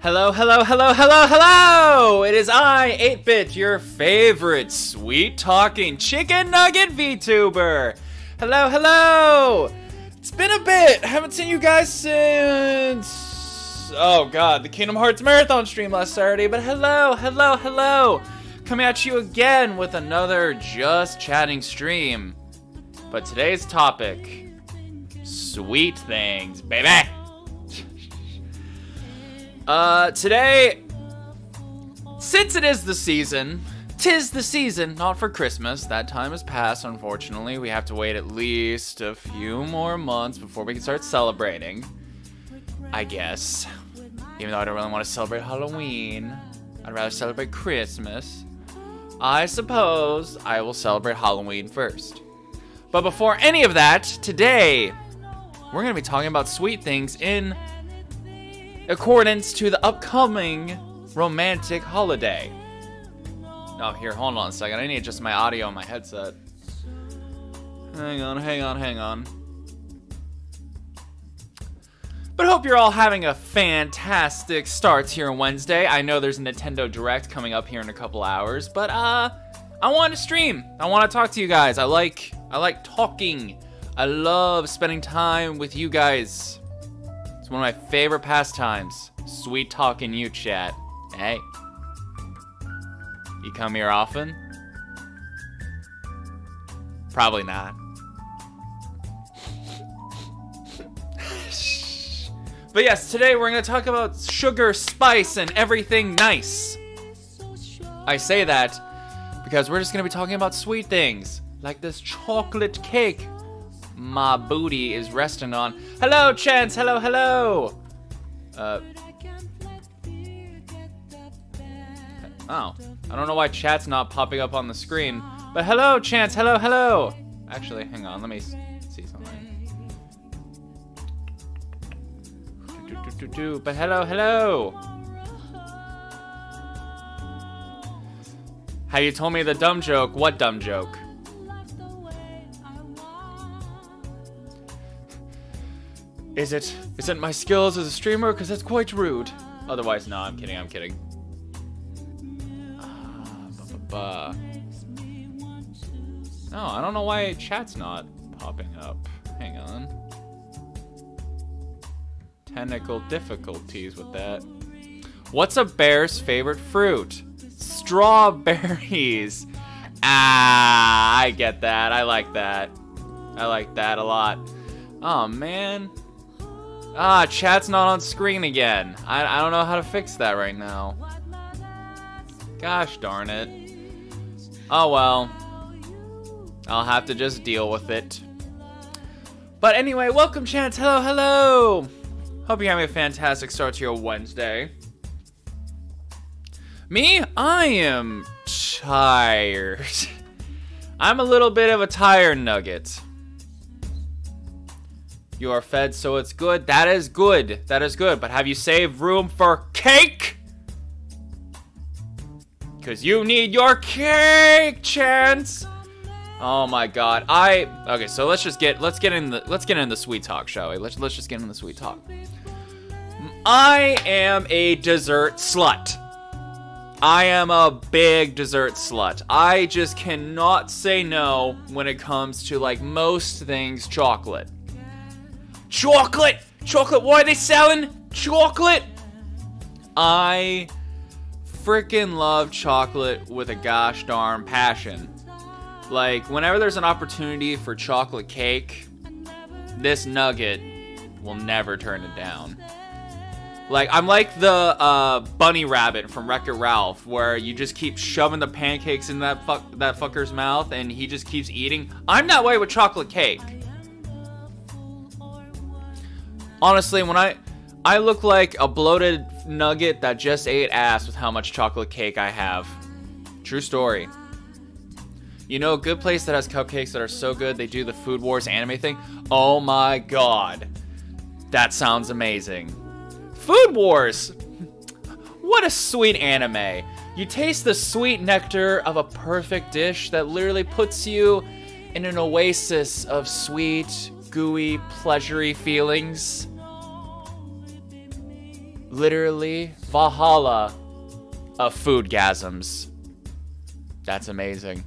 Hello, hello, hello, hello, hello! It is I, 8-Bit, your favorite sweet-talking chicken nugget VTuber! Hello, hello! It's been a bit! Haven't seen you guys since Oh god, the Kingdom Hearts Marathon stream last Saturday, but hello, hello, hello! Coming at you again with another Just Chatting stream. But today's topic, sweet things, baby! Uh, today, since it is the season, tis the season, not for Christmas. That time has passed, unfortunately. We have to wait at least a few more months before we can start celebrating. I guess. Even though I don't really want to celebrate Halloween, I'd rather celebrate Christmas. I suppose I will celebrate Halloween first. But before any of that, today, we're going to be talking about sweet things in accordance to the upcoming romantic holiday. Oh, here, hold on a second. I need to adjust my audio on my headset. Hang on, hang on, hang on. But hope you're all having a fantastic start here on Wednesday. I know there's a Nintendo Direct coming up here in a couple hours, but uh I want to stream. I want to talk to you guys. I like I like talking. I love spending time with you guys. It's one of my favorite pastimes. Sweet talking you, chat. Hey. You come here often? Probably not. But yes, today we're going to talk about sugar, spice, and everything nice. I say that because we're just going to be talking about sweet things, like this chocolate cake my booty is resting on. Hello, Chance. Hello, hello. Uh. Oh. I don't know why chat's not popping up on the screen. But hello, Chance. Hello, hello. Actually, hang on. Let me Do, do, do, But hello, hello. How you told me the dumb joke? What dumb joke? Is it? Is it my skills as a streamer? Because that's quite rude. Otherwise, no, I'm kidding, I'm kidding. Uh, no, I don't know why chat's not popping up. Hang on. Technical difficulties with that. What's a bear's favorite fruit? Strawberries. Ah, I get that. I like that. I like that a lot. Oh, man. Ah, chat's not on screen again. I, I don't know how to fix that right now. Gosh darn it. Oh well. I'll have to just deal with it. But anyway, welcome chance. Hello, hello. Hope you're having a fantastic start to your Wednesday. Me? I am tired. I'm a little bit of a tired nugget. You are fed, so it's good. That is good. That is good. But have you saved room for cake? Because you need your cake, Chance. Oh my god. I okay, so let's just get let's get in the let's get in the sweet talk, shall we? Let's let's just get in the sweet talk. I am a dessert slut. I am a big dessert slut. I just cannot say no when it comes to like most things chocolate. Chocolate! Chocolate, why are they selling chocolate? I freaking love chocolate with a gosh darn passion. Like, whenever there's an opportunity for chocolate cake, this nugget will never turn it down. Like, I'm like the uh, bunny rabbit from Wreck-It Ralph, where you just keep shoving the pancakes in that fuck that fucker's mouth, and he just keeps eating. I'm that way with chocolate cake. Honestly, when I I look like a bloated nugget that just ate ass with how much chocolate cake I have. True story. You know, a good place that has cupcakes that are so good they do the Food Wars anime thing? Oh my god. That sounds amazing. Food Wars! What a sweet anime. You taste the sweet nectar of a perfect dish that literally puts you in an oasis of sweet, gooey, pleasury feelings. literally Valhalla of food gasms. That's amazing.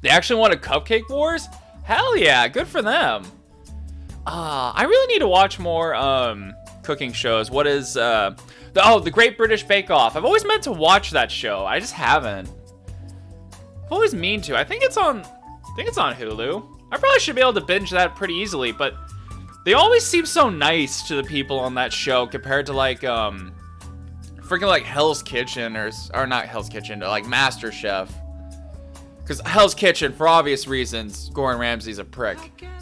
They actually won a Cupcake Wars? Hell yeah, good for them. Uh, I really need to watch more um, cooking shows. What is uh, the, oh the Great British Bake Off? I've always meant to watch that show. I just haven't. I've always mean to. I think it's on. I think it's on Hulu. I probably should be able to binge that pretty easily, but they always seem so nice to the people on that show compared to like um, freaking like Hell's Kitchen or or not Hell's Kitchen, like Master Chef. Because Hell's Kitchen, for obvious reasons, Gordon Ramsay's a prick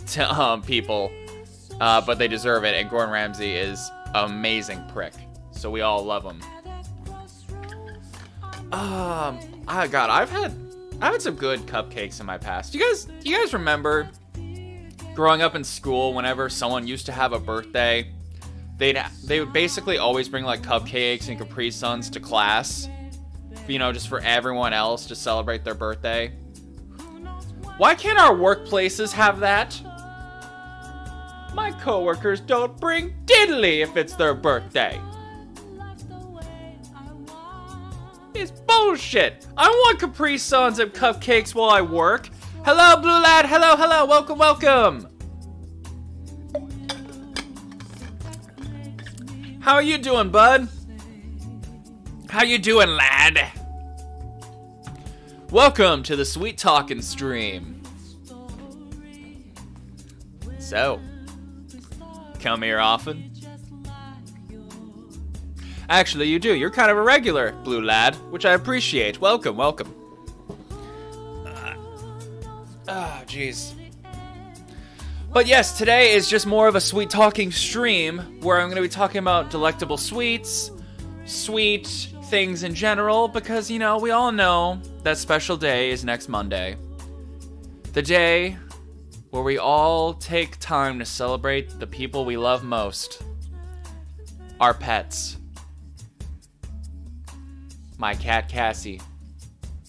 to um, people uh, but they deserve it. And Gordon Ramsay is amazing prick, so we all love him. Um, oh God, I've had I've had some good cupcakes in my past. You guys you guys remember growing up in school? Whenever someone used to have a birthday, they'd they would basically always bring like cupcakes and Capri Suns to class. You know, just for everyone else to celebrate their birthday. Why can't our workplaces have that? My coworkers don't bring diddly if it's their birthday. It's bullshit. I want Capri Suns and cupcakes while I work. Hello, Blue Lad. Hello, hello. Welcome, welcome. How are you doing, bud? How you doing, lad? Welcome to the Sweet Talking stream. So, come here often? Actually, you do. You're kind of a regular, Blue Lad, which I appreciate. Welcome, welcome. Ah, oh, jeez. But yes, today is just more of a sweet talking stream where I'm going to be talking about delectable sweets, sweet things in general, because, you know, we all know that special day is next Monday. The day where we all take time to celebrate the people we love most our pets. My cat Cassie,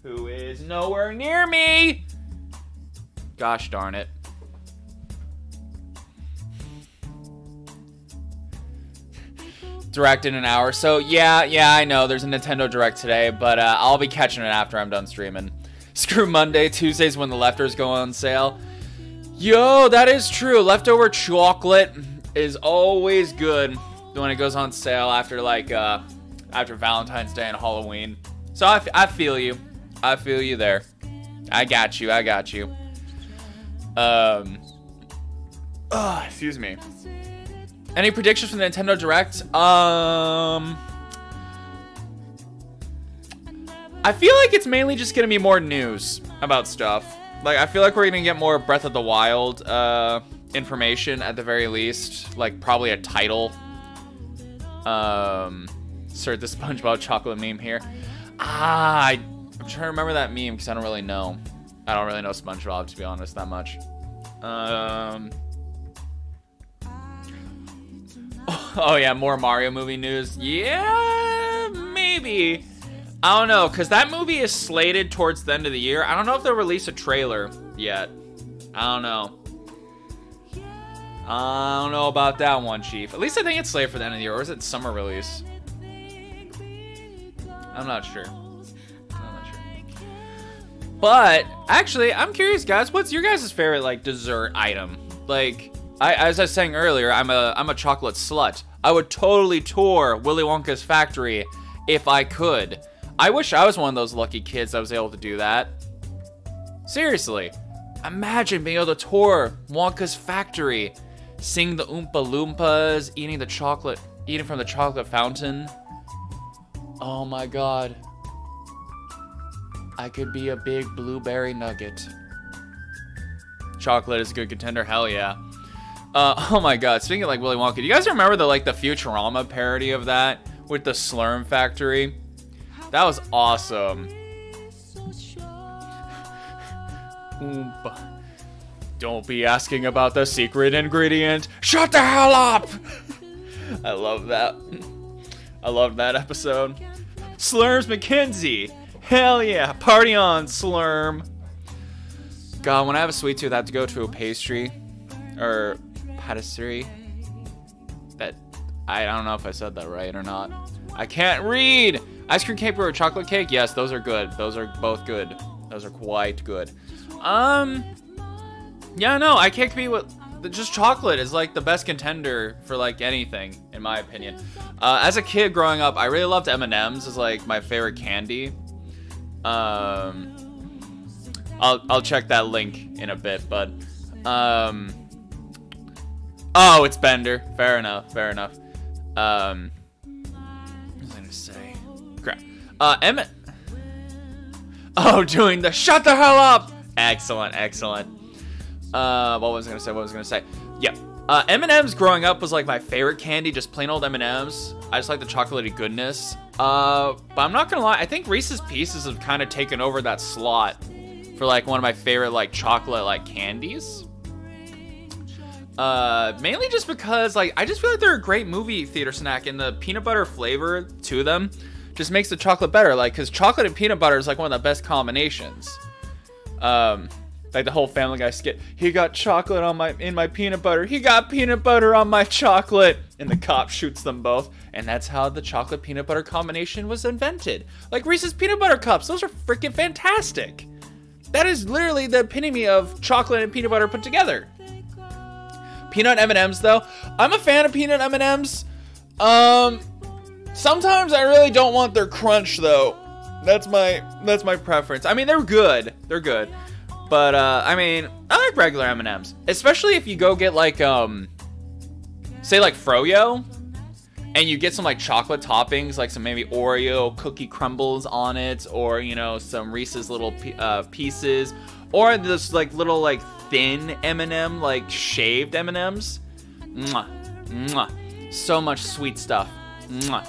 who is nowhere near me. Gosh darn it. Direct in an hour. So, yeah, yeah, I know there's a Nintendo Direct today, but uh, I'll be catching it after I'm done streaming. Screw Monday, Tuesdays when the lefters go on sale. Yo, that is true. Leftover chocolate is always good when it goes on sale after like uh after Valentine's Day and Halloween. So I, I feel you. I feel you there. I got you. I got you. Um. Oh, excuse me. Any predictions from the Nintendo Direct? Um. I feel like it's mainly just gonna be more news about stuff. Like, I feel like we're gonna get more Breath of the Wild uh, information at the very least. Like, probably a title. Um, insert the SpongeBob chocolate meme here. Ah, I, I'm trying to remember that meme because I don't really know. I don't really know SpongeBob, to be honest, that much. Um... Oh, yeah, more Mario movie news. Yeah, maybe. I don't know, because that movie is slated towards the end of the year. I don't know if they'll release a trailer yet. I don't know. I don't know about that one, Chief. At least I think it's slated for the end of the year, or is it summer release? I'm not sure. I'm not sure. But, actually, I'm curious, guys. What's your guys' favorite, like, dessert item? Like, I, as I was saying earlier, I'm a, I'm a chocolate slut. I would totally tour Willy Wonka's factory if I could. I wish I was one of those lucky kids that was able to do that. Seriously. Imagine being able to tour Wonka's factory, seeing the Oompa Loompas, eating the chocolate, eating from the chocolate fountain. Oh my god. I could be a big blueberry nugget. Chocolate is a good contender, hell yeah. Uh, oh my god, speaking of like Willy Wonka, do you guys remember the like the Futurama parody of that with the Slurm factory? That was awesome. Don't be asking about the secret ingredient. Shut the hell up! I love that. I love that episode. Slurms McKenzie. Hell yeah. Party on, Slurm. God, when I have a sweet tooth, I have to go to a pastry or patisserie I don't know if I said that right or not. I can't read. Ice cream cake or chocolate cake? Yes, those are good. Those are both good. Those are quite good. Um, yeah, no, I can't be with just chocolate is like the best contender for like anything in my opinion. Uh, as a kid growing up, I really loved M&Ms as like my favorite candy. Um, I'll I'll check that link in a bit, but um, oh, it's Bender. Fair enough. Fair enough. Um, what was I gonna say? Crap. Uh, Emmett. Oh, doing the shut the hell up. Excellent, excellent. Uh, what was I gonna say? What was I gonna say? Yeah. Uh, M&M's growing up was like my favorite candy, just plain old M&M's. I just like the chocolatey goodness. Uh, but I'm not gonna lie, I think Reese's Pieces have kind of taken over that slot for like one of my favorite like chocolate like candies. Uh, mainly just because like I just feel like they're a great movie theater snack, and the peanut butter flavor to them just makes the chocolate better. Like, cause chocolate and peanut butter is like one of the best combinations. Um, like the whole Family Guy skit. He got chocolate on my in my peanut butter. He got peanut butter on my chocolate, and the cop shoots them both. And that's how the chocolate peanut butter combination was invented. Like Reese's peanut butter cups, those are freaking fantastic. That is literally the epitome of chocolate and peanut butter put together. Peanut M&Ms though, I'm a fan of peanut M&Ms. Um, sometimes I really don't want their crunch though. That's my that's my preference. I mean, they're good. They're good. But uh, I mean, I like regular M&Ms, especially if you go get like um, say like Froyo, and you get some like chocolate toppings, like some maybe Oreo cookie crumbles on it, or you know some Reese's little uh, pieces, or this like little like thin M&M, like shaved M&Ms. Mwah, mwah. So much sweet stuff. Mwah.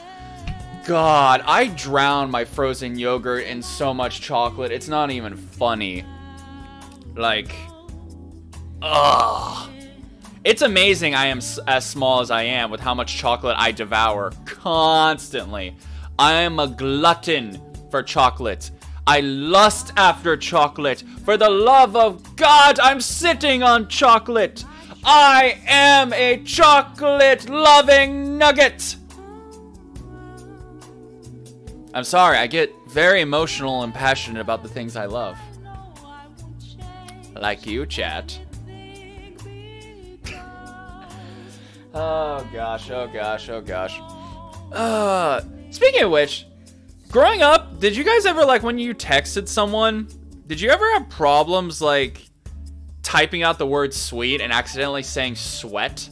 God, I drown my frozen yogurt in so much chocolate. It's not even funny. Like, ugh. It's amazing I am as small as I am with how much chocolate I devour constantly. I am a glutton for chocolate. I lust after chocolate. For the love of God, I'm sitting on chocolate. I am a chocolate loving nugget. I'm sorry, I get very emotional and passionate about the things I love. Like you, chat. oh gosh, oh gosh, oh gosh. Uh, speaking of which, growing up, did you guys ever like when you texted someone, did you ever have problems like typing out the word sweet and accidentally saying sweat?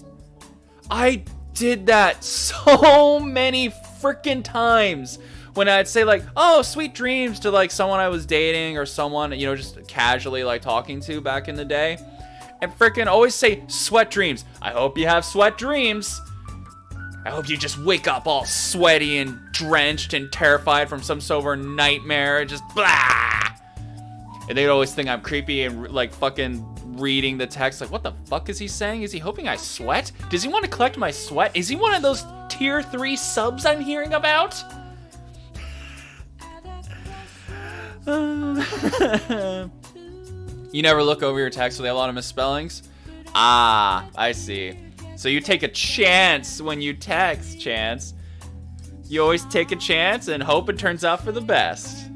I did that so many freaking times when I'd say like, "Oh, sweet dreams" to like someone I was dating or someone you know just casually like talking to back in the day, and freaking always say "sweat dreams." I hope you have sweat dreams. I hope you just wake up all sweaty and drenched and terrified from some sober nightmare. Just blah. And they'd always think I'm creepy and like fucking reading the text like, what the fuck is he saying? Is he hoping I sweat? Does he want to collect my sweat? Is he one of those tier three subs I'm hearing about? you never look over your text with a lot of misspellings? Ah, I see. So you take a chance when you text, Chance. You always take a chance and hope it turns out for the best.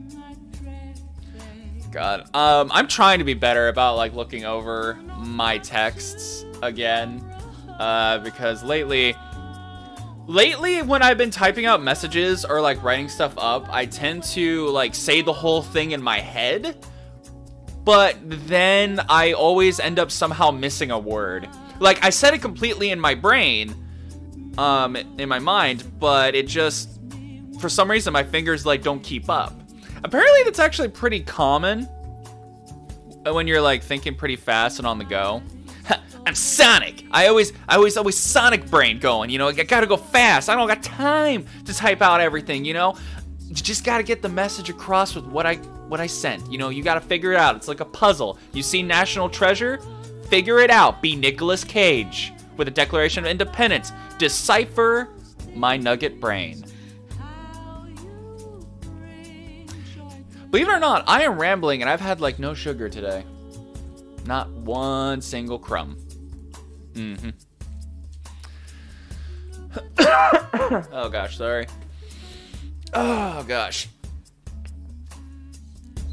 God, um, I'm trying to be better about like looking over my texts again, uh, because lately, lately when I've been typing out messages or like writing stuff up, I tend to like say the whole thing in my head, but then I always end up somehow missing a word. Like I said it completely in my brain, um, in my mind, but it just, for some reason, my fingers like don't keep up. Apparently, that's actually pretty common when you're like thinking pretty fast and on the go. I'm Sonic. I always, I always, always Sonic brain going. You know, I gotta go fast. I don't got time to type out everything. You know, you just gotta get the message across with what I, what I sent. You know, you gotta figure it out. It's like a puzzle. You see National Treasure? Figure it out. Be Nicolas Cage with a Declaration of Independence. Decipher my nugget brain. Believe it or not, I am rambling and I've had like no sugar today. Not one single crumb. Mm-hmm. oh gosh, sorry. Oh gosh.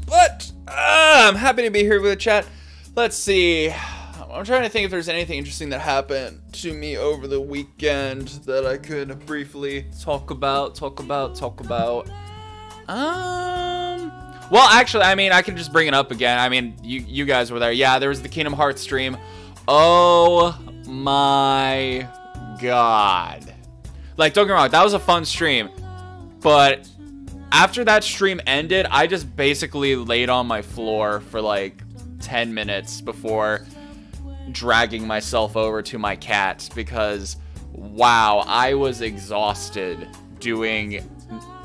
But uh, I'm happy to be here with the chat. Let's see. I'm trying to think if there's anything interesting that happened to me over the weekend that I could briefly talk about, talk about, talk about. Um. Well, actually, I mean, I can just bring it up again. I mean, you you guys were there. Yeah, there was the Kingdom Hearts stream. Oh my god. Like, don't get me wrong, that was a fun stream. But after that stream ended, I just basically laid on my floor for like 10 minutes before dragging myself over to my cat because wow, I was exhausted doing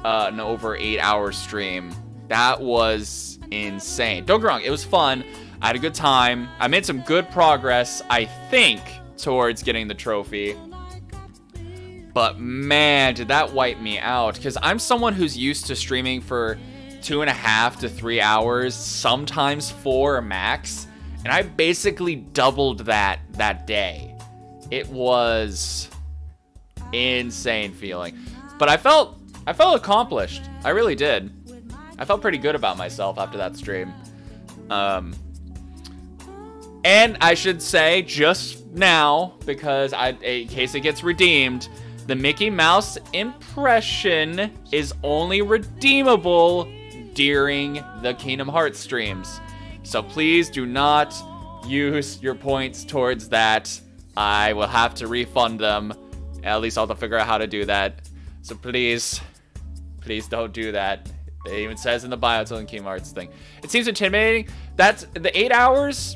uh, an over eight hour stream. That was insane. Don't get wrong, it was fun. I had a good time. I made some good progress, I think, towards getting the trophy. But man, did that wipe me out. Because I'm someone who's used to streaming for two and a half to three hours, sometimes four max. And I basically doubled that that day. It was insane feeling. But I felt I felt accomplished. I really did. I felt pretty good about myself after that stream. Um, and I should say just now, because I, in case it gets redeemed, the Mickey Mouse impression is only redeemable during the Kingdom Hearts streams. So please do not use your points towards that. I will have to refund them. At least I'll have to figure out how to do that. So please, please don't do that. It even says in the bio telling Kingdom Hearts thing. It seems intimidating. That's the eight hours.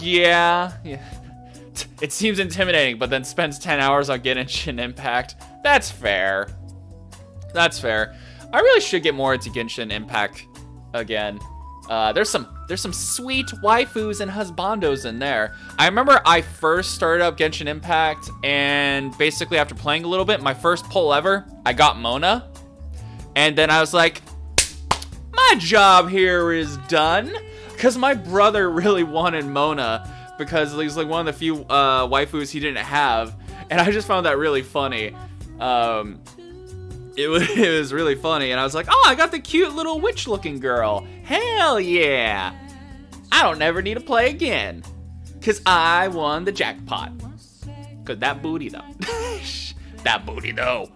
Yeah, yeah. It seems intimidating, but then spends 10 hours on Genshin Impact. That's fair. That's fair. I really should get more into Genshin Impact again. Uh, there's some there's some sweet waifus and husbandos in there. I remember I first started up Genshin Impact, and basically after playing a little bit, my first pull ever, I got Mona. And then I was like, my job here is done. Because my brother really wanted Mona because he's like one of the few uh, waifus he didn't have. And I just found that really funny. Um, it was, it was really funny. And I was like, oh, I got the cute little witch looking girl. Hell yeah. I don't ever need to play again. Because I won the jackpot. Because that booty, though. that booty, though.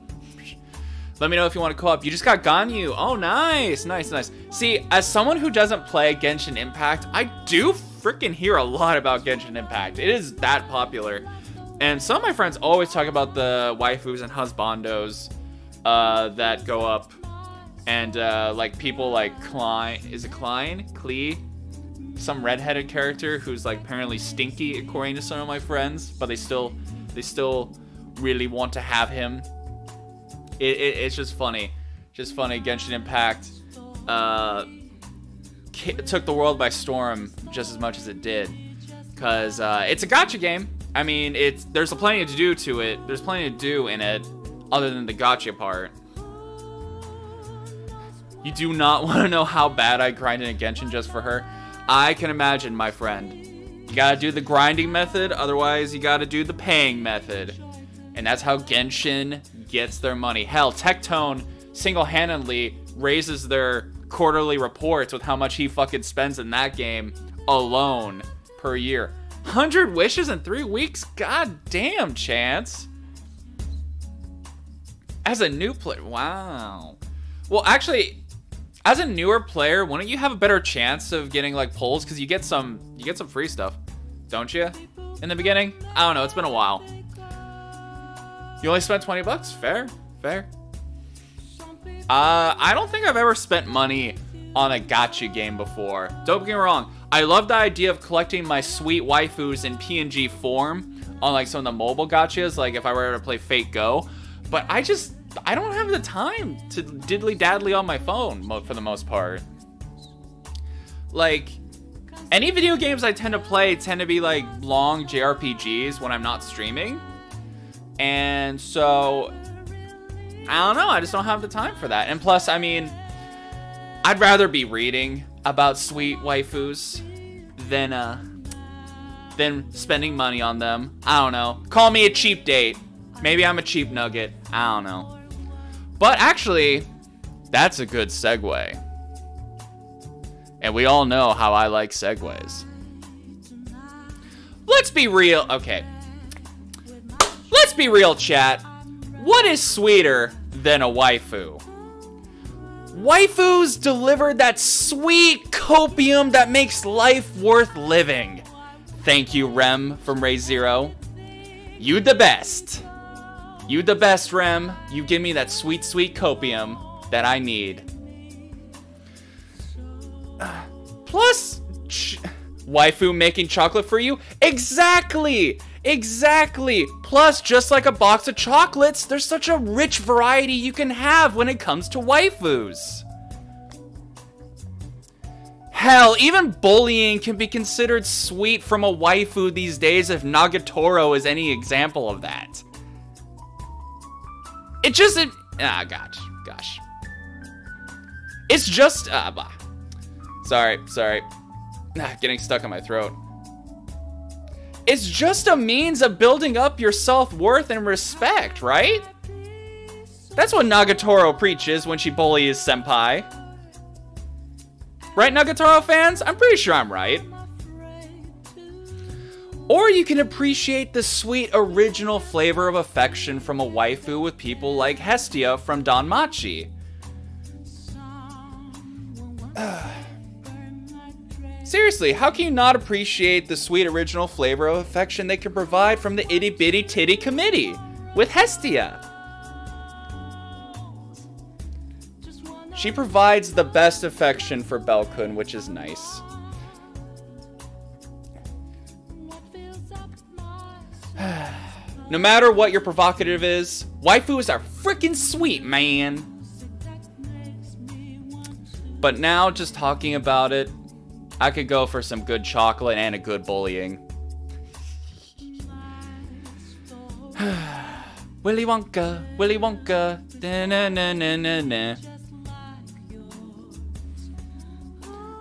Let me know if you want to co-op. You just got Ganyu. Oh, nice, nice, nice. See, as someone who doesn't play Genshin Impact, I do freaking hear a lot about Genshin Impact. It is that popular. And some of my friends always talk about the waifus and husbandos uh, that go up. And uh, like people like Klein, is it Klein? Klee? Some redheaded character who's like apparently stinky according to some of my friends, but they still, they still really want to have him it, it, it's just funny. Just funny. Genshin Impact uh, took the world by storm just as much as it did. Because uh, it's a gacha game. I mean, it's there's plenty to do to it. There's plenty to do in it other than the gacha part. You do not want to know how bad I grinded in Genshin just for her. I can imagine, my friend. You gotta do the grinding method, otherwise you gotta do the paying method. And that's how Genshin gets their money. Hell, Tectone single-handedly raises their quarterly reports with how much he fucking spends in that game alone per year. 100 wishes in three weeks? God damn, Chance. As a new player, wow. Well, actually, as a newer player, wouldn't you have a better chance of getting like pulls? Because you get some, you get some free stuff, don't you? In the beginning? I don't know. It's been a while. You only spent 20 bucks? Fair, fair. Uh, I don't think I've ever spent money on a gacha game before. Don't get me wrong. I love the idea of collecting my sweet waifus in PNG form on like some of the mobile gachas, like if I were to play Fate Go. But I just, I don't have the time to diddly daddly on my phone for the most part. Like, any video games I tend to play tend to be like long JRPGs when I'm not streaming. And so, I don't know. I just don't have the time for that. And plus, I mean, I'd rather be reading about sweet waifus than, uh, than spending money on them. I don't know. Call me a cheap date. Maybe I'm a cheap nugget. I don't know. But actually, that's a good segue. And we all know how I like segues. Let's be real. Okay. Let's be real, chat. What is sweeter than a waifu? Waifus delivered that sweet copium that makes life worth living. Thank you, Rem from Re:Zero. You the best. You the best, Rem. You give me that sweet, sweet copium that I need. plus, waifu making chocolate for you? Exactly! Exactly! Plus, just like a box of chocolates, there's such a rich variety you can have when it comes to waifus. Hell, even bullying can be considered sweet from a waifu these days if Nagatoro is any example of that. It just, it, ah, gosh, gosh. It's just, ah, blah. Sorry, sorry. Ah, getting stuck in my throat. It's just a means of building up your self-worth and respect, right? That's what Nagatoro preaches when she bullies Senpai. Right, Nagatoro fans? I'm pretty sure I'm right. Or you can appreciate the sweet original flavor of affection from a waifu with people like Hestia from Danmachi. Seriously, how can you not appreciate the sweet original flavor of affection they can provide from the itty bitty titty committee with Hestia? She provides the best affection for Bell-kun, which is nice. no matter what your provocative is, waifus are freaking sweet, man. But now, just talking about it, I could go for some good chocolate and a good bullying. Willy Wonka, Willy Wonka, na na na na na.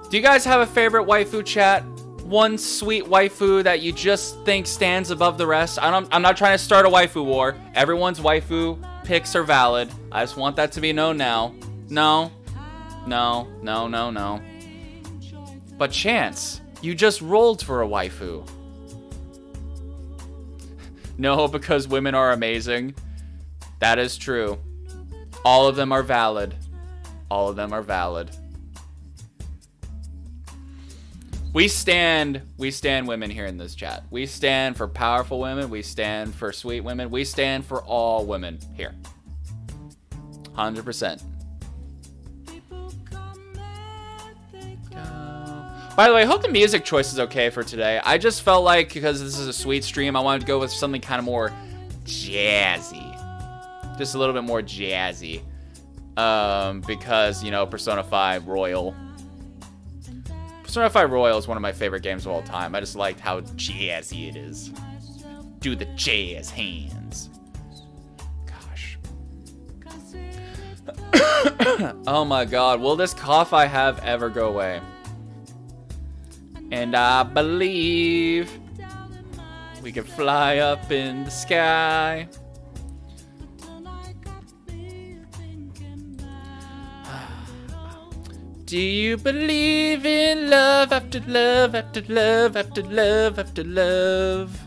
Do you guys have a favorite waifu chat? One sweet waifu that you just think stands above the rest? I I'm not trying to start a waifu war. Everyone's waifu picks are valid. I just want that to be known now. No. No, no, no, no. But Chance, you just rolled for a waifu. no, because women are amazing. That is true. All of them are valid. All of them are valid. We stand, we stand women here in this chat. We stand for powerful women. We stand for sweet women. We stand for all women here. 100%. By the way, I hope the music choice is okay for today. I just felt like, because this is a sweet stream, I wanted to go with something kind of more jazzy. Just a little bit more jazzy. Um, because, you know, Persona 5 Royal. 5 Royal is one of my favorite games of all time. I just liked how jazzy it is. Do the jazz hands. Gosh. oh my god, will this cough I have ever go away? And I believe we can fly up in the sky. Do you believe in love after love after love after love after love?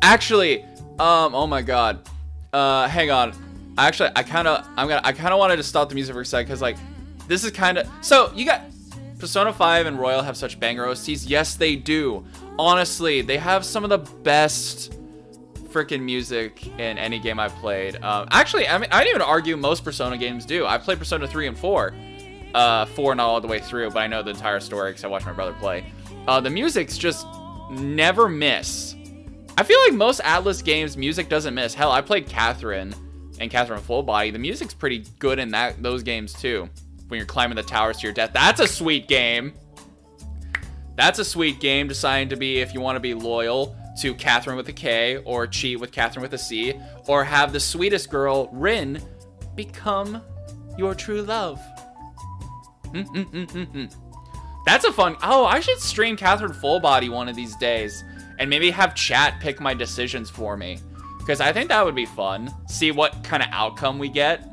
Actually, um, oh my god. Uh, hang on. Actually, I kind of, I'm gonna, I kind of wanted to stop the music for a sec because like, this is kind of, so you got, Persona 5 and Royal have such banger OSTs. Yes, they do. Honestly, they have some of the best freaking music in any game I've played. Um, actually, I mean, I'd even argue most Persona games do. I've played Persona 3 and 4. Uh, 4 not all the way through, but I know the entire story because I watched my brother play. Uh, the music's just never miss. I feel like most Atlus games, music doesn't miss. Hell, I played Catherine and Catherine Full Body. The music's pretty good in that those games too when you're climbing the towers to your death. That's a sweet game. That's a sweet game deciding to be if you want to be loyal to Catherine with a K or cheat with Catherine with a C or have the sweetest girl, Rin, become your true love. Mm -mm -mm That's a fun. Oh, I should stream Catherine Full Body one of these days and maybe have chat pick my decisions for me. Because I think that would be fun. See what kind of outcome we get.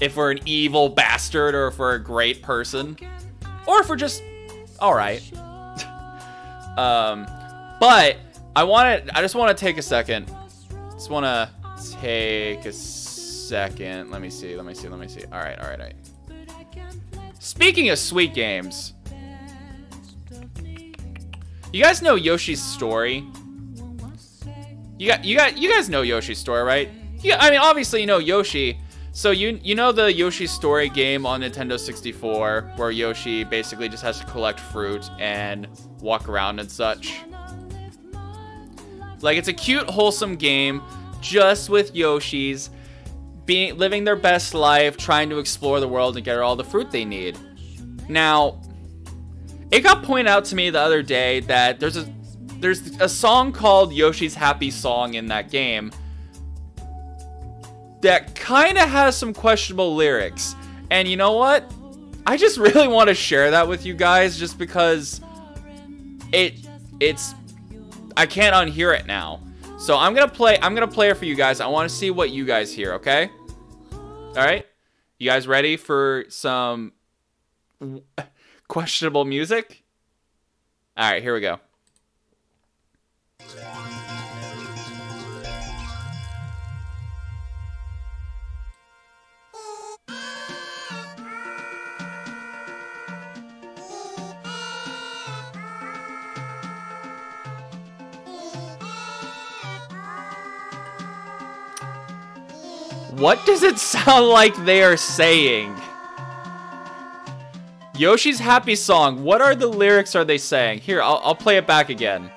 If we're an evil bastard or if we're a great person. Or if we're just alright. um, but I want to, I just want to take a second. Just want to take a second. Let me see, let me see, let me see. Alright, alright, alright. Speaking of sweet games, you guys know Yoshi's story? You got you got you guys know Yoshi's story, right? Yeah, I mean obviously you know Yoshi. So you you know the Yoshi story game on Nintendo 64 where Yoshi basically just has to collect fruit and walk around and such. Like it's a cute wholesome game just with Yoshis being living their best life, trying to explore the world and get all the fruit they need. Now, it got pointed out to me the other day that there's a there's a song called Yoshi's Happy Song in that game that kind of has some questionable lyrics. And you know what? I just really want to share that with you guys just because it it's I can't unhear it now. So I'm gonna play I'm gonna play it for you guys. I want to see what you guys hear, okay? Alright? You guys ready for some questionable music? Alright, here we go. What does it sound like they are saying? Yoshi's Happy Song. What are the lyrics are they saying? Here, I'll, I'll play it back again.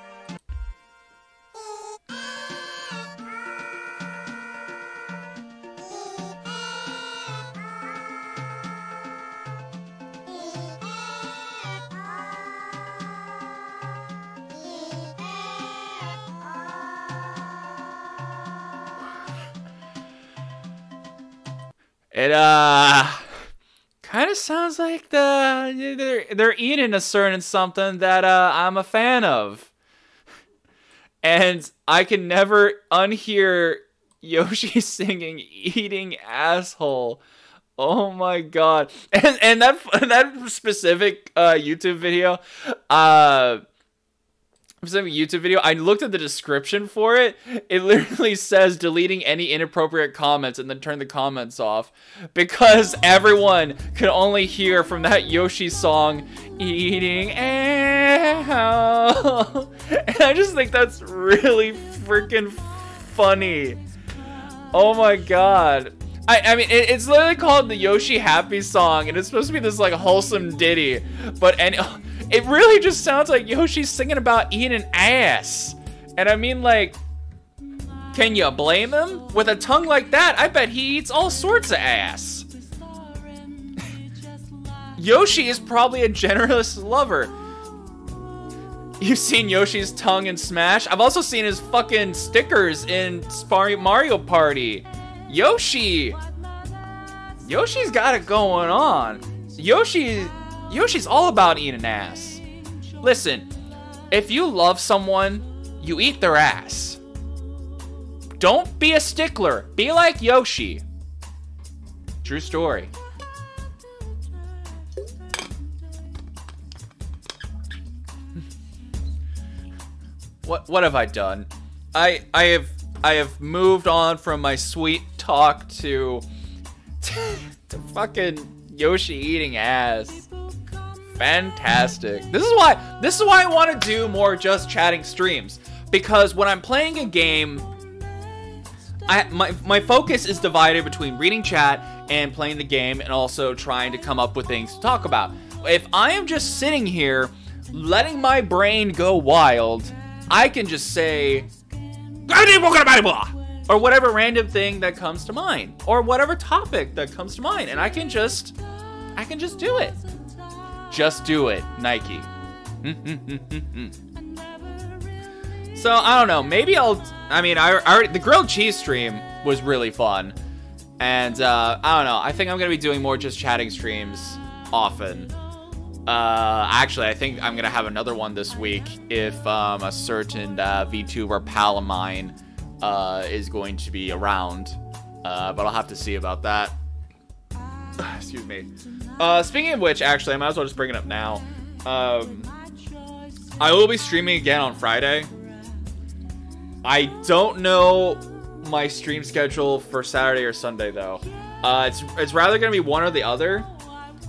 It uh kind of sounds like the they're they're eating a certain something that uh I'm a fan of. And I can never unhear Yoshi singing eating asshole. Oh my god. And and that that specific uh YouTube video uh specific YouTube video, I looked at the description for it. It literally says deleting any inappropriate comments and then turn the comments off because everyone could only hear from that Yoshi song eating. And I just think that's really freaking funny. Oh my god. I, I mean, it, it's literally called the Yoshi Happy Song, and it's supposed to be this like wholesome ditty, but and it really just sounds like Yoshi's singing about eating an ass. And I mean, like, can you blame him? With a tongue like that, I bet he eats all sorts of ass. Yoshi is probably a generous lover. You've seen Yoshi's tongue in Smash. I've also seen his fucking stickers in Mario Party. Yoshi! Yoshi's got it going on. Yoshi Yoshi's all about eating ass. Listen, if you love someone, you eat their ass. Don't be a stickler. Be like Yoshi. True story. what what have I done? I I have I have moved on from my sweet talk to to, to fucking Yoshi eating ass. Fantastic. This is why this is why I want to do more just chatting streams because when I'm playing a game I my my focus is divided between reading chat and playing the game and also trying to come up with things to talk about. If I am just sitting here letting my brain go wild, I can just say or whatever random thing that comes to mind or whatever topic that comes to mind and I can just I can just do it. Just do it, Nike. so I don't know. Maybe I'll. I mean, I, I already, the grilled cheese stream was really fun, and uh, I don't know. I think I'm gonna be doing more just chatting streams often. Uh, actually, I think I'm gonna have another one this week if um, a certain uh, VTuber pal of mine uh, is going to be around. Uh, but I'll have to see about that. Excuse me. Uh, speaking of which, actually, I might as well just bring it up now. Um, I will be streaming again on Friday. I don't know my stream schedule for Saturday or Sunday though. Uh, it's it's rather gonna be one or the other.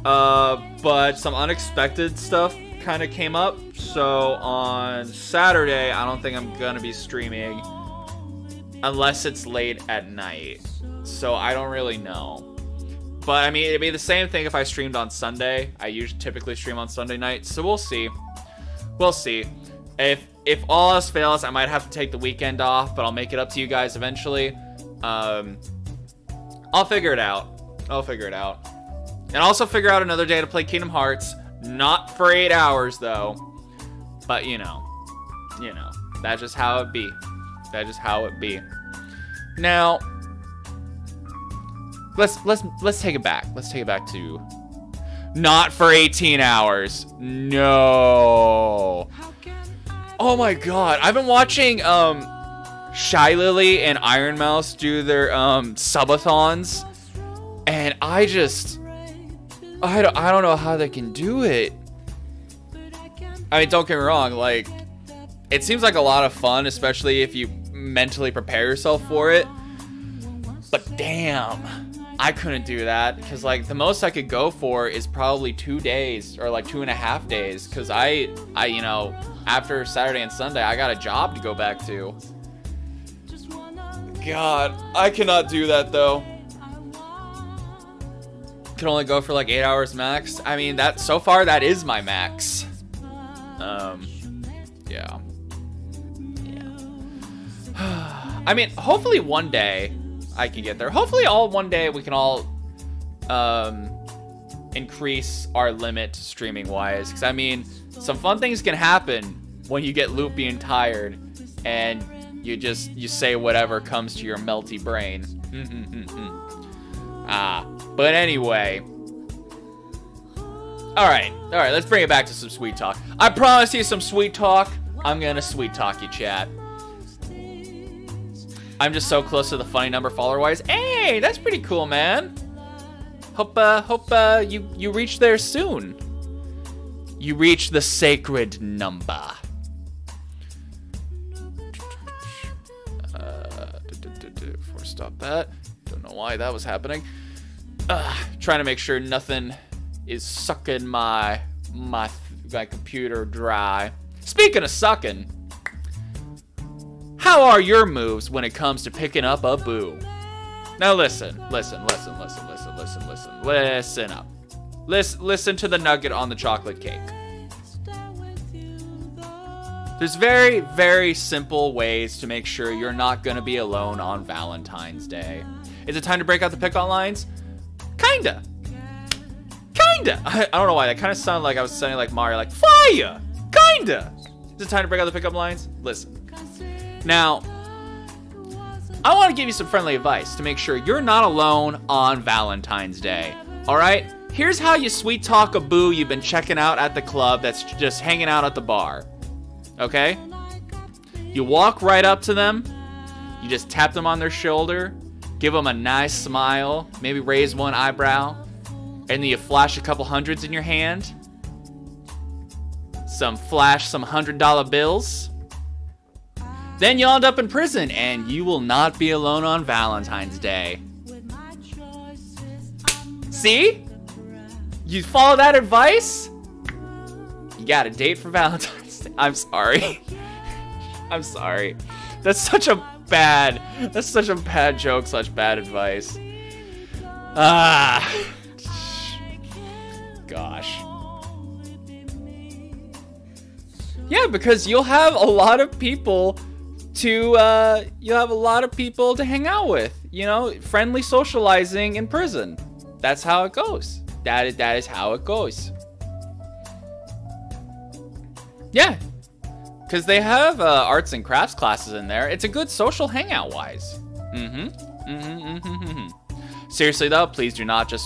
Uh, but some unexpected stuff kind of came up. So on Saturday, I don't think I'm gonna be streaming unless it's late at night. So I don't really know. But I mean, it'd be the same thing if I streamed on Sunday. I usually typically stream on Sunday night, so we'll see. We'll see. If if all else fails, I might have to take the weekend off, but I'll make it up to you guys eventually. Um, I'll figure it out. I'll figure it out. And also figure out another day to play Kingdom Hearts. Not for eight hours though. But you know. You know. That's just how it be. That's just how it be. Now let's let's let's take it back. Let's take it back to not for 18 hours. No. Oh my god. I've been watching um Shylily and Ironmouse do their um subathons and I just I don't, I don't know how they can do it. I mean, don't get me wrong, like it seems like a lot of fun, especially if you mentally prepare yourself for it. But damn, I couldn't do that because like the most I could go for is probably two days or like two and a half days because I I you know after Saturday and Sunday I got a job to go back to. God, I cannot do that though. Can only go for like eight hours max. I mean that so far that is my max. Um, yeah. Yeah. I mean, hopefully one day I can get there. Hopefully, all one day we can all um, increase our limit streaming wise. Because I mean, some fun things can happen when you get loopy and tired, and you just you say whatever comes to your melty brain. ah, but anyway. All right, all right. Let's bring it back to some sweet talk. I promise you some sweet talk. I'm gonna sweet talk you, chat. I'm just so close to the funny number follower wise. Hey, that's pretty cool, man. Hope uh hope uh you you reach there soon. You reach the sacred number. Uh, stop that. Don't know why that was happening. Trying to make sure nothing is sucking my my my computer dry. Speaking of sucking, how are your moves when it comes to picking up a boo? Now listen, listen, listen, listen, listen, listen, listen, listen up. Listen, listen to the nugget on the chocolate cake. There's very, very simple ways to make sure you're not gonna be alone on Valentine's Day. Is it time to break out the pickup lines? Kinda. Kinda. I, I don't know why. That kind of sounded like I was sounding like Mario, like fire. Kinda. Is it time to break out the pickup lines? Listen. Now, I want to give you some friendly advice to make sure you're not alone on Valentine's Day. All right? Here's how you sweet talk a boo you've been checking out at the club that's just hanging out at the bar. Okay? You walk right up to them, you just tap them on their shoulder, give them a nice smile, maybe raise one eyebrow, and then you flash a couple hundreds in your hand. Some flash some hundred dollar bills then you'll end up in prison, and you will not be alone on Valentine's Day. See? You follow that advice? You got a date for Valentine's Day. I'm sorry. I'm sorry. That's such a bad, that's such a bad joke, such bad advice. Ah. Gosh. Yeah, because you'll have a lot of people to uh, you have a lot of people to hang out with. You know, friendly socializing in prison. That's how it goes. That is that is how it goes. Yeah, because they have uh, arts and crafts classes in there. It's a good social hangout wise. Mm-hmm. Mm-hmm, mm-hmm, mm-hmm. Seriously though, please do not just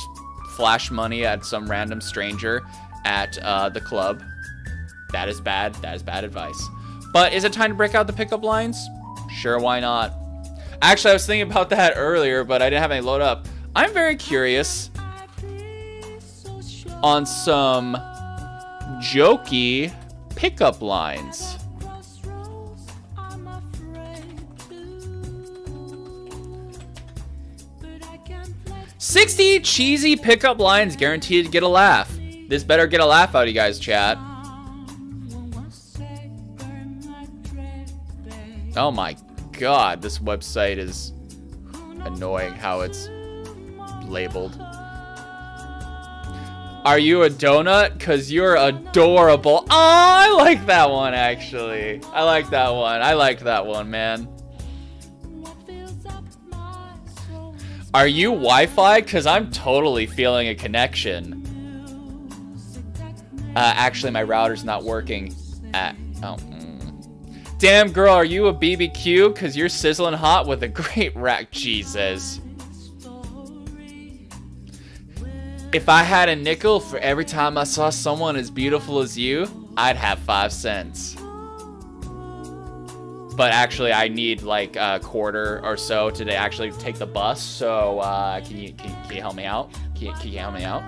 flash money at some random stranger at uh, the club. That is bad. That is bad advice. But is it time to break out the pickup lines? Sure, why not? Actually, I was thinking about that earlier, but I didn't have any load up. I'm very curious on some jokey pickup lines. Sixty cheesy pickup lines guaranteed to get a laugh. This better get a laugh out of you guys, chat. Oh my god, this website is annoying how it's labeled. Are you a donut? Cause you're adorable. Oh, I like that one actually. I like that one. I like that one, man. Are you Wi-Fi? Cause I'm totally feeling a connection. Uh, actually, my router's not working. At. Damn girl, are you a BBQ? Cause you're sizzling hot with a great rack. Jesus. If I had a nickel for every time I saw someone as beautiful as you, I'd have five cents. But actually, I need like a quarter or so to actually take the bus. So uh, can you can, can, you help me out? Can can you help me out?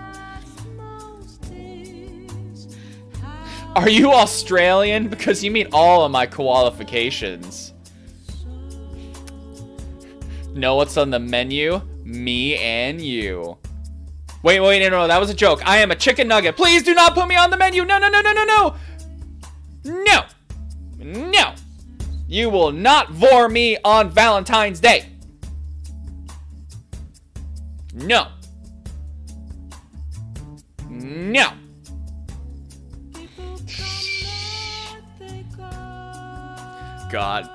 Are you Australian? Because you meet all of my qualifications. Know what's on the menu? Me and you. Wait, wait, no, no, that was a joke. I am a chicken nugget. Please do not put me on the menu. No, no, no, no, no, no. No. No. You will not vor me on Valentine's Day. No. No. God.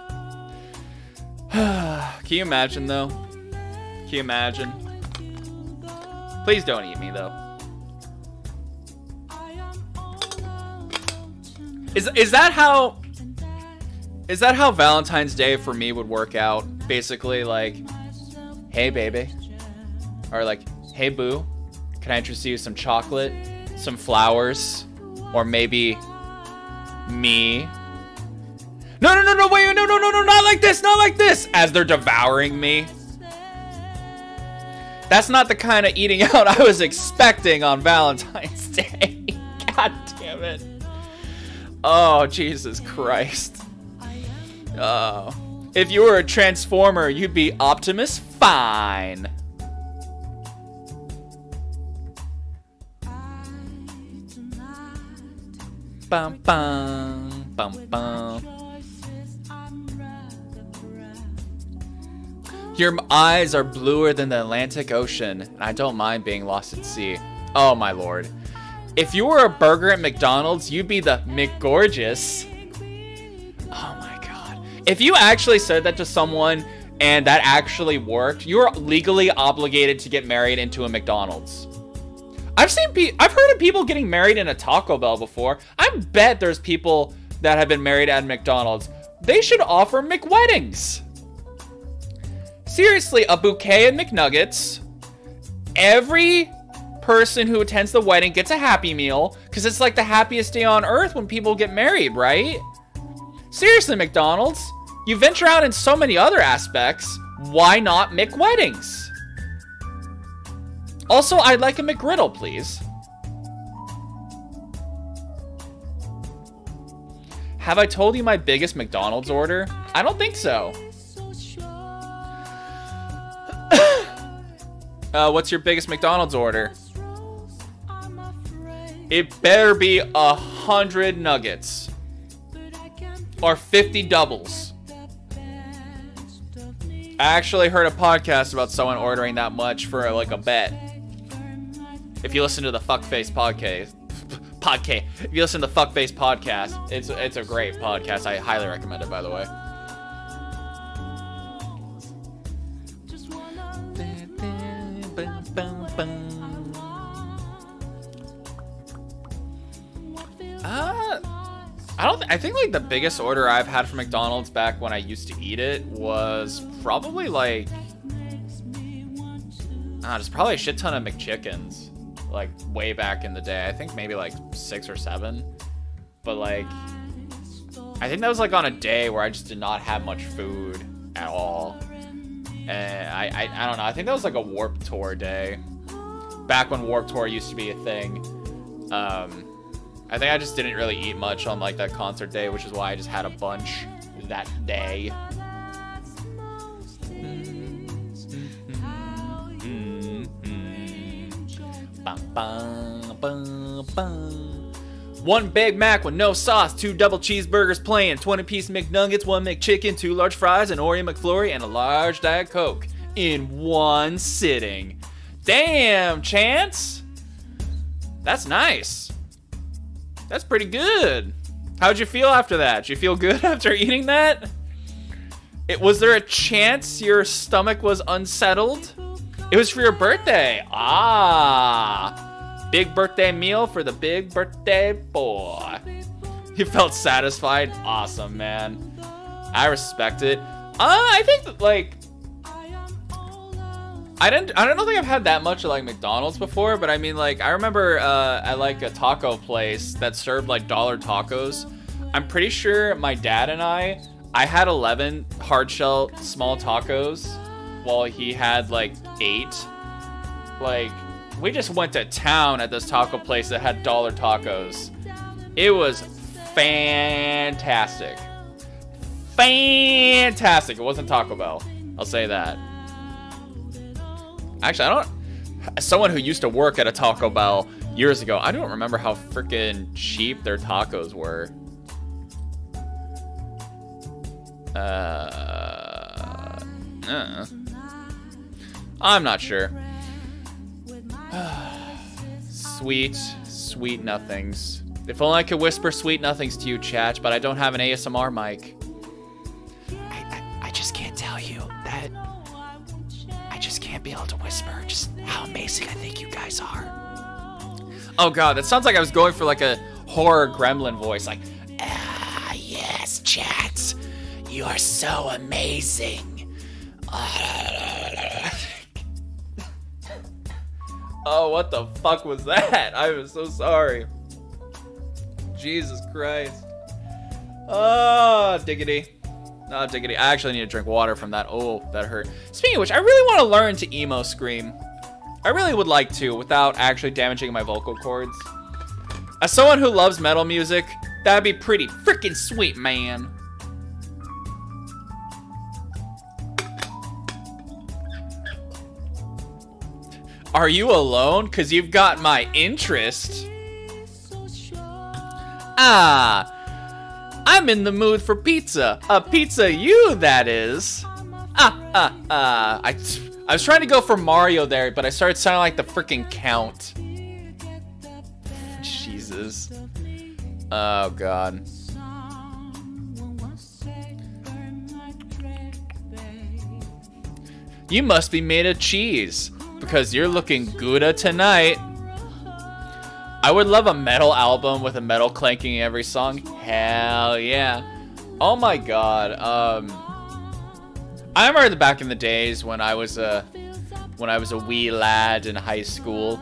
Can you imagine, though? Can you imagine? Please don't eat me, though. Is, is that how... Is that how Valentine's Day for me would work out? Basically, like, hey, baby. Or like, hey, boo. Can I interest you some chocolate? Some flowers? Or maybe me? No, no, no, no, wait, no, no, no, no, not like this, not like this! As they're devouring me. That's not the kind of eating out I was expecting on Valentine's Day. God damn it. Oh, Jesus Christ. Oh. If you were a Transformer, you'd be Optimus Fine. Bum bum bum bum. Your eyes are bluer than the Atlantic Ocean, and I don't mind being lost at sea. Oh my lord. If you were a burger at McDonald's, you'd be the McGorgeous. Oh my god. If you actually said that to someone and that actually worked, you're legally obligated to get married into a McDonald's. I've seen pe- I've heard of people getting married in a Taco Bell before. I bet there's people that have been married at McDonald's. They should offer McWeddings. Seriously, a bouquet of McNuggets. Every person who attends the wedding gets a happy meal because it's like the happiest day on earth when people get married, right? Seriously, McDonald's, you venture out in so many other aspects. Why not McWeddings? Also, I'd like a McGriddle, please. Have I told you my biggest McDonald's order? I don't think so. Uh, what's your biggest McDonald's order? It better be a hundred nuggets. Or 50 doubles. I actually heard a podcast about someone ordering that much for like a bet. If you listen to the Fuckface podcast, podcast. If you listen to the Fuckface podcast, it's it's a great podcast. I highly recommend it, by the way. Uh, I don't. Th I think like the biggest order I've had from McDonald's back when I used to eat it was probably like. Ah, just probably a shit ton of McChickens. like way back in the day. I think maybe like six or seven. But like, I think that was like on a day where I just did not have much food at all. And I, I, I don't know. I think that was like a Warped Tour day. Back when Warped Tour used to be a thing. Um, I think I just didn't really eat much on like that concert day, which is why I just had a bunch that day. One Big Mac with no sauce, two double cheeseburgers plain, 20 piece McNuggets, one McChicken, two large fries, an Oreo McFlurry, and a large Diet Coke in one sitting. Damn, Chance! That's nice. That's pretty good. How'd you feel after that? Did you feel good after eating that? It was there a chance your stomach was unsettled? It was for your birthday. Ah. Big birthday meal for the big birthday boy. You felt satisfied? Awesome, man. I respect it. Uh, I think like I didn't I don't know. think I've had that much of like McDonald's before, but I mean like I remember uh, at like a taco place that served like dollar tacos. I'm pretty sure my dad and I I had 11 hard shell small tacos while he had like 8. Like we just went to town at this taco place that had dollar tacos. It was fantastic. Fantastic. It wasn't Taco Bell. I'll say that. Actually, I don't. As someone who used to work at a Taco Bell years ago, I don't remember how freaking cheap their tacos were. Uh, uh, I'm not sure. sweet, sweet nothings. If only I could whisper sweet nothings to you, chat, but I don't have an ASMR mic. Be able to whisper just how amazing I think you guys are. Oh god, that sounds like I was going for like a horror gremlin voice, like, ah, yes, chat. You are so amazing. oh, what the fuck was that? I was so sorry. Jesus Christ. Oh, diggity. No, diggity. I actually need to drink water from that. Oh, that hurt. Speaking of which, I really want to learn to emo scream. I really would like to without actually damaging my vocal cords. As someone who loves metal music, that'd be pretty freaking sweet, man. Are you alone? Because you've got my interest. Ah, I'm in the mood for pizza. A pizza you, that is. Ah, ah, ah. I, I was trying to go for Mario there, but I started sounding like the freaking Count. Jesus. Oh, God. You must be made of cheese, because you're looking gooda tonight. I would love a metal album with a metal clanking in every song. Hell yeah. Oh my god. Um I remember back in the days when I was a when I was a wee lad in high school.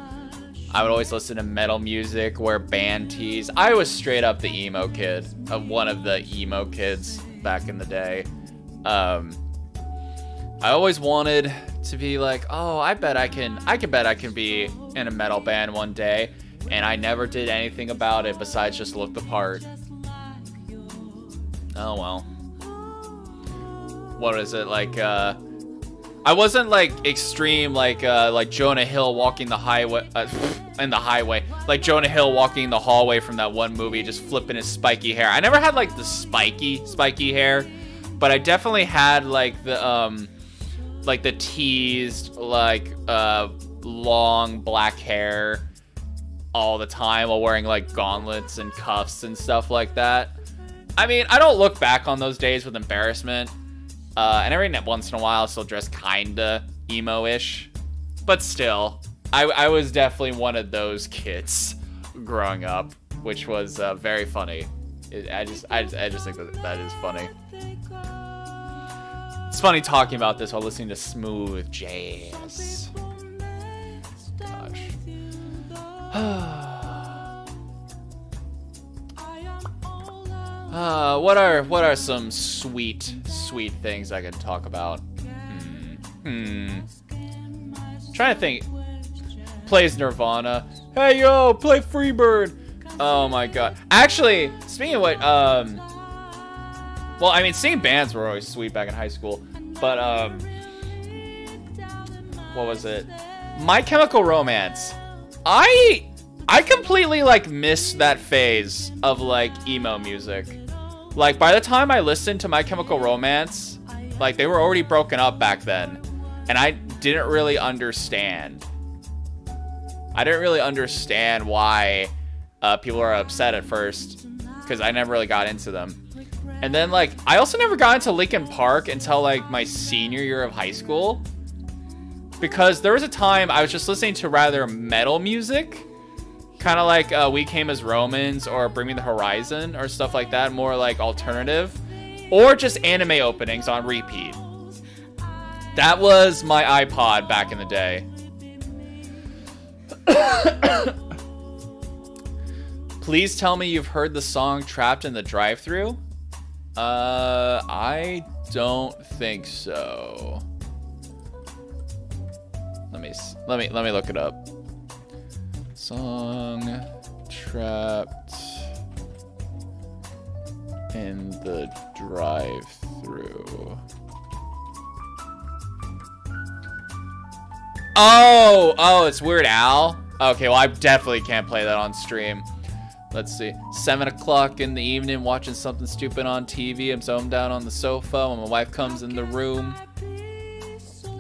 I would always listen to metal music, wear band tees. I was straight up the emo kid, of one of the emo kids back in the day. Um I always wanted to be like, "Oh, I bet I can I can bet I can be in a metal band one day." And I never did anything about it besides just look the part. Oh well. What is it like? Uh, I wasn't like extreme like uh, like Jonah Hill walking the highway uh, in the highway, like Jonah Hill walking the hallway from that one movie, just flipping his spiky hair. I never had like the spiky spiky hair, but I definitely had like the um like the teased like uh long black hair all the time while wearing like gauntlets and cuffs and stuff like that. I mean, I don't look back on those days with embarrassment. Uh, and every once in a while, I still dress kinda emo-ish. But still, I, I, was definitely one of those kids growing up, which was uh, very funny. I just, I, I just think that that is funny. It's funny talking about this while listening to smooth jazz. Uh, what are what are some sweet sweet things I can talk about? Hmm. hmm. Trying to think. Plays Nirvana. Hey yo, play Freebird. Oh my god. Actually, speaking of what, um, well, I mean, seeing bands were always sweet back in high school, but um, what was it? My Chemical Romance. I I completely like missed that phase of like emo music. Like by the time I listened to My Chemical Romance, like they were already broken up back then, and I didn't really understand. I didn't really understand why uh, people are upset at first because I never really got into them. And then like I also never got into Linkin Park until like my senior year of high school because there was a time I was just listening to rather metal music, kind of like uh, We Came as Romans or Bring Me the Horizon or stuff like that, more like alternative, or just anime openings on repeat. That was my iPod back in the day. Please tell me you've heard the song Trapped in the Drive-Thru. Uh, I don't think so. Let me let me let me look it up. Song Trapped in the drive-through. Oh, oh, it's Weird Al. Okay, well, I definitely can't play that on stream. Let's see. Seven o'clock in the evening, watching something stupid on TV. I'm so I'm down on the sofa when my wife comes in the room,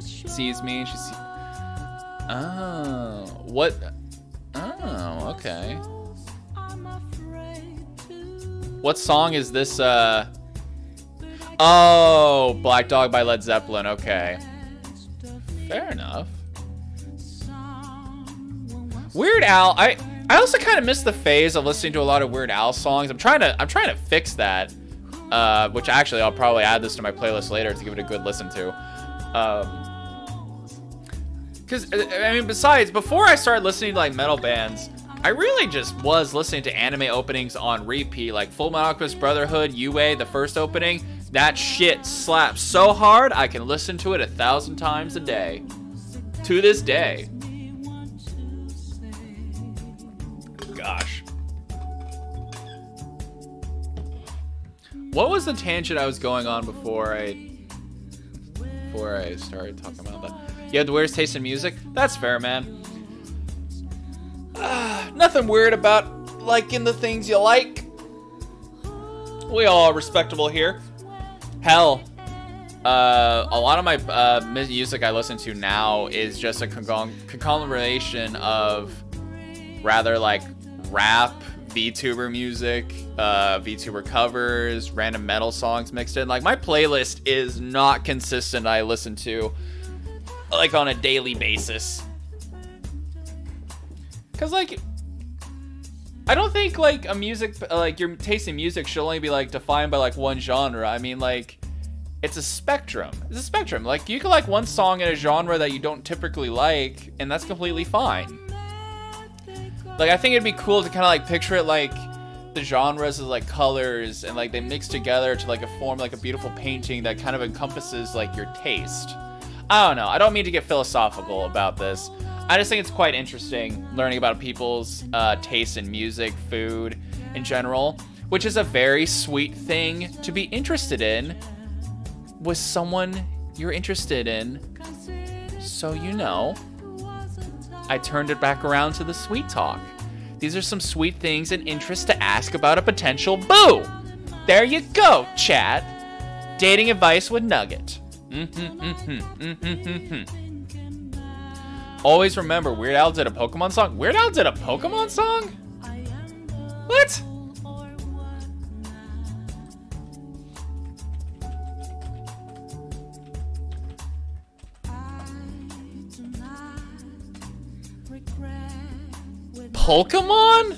sees me, she. Oh, what? Oh, okay. What song is this? Uh. Oh, Black Dog by Led Zeppelin. Okay. Fair enough. Weird Al, I I also kind of miss the phase of listening to a lot of Weird Al songs. I'm trying to I'm trying to fix that. Uh, which actually I'll probably add this to my playlist later to give it a good listen to. Um, because uh, I mean, besides, before I started listening to like metal bands, I really just was listening to anime openings on repeat, like Full Metal Alchemist Brotherhood, YUI, the first opening. That shit slaps so hard I can listen to it a thousand times a day. To this day. gosh. What was the tangent I was going on before I before I started talking about that? You had the weirdest taste in music? That's fair, man. Uh, nothing weird about liking the things you like. We all are respectable here. Hell, uh, a lot of my uh, music I listen to now is just a conglomeration of rather like rap, VTuber music, uh, VTuber covers, random metal songs mixed in. Like my playlist is not consistent. I listen to like on a daily basis. Cause like I don't think like a music like your taste in music should only be like defined by like one genre. I mean like it's a spectrum. It's a spectrum. Like you can like one song in a genre that you don't typically like, and that's completely fine. Like, I think it'd be cool to kind of like picture it like the genres of like colors and like they mix together to like a form like a beautiful painting that kind of encompasses like your taste. I don't know. I don't mean to get philosophical about this. I just think it's quite interesting learning about people's uh, taste in music, food, in general, which is a very sweet thing to be interested in with someone you're interested in. So you know. I turned it back around to the sweet talk. These are some sweet things and interests to ask about a potential boo. There you go, chat. Dating advice with Nugget. Mm-hmm, mm-hmm, mm-hmm, Always remember, Weird Al did a Pokemon song. Weird Al did a Pokemon song? What? Pokemon?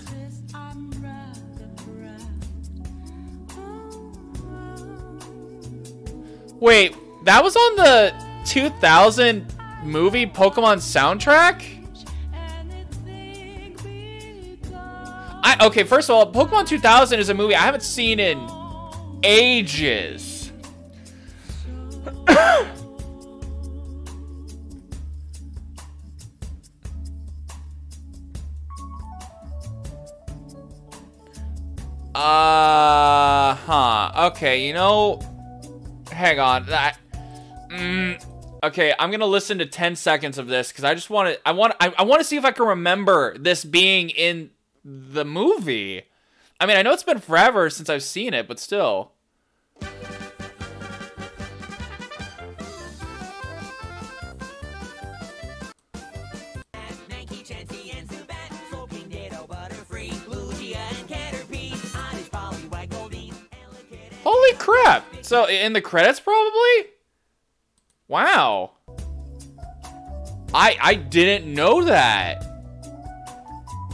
Wait, that was on the 2000 movie Pokemon soundtrack? I okay, first of all, Pokemon 2000 is a movie I haven't seen in ages. uh huh. Okay, you know, hang on. That. Mm, okay, I'm gonna listen to 10 seconds of this because I just want to. I want. I, I want to see if I can remember this being in the movie. I mean, I know it's been forever since I've seen it, but still. Holy crap! So, in the credits, probably? Wow. I I didn't know that.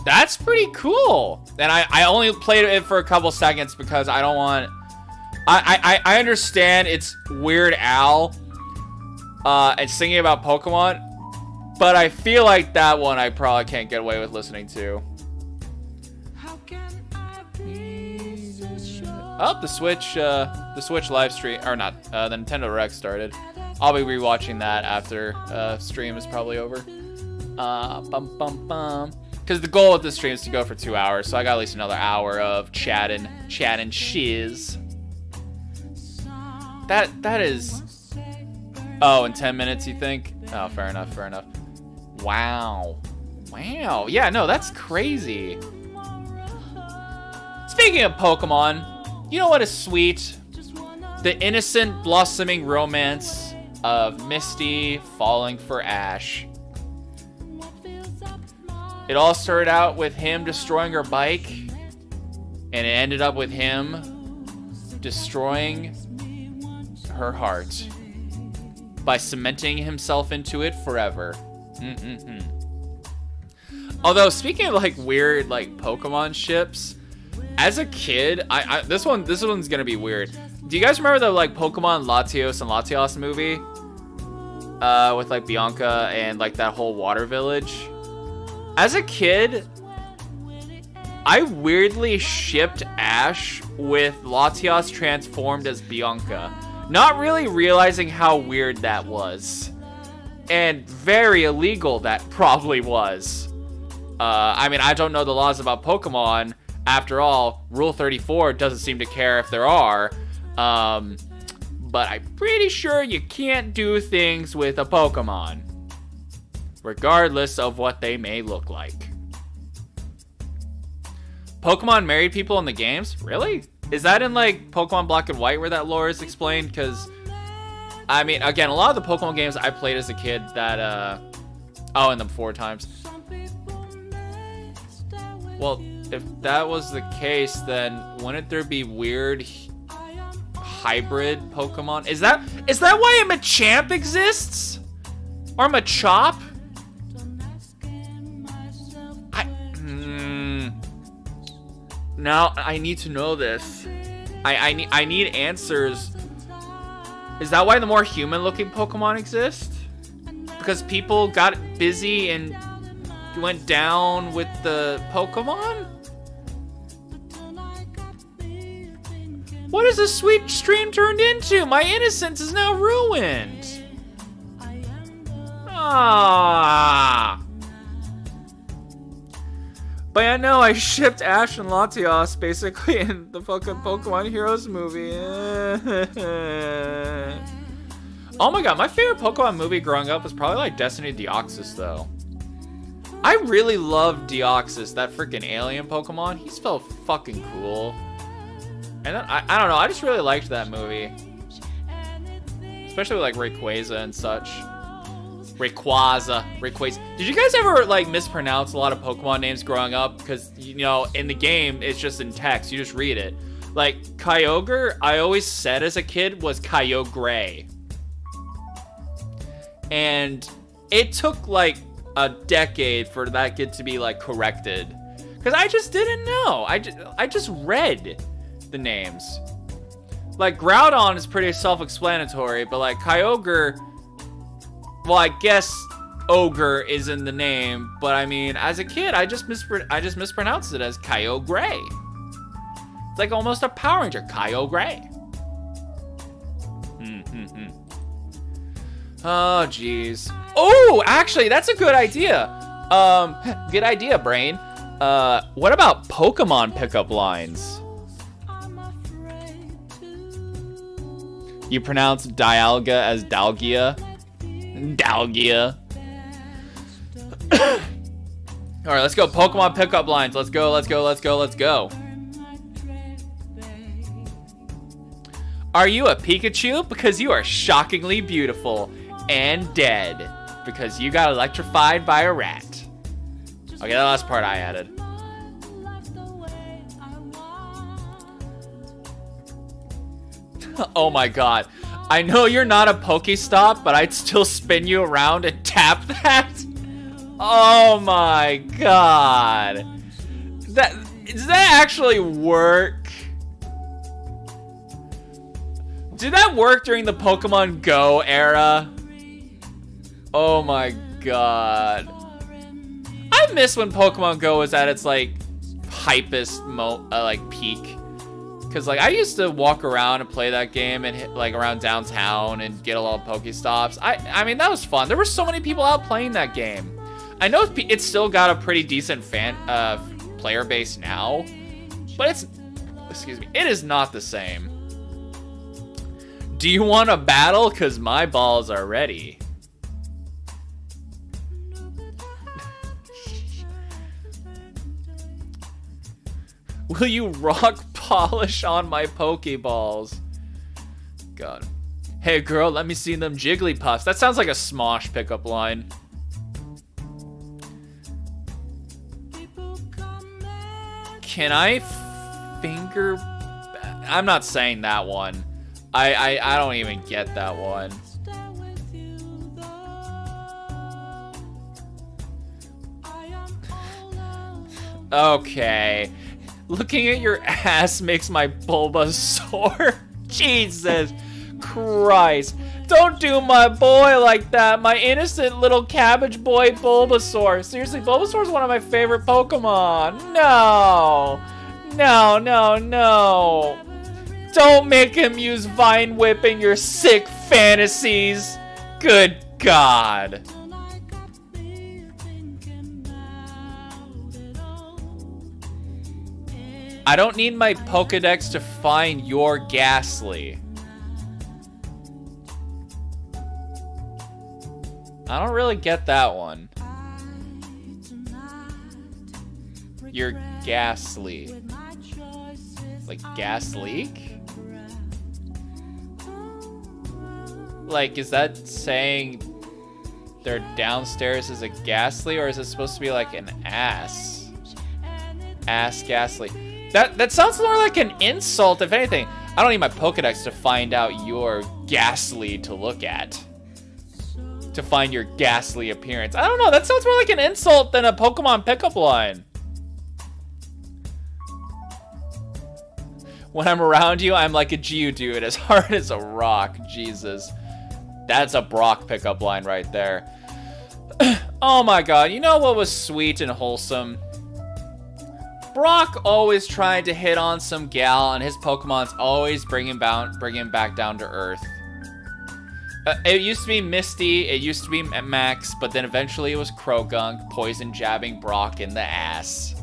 That's pretty cool. And I, I only played it for a couple seconds because I don't want... I, I, I understand it's Weird Al uh, and singing about Pokemon, but I feel like that one I probably can't get away with listening to. Oh, the Switch, uh, the Switch live stream, or not, uh, the Nintendo Direct started. I'll be rewatching that after uh, stream is probably over. Uh, bum bum bum. Because the goal of this stream is to go for two hours, so I got at least another hour of chatting, chatting shiz. That that is. Oh, in 10 minutes, you think? Oh, fair enough, fair enough. Wow. Wow. Yeah, no, that's crazy. Speaking of Pokemon, you know what is sweet? The innocent, blossoming romance of Misty falling for Ash. It all started out with him destroying her bike, and it ended up with him destroying her heart by cementing himself into it forever. Mm -mm -mm. Although speaking of like weird like Pokemon ships, as a kid, I, I this one this one's gonna be weird. Do you guys remember the like Pokemon Latias and Latios movie? Uh, with like Bianca and like that whole water village. As a kid, I weirdly shipped Ash with Latios transformed as Bianca, not really realizing how weird that was. And very illegal that probably was. Uh, I mean, I don't know the laws about Pokemon. After all, Rule 34 doesn't seem to care if there are. Um, but I'm pretty sure you can't do things with a Pokemon regardless of what they may look like. Pokemon married people in the games? Really? Is that in like Pokemon Black and White where that lore is explained? Because, I mean, again, a lot of the Pokemon games I played as a kid that, uh, oh, and them four times. Well, if that was the case, then wouldn't there be weird hybrid Pokemon? Is that is that why a Machamp exists? Or a Machop? Hmm. Now I need to know this. I I need I need answers. Is that why the more human-looking Pokemon exist? Because people got busy and went down with the Pokemon? What has this sweet stream turned into? My innocence is now ruined. Ah. But I know I shipped Ash and Latios basically in the fucking Pokemon Heroes movie. oh my god, my favorite Pokemon movie growing up was probably like Destiny Deoxys though. I really love Deoxys, that freaking alien Pokemon. He's felt fucking cool. And I, I don't know, I just really liked that movie. Especially with like Rayquaza and such. Rayquaza, Rayquaza. Did you guys ever like mispronounce a lot of Pokemon names growing up? Because you know, in the game, it's just in text. You just read it. Like Kyogre, I always said as a kid was Kyogre, and it took like a decade for that kid to be like corrected, because I just didn't know. I just, I just read the names. Like Groudon is pretty self-explanatory, but like Kyogre well, I guess ogre is in the name, but I mean, as a kid, I just I just mispronounced it as Kyogre. It's like almost a Power Ranger, Kyogre. Oh, jeez. Oh, actually, that's a good idea. Um, good idea, brain. Uh, what about Pokemon pickup lines? You pronounce Dialga as Dalgia? Dalgia. All right, let's go. Pokemon pickup lines. Let's go, let's go, let's go, let's go. Are you a Pikachu? Because you are shockingly beautiful. And dead. Because you got electrified by a rat. Okay, that last part I added. oh my god. I know you're not a Pokestop, but I'd still spin you around and tap that. Oh my god. That does that actually work? Did that work during the Pokemon Go era? Oh my god. I miss when Pokemon Go was at its like hypest mo uh, like peak. Cause like I used to walk around and play that game and hit like around downtown and get a lot of Pokestops. I I mean that was fun. There were so many people out playing that game. I know it's still got a pretty decent fan uh, player base now, but it's excuse me, it is not the same. Do you want a battle? Cause my balls are ready. Will you rock polish on my Pokeballs? God. Hey girl, let me see them Jigglypuffs. That sounds like a Smosh pickup line. Can I finger... I'm not saying that one. I, I, I don't even get that one. Okay. Looking at your ass makes my bulba sore. Jesus Christ. Don't do my boy like that. My innocent little cabbage boy Bulbasaur. Seriously, Bulbasaur is one of my favorite Pokemon. No. No, no, no. Don't make him use Vine Whip in your sick fantasies. Good God. I don't need my Pokedex to find your Ghastly. I don't really get that one. Your Ghastly. Like gas leak? Like, is that saying their downstairs is a ghastly, or is it supposed to be like an ass? Ass Gastly. That that sounds more like an insult, if anything. I don't need my Pokedex to find out your ghastly to look at. To find your ghastly appearance. I don't know, that sounds more like an insult than a Pokemon pickup line. When I'm around you, I'm like a Geodude, as hard as a rock. Jesus. That's a Brock pickup line right there. oh my god, you know what was sweet and wholesome? Brock always tried to hit on some gal, and his Pokemon's always bring him, bound, bring him back down to Earth. Uh, it used to be Misty, it used to be Max, but then eventually it was Croagunk, poison jabbing Brock in the ass.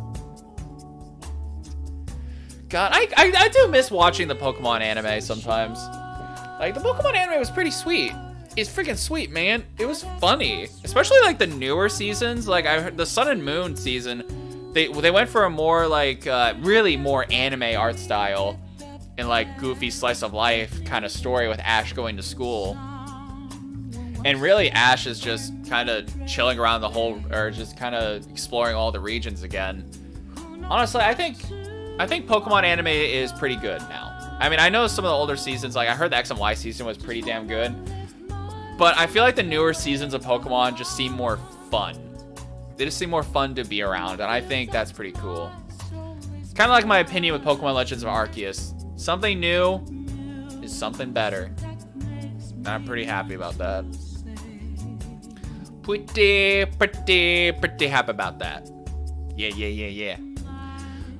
God, I, I, I do miss watching the Pokemon anime sometimes. Like, the Pokemon anime was pretty sweet. It's freaking sweet, man. It was funny. Especially, like, the newer seasons. Like, I heard the Sun and Moon season they they went for a more like uh, really more anime art style and like goofy slice of life kind of story with Ash going to school. And really, Ash is just kind of chilling around the whole, or just kind of exploring all the regions again. Honestly, I think, I think Pokemon anime is pretty good now. I mean, I know some of the older seasons, like I heard the X and Y season was pretty damn good, but I feel like the newer seasons of Pokemon just seem more fun. They just seem more fun to be around, and I think that's pretty cool. It's kind of like my opinion with Pokemon Legends of Arceus. Something new is something better. And I'm pretty happy about that. pretty, pretty, pretty happy about that. Yeah, yeah, yeah, yeah.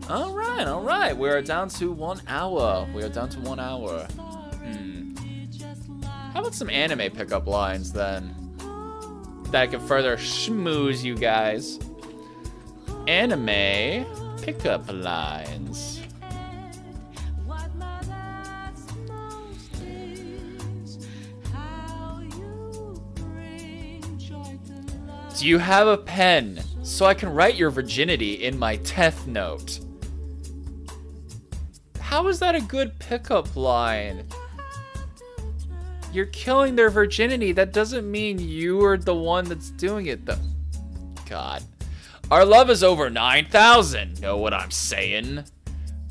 All right, all right. We are down to one hour. We are down to one hour. Hmm. How about some anime pickup lines then? That I can further schmooze you guys. Anime pickup lines. Do you have a pen so I can write your virginity in my death note? How is that a good pickup line? You're killing their virginity. That doesn't mean you are the one that's doing it, though. God. Our love is over 9,000. Know what I'm saying?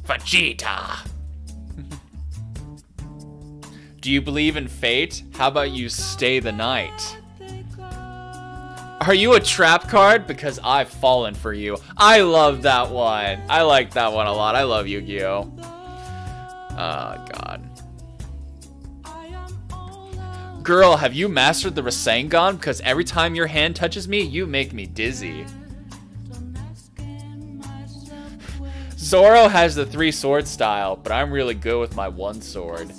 Vegeta. Do you believe in fate? How about you stay the night? Are you a trap card? Because I've fallen for you. I love that one. I like that one a lot. I love Yu-Gi-Oh! Oh, God. Girl, have you mastered the Rasengan? Because every time your hand touches me, you make me dizzy. Zoro has the three sword style, but I'm really good with my one sword.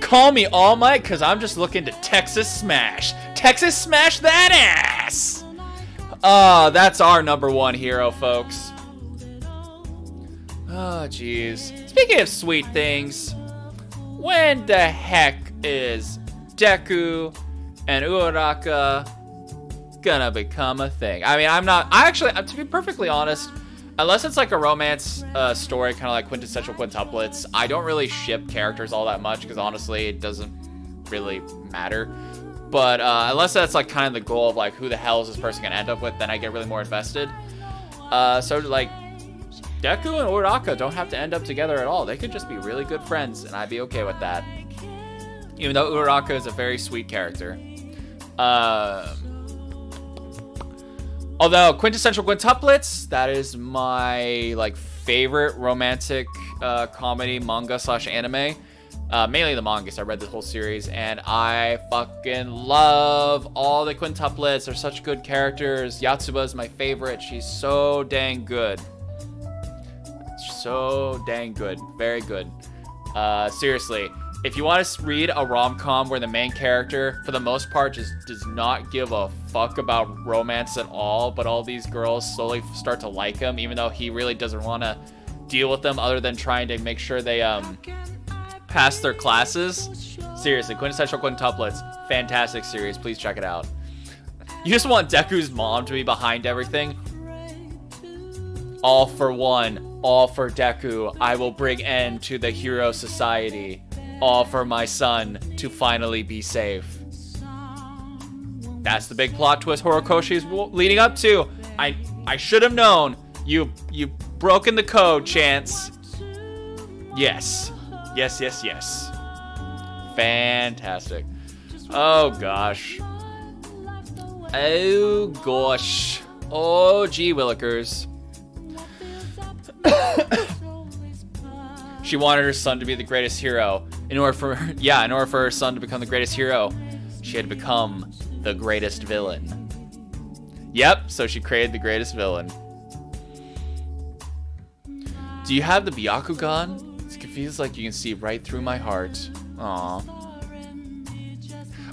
Call me All Might, because I'm just looking to Texas Smash. Texas Smash that ass! Ah, that's our number one hero, folks. Oh, jeez. Speaking of sweet things, when the heck is Deku and Uraraka gonna become a thing? I mean, I'm not. I actually, to be perfectly honest, unless it's like a romance uh, story, kind of like quintessential quintuplets, I don't really ship characters all that much because honestly, it doesn't really matter. But uh, unless that's like kind of the goal of like who the hell is this person gonna end up with, then I get really more invested. Uh, so like, Deku and Uraraka don't have to end up together at all. They could just be really good friends, and I'd be okay with that. Even though Uraraka is a very sweet character. Um, Although quintessential quintuplets, that is my like favorite romantic uh, comedy manga slash anime. Uh, mainly the manga, I read the whole series, and I fucking love all the quintuplets. They're such good characters. Yotsuba is my favorite. She's so dang good. So dang good. Very good. Uh, seriously, if you want to read a rom-com where the main character, for the most part, just does not give a fuck about romance at all, but all these girls slowly start to like him, even though he really doesn't want to deal with them other than trying to make sure they um pass their classes. Seriously, Quintessential Quintuplets, fantastic series. Please check it out. You just want Deku's mom to be behind everything. All for one, all for Deku. I will bring end to the hero society all for my son to finally be safe. That's the big plot twist Horikoshi's leading up to. I I should have known. You you broken the code, Chance. Yes. Yes, yes, yes. Fantastic. Oh gosh. Oh gosh. Oh gee willikers. she wanted her son to be the greatest hero in order for yeah, in order for her son to become the greatest hero, she had to become the greatest villain. Yep, so she created the greatest villain. Do you have the Byakugan? It feels like you can see right through my heart. Aw.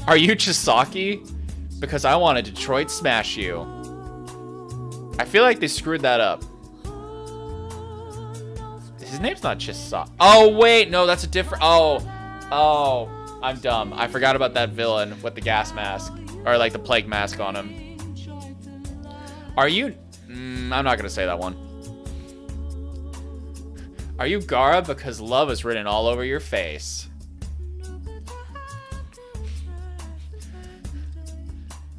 Are you Chisaki? Because I want to Detroit smash you. I feel like they screwed that up. His name's not Chisaki. Oh, wait. No, that's a different... Oh. Oh. I'm dumb. I forgot about that villain with the gas mask. Or, like, the plague mask on him. Are you... Mm, I'm not going to say that one. Are you Gaara because love is written all over your face?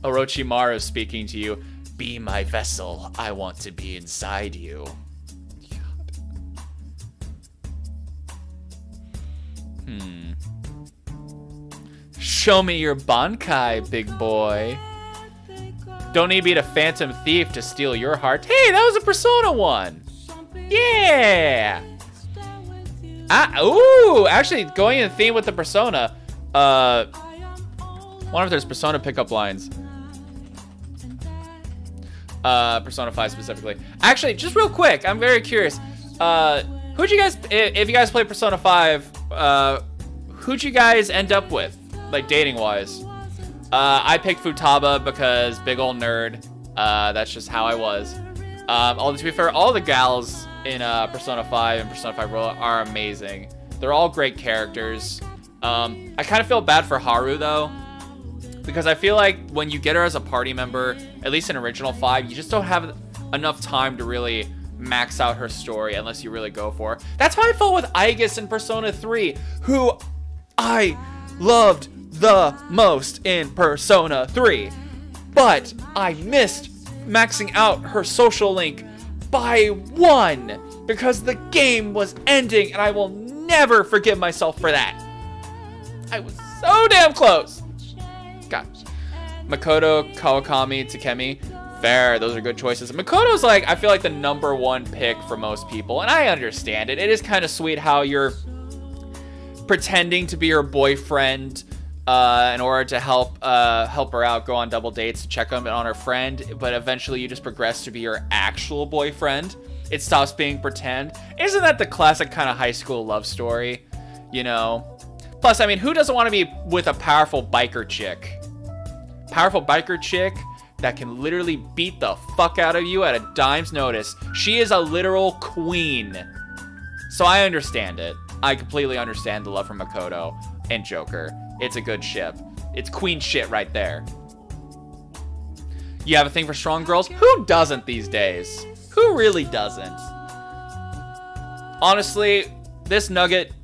Orochimaru speaking to you. Be my vessel. I want to be inside you. Hmm. Show me your Bankai, big boy. Don't need to be Phantom Thief to steal your heart. Hey, that was a Persona one. Yeah. Ah, ooh, actually, going in theme with the Persona. Uh, wonder if there's Persona pickup lines. Uh, Persona 5 specifically. Actually, just real quick, I'm very curious. Uh, who'd you guys, if you guys play Persona 5, uh, who'd you guys end up with, like dating wise? Uh, I picked Futaba because big old nerd. Uh, that's just how I was. Um, all to be fair, all the gals in uh, Persona 5 and Persona 5 Royal are amazing. They're all great characters. Um, I kind of feel bad for Haru though, because I feel like when you get her as a party member, at least in Original 5, you just don't have enough time to really max out her story unless you really go for it. That's how I felt with Aigis in Persona 3, who I loved the most in Persona 3. But I missed maxing out her social link by one because the game was ending and I will never forgive myself for that. I was so damn close. God. Makoto, Kawakami, Takemi. Fair, those are good choices. Makoto's like, I feel like the number one pick for most people, and I understand it. It is kind of sweet how you're pretending to be her boyfriend uh, in order to help uh, help her out, go on double dates, check on on her friend, but eventually you just progress to be her actual boyfriend. It stops being pretend. Isn't that the classic kind of high school love story? You know. Plus, I mean, who doesn't want to be with a powerful biker chick? Powerful biker chick that can literally beat the fuck out of you at a dime's notice. She is a literal queen. So I understand it. I completely understand the love for Makoto and Joker. It's a good ship. It's queen shit right there. You have a thing for strong girls? Who doesn't these days? Who really doesn't? Honestly, this nugget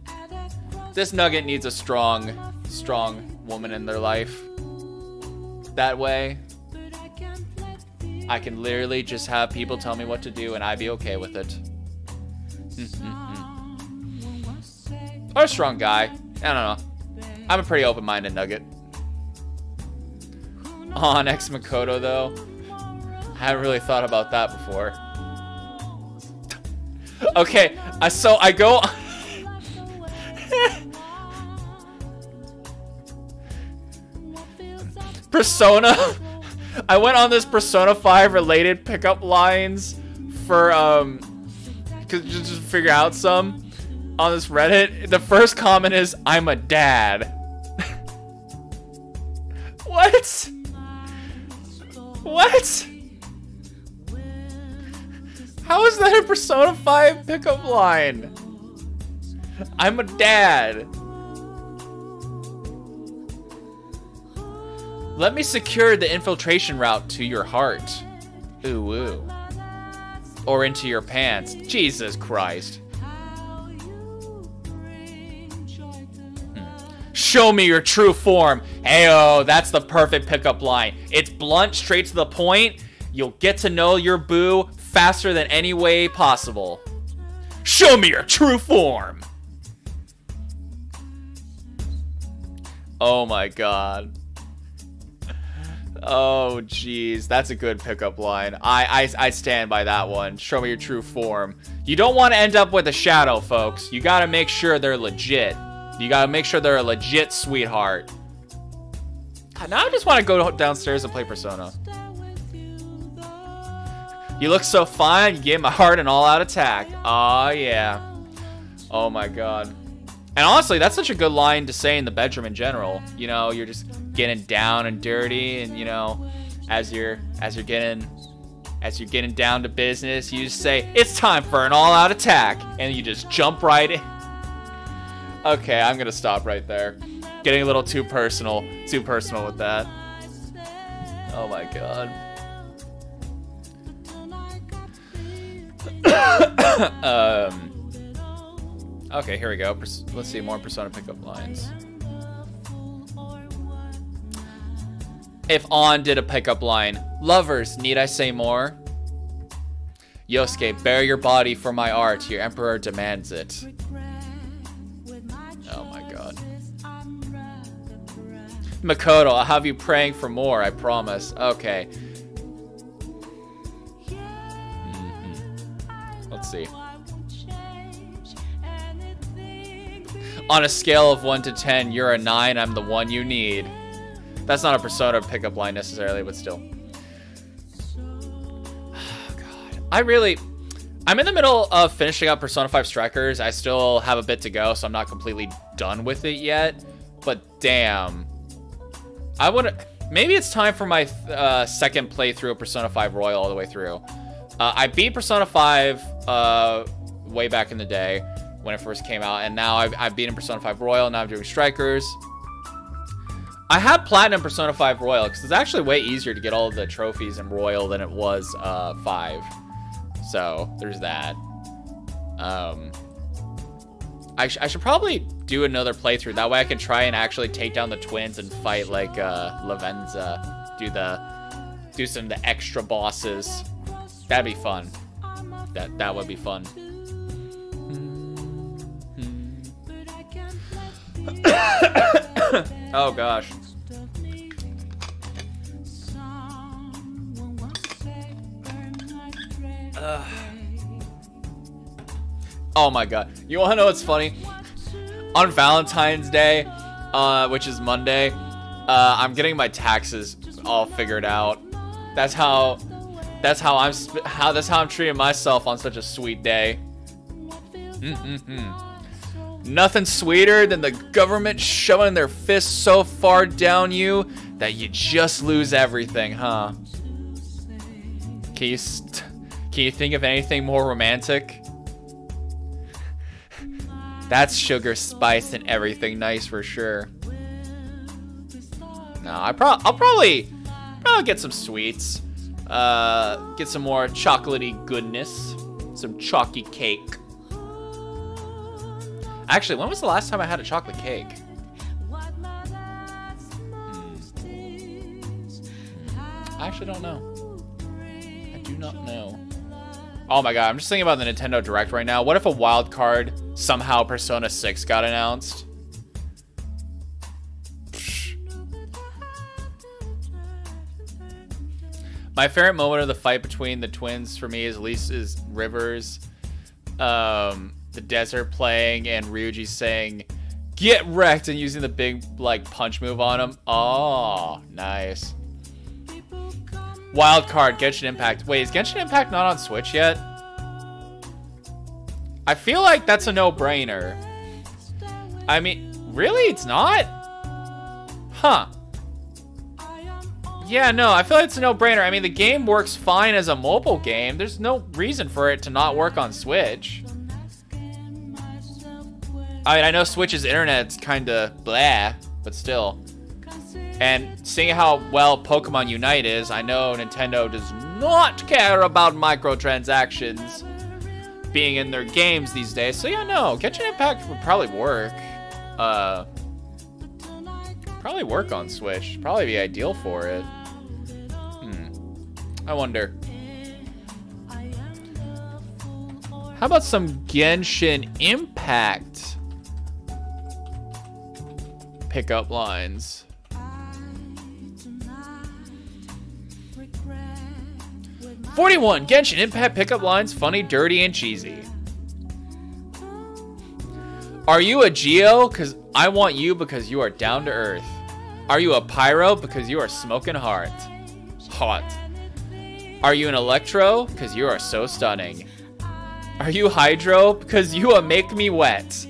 this nugget needs a strong strong woman in their life. That way I can literally just have people tell me what to do and I'd be okay with it. or a strong guy. I don't know. I'm a pretty open-minded nugget. On ex Makoto though, I haven't really thought about that before. okay, uh, so I go. Persona. I went on this Persona 5 related pickup lines for um, cause just to figure out some on this Reddit. The first comment is, "I'm a dad." What? What? How is that a Persona 5 pickup line? I'm a dad. Let me secure the infiltration route to your heart. Ooh, ooh. Or into your pants. Jesus Christ. Hmm. Show me your true form. Heyo, that's the perfect pickup line. It's blunt, straight to the point. You'll get to know your boo faster than any way possible. Show me your true form. Oh my god. Oh jeez, that's a good pickup line. I, I I stand by that one. Show me your true form. You don't want to end up with a shadow, folks. You gotta make sure they're legit. You gotta make sure they're a legit sweetheart. Ah, now I just want to go downstairs and play Persona. You look so fine, you gave my heart an all-out attack. Oh yeah. Oh my god. And honestly, that's such a good line to say in the bedroom in general. You know, you're just getting down and dirty, and you know, as you're as you're getting as you're getting down to business, you just say, "It's time for an all-out attack," and you just jump right in. Okay, I'm gonna stop right there. Getting a little too personal, too personal with that. Oh my god. um, okay, here we go. Let's see more Persona pickup lines. If Ann did a pickup line, lovers, need I say more? Yusuke, bear your body for my art. Your emperor demands it. Oh my god. Makoto, I'll have you praying for more, I promise. Okay. Mm -hmm. Let's see. On a scale of 1 to 10, you're a 9, I'm the one you need. That's not a persona pickup line necessarily, but still. I really... I'm in the middle of finishing up Persona 5 Strikers. I still have a bit to go, so I'm not completely done with it yet. But damn. I would... Maybe it's time for my uh, second playthrough of Persona 5 Royal all the way through. Uh, I beat Persona 5 uh, way back in the day when it first came out, and now I've, I've beaten Persona 5 Royal, now I'm doing Strikers. I had Platinum Persona 5 Royal, because it's actually way easier to get all the trophies in Royal than it was uh, 5. So, there's that. Um, I, sh I, should probably do another playthrough. That way I can try and actually take down the twins and fight like uh, Lavenza. Do the do some of the extra bosses. That'd be fun. That that would be fun. oh gosh. Uh. Oh my god. You wanna know what's funny? On Valentine's Day, uh, which is Monday, uh, I'm getting my taxes all figured out. That's how that's how I'm how that's how I'm treating myself on such a sweet day. Mm -hmm -hmm. Nothing sweeter than the government shoving their fists so far down you that you just lose everything, huh? Can you can you think of anything more romantic? That's sugar, spice, and everything nice for sure. No, I pro I'll probably probably get some sweets. Uh, get some more chocolatey goodness. Some chalky cake. Actually, when was the last time I had a chocolate cake? Hmm. I actually don't know. I do not know. Oh my god, I'm just thinking about the Nintendo Direct right now. What if a wild card somehow Persona 6 got announced? My favorite moment of the fight between the twins for me is Lisa's Rivers. Um, the desert playing and Ryuji saying, get wrecked and using the big like punch move on him. Oh, nice. Wild card, Genshin Impact. Wait, is Genshin Impact not on Switch yet? I feel like that's a no-brainer. I mean, really? It's not? Huh. Yeah, no, I feel like it's a no-brainer. I mean, the game works fine as a mobile game. There's no reason for it to not work on Switch. I mean, I know Switch's internet's kind of blah, but still. And seeing how well Pokemon Unite is, I know Nintendo does not care about microtransactions being in their games these days. So yeah, no, Genshin Impact would probably work. Uh, probably work on Switch. Probably be ideal for it. Hmm. I wonder. How about some Genshin Impact? pickup lines. Forty-one Genshin Impact pickup lines, funny, dirty, and cheesy. Are you a Geo? Cause I want you because you are down to earth. Are you a Pyro? Because you are smoking hot. Hot. Are you an Electro? Because you are so stunning. Are you Hydro? Because you a make me wet.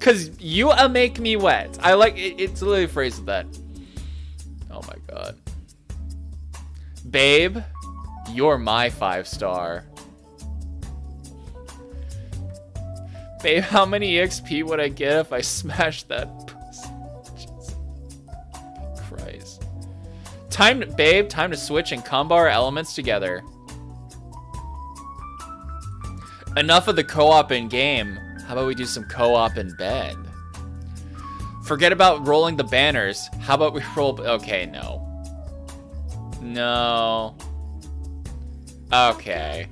Cause you uh, make me wet. I like it, it's literally phrased that. Oh my god. Babe, you're my five star. Babe, how many XP would I get if I smashed that Christ. Time, babe, time to switch and combo our elements together. Enough of the co-op in game. How about we do some co-op in bed? Forget about rolling the banners. How about we roll... Okay, no. No. Okay.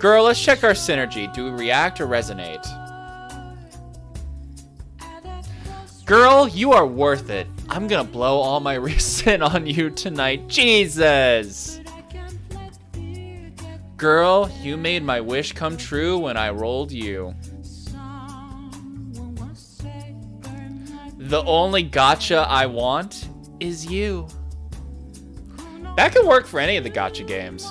Girl, let's check our synergy. Do we react or resonate? Girl, you are worth it. I'm gonna blow all my reason on you tonight. Jesus! Girl, you made my wish come true when I rolled you. The only gacha I want is you. That could work for any of the gacha games.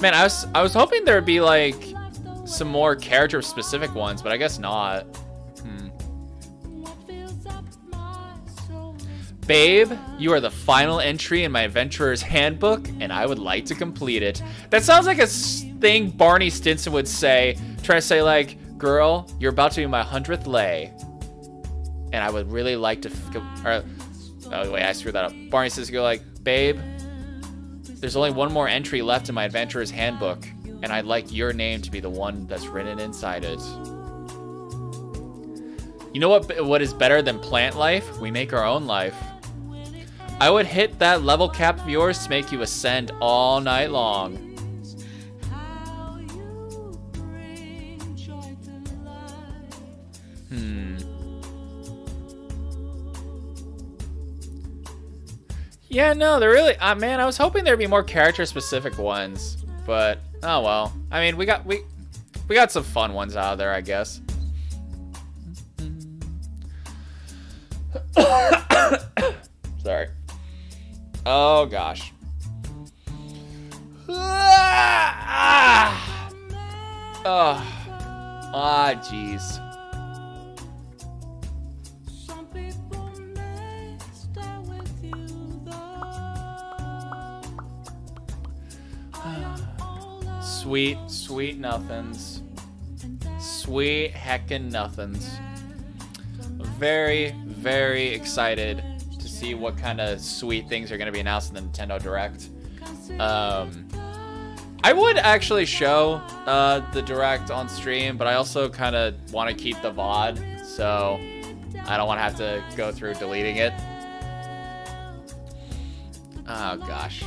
Man, I was I was hoping there would be like some more character specific ones, but I guess not. Hmm. Babe, you are the final entry in my adventurer's handbook, and I would like to complete it. That sounds like a thing Barney Stinson would say, trying to say like, girl, you're about to be my hundredth lay, and I would really like to. Or, oh wait, I screwed that up. Barney Stinson go like, babe, there's only one more entry left in my adventurer's handbook, and I'd like your name to be the one that's written inside it. You know what what is better than plant life? We make our own life. I would hit that level cap of yours to make you ascend all night long. Yeah, no, they're really. Uh, man, I was hoping there'd be more character-specific ones, but oh well. I mean, we got we we got some fun ones out of there, I guess. Sorry. Oh gosh. Ah. Ah, jeez. Sweet, sweet nothings. Sweet heckin' nothings. Very, very excited to see what kind of sweet things are going to be announced in the Nintendo Direct. Um, I would actually show uh, the Direct on stream, but I also kind of want to keep the VOD, so I don't want to have to go through deleting it. Oh, gosh.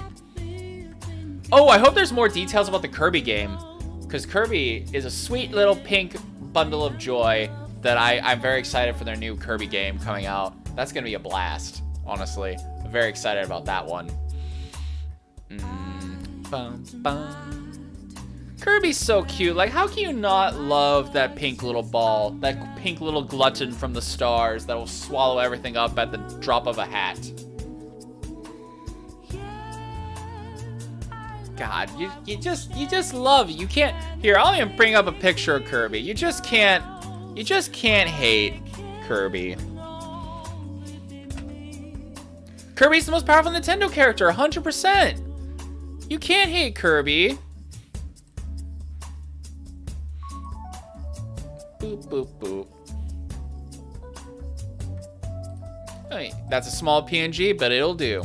Oh, I hope there's more details about the Kirby game. Because Kirby is a sweet little pink bundle of joy that I, I'm very excited for their new Kirby game coming out. That's going to be a blast, honestly. I'm very excited about that one. Mm, bum, bum. Kirby's so cute. Like, how can you not love that pink little ball? That pink little glutton from the stars that will swallow everything up at the drop of a hat. God, you you just you just love. You can't here, I'll even bring up a picture of Kirby. You just can't you just can't hate Kirby. Kirby's the most powerful Nintendo character, 100%. You can't hate Kirby. Boop, boop, boop. Mean, that's a small PNG, but it'll do.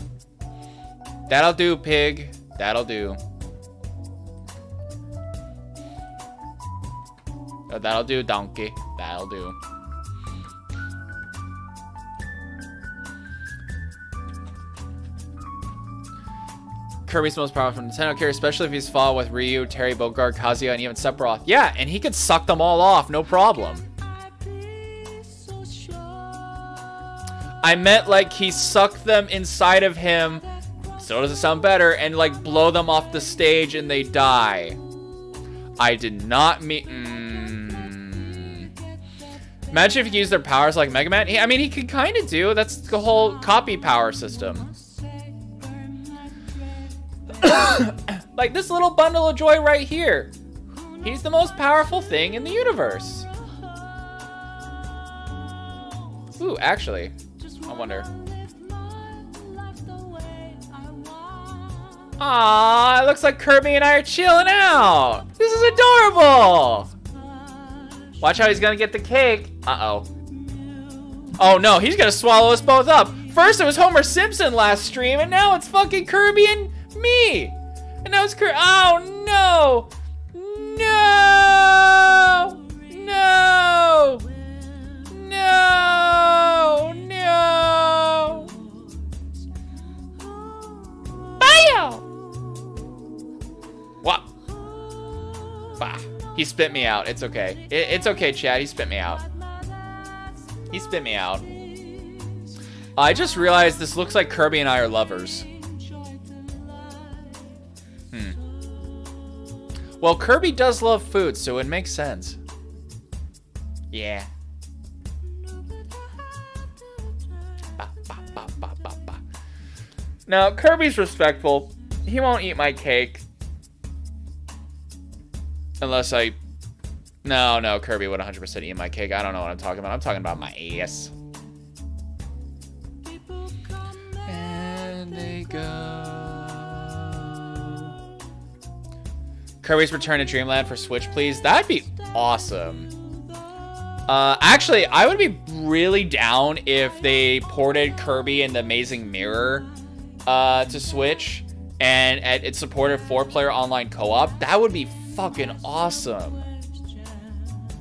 That'll do, pig. That'll do. Uh, that'll do, donkey. That'll do. Kirby's most powerful Nintendo character, especially if he's fought with Ryu, Terry Bogard, Kazuya, and even Sephiroth. Yeah, and he could suck them all off, no problem. I meant like he sucked them inside of him so does it sound better, and like blow them off the stage and they die. I did not mean. Mm. Imagine if he used their powers like Mega Man. I mean, he could kind of do. That's the whole copy power system. like this little bundle of joy right here. He's the most powerful thing in the universe. Ooh, actually, I wonder. Aw, it looks like Kirby and I are chilling out. This is adorable. Watch how he's gonna get the cake. Uh-oh. Oh no, he's gonna swallow us both up. First it was Homer Simpson last stream, and now it's fucking Kirby and me. And now it's Kirby. Oh no. No. No. No. No. Bye. Bah. He spit me out. It's okay. It, it's okay, Chad. He spit me out. He spit me out. I just realized this looks like Kirby and I are lovers. Hmm. Well, Kirby does love food, so it makes sense. Yeah. Now, Kirby's respectful. He won't eat my cake. Unless I... No, no, Kirby would 100% eat my cake. I don't know what I'm talking about. I'm talking about my ass. And they go... Kirby's Return to Dreamland for Switch, please. That'd be awesome. Uh, actually, I would be really down if they ported Kirby and the Amazing Mirror uh, to Switch and, and it supported four-player online co-op. That would be fucking awesome.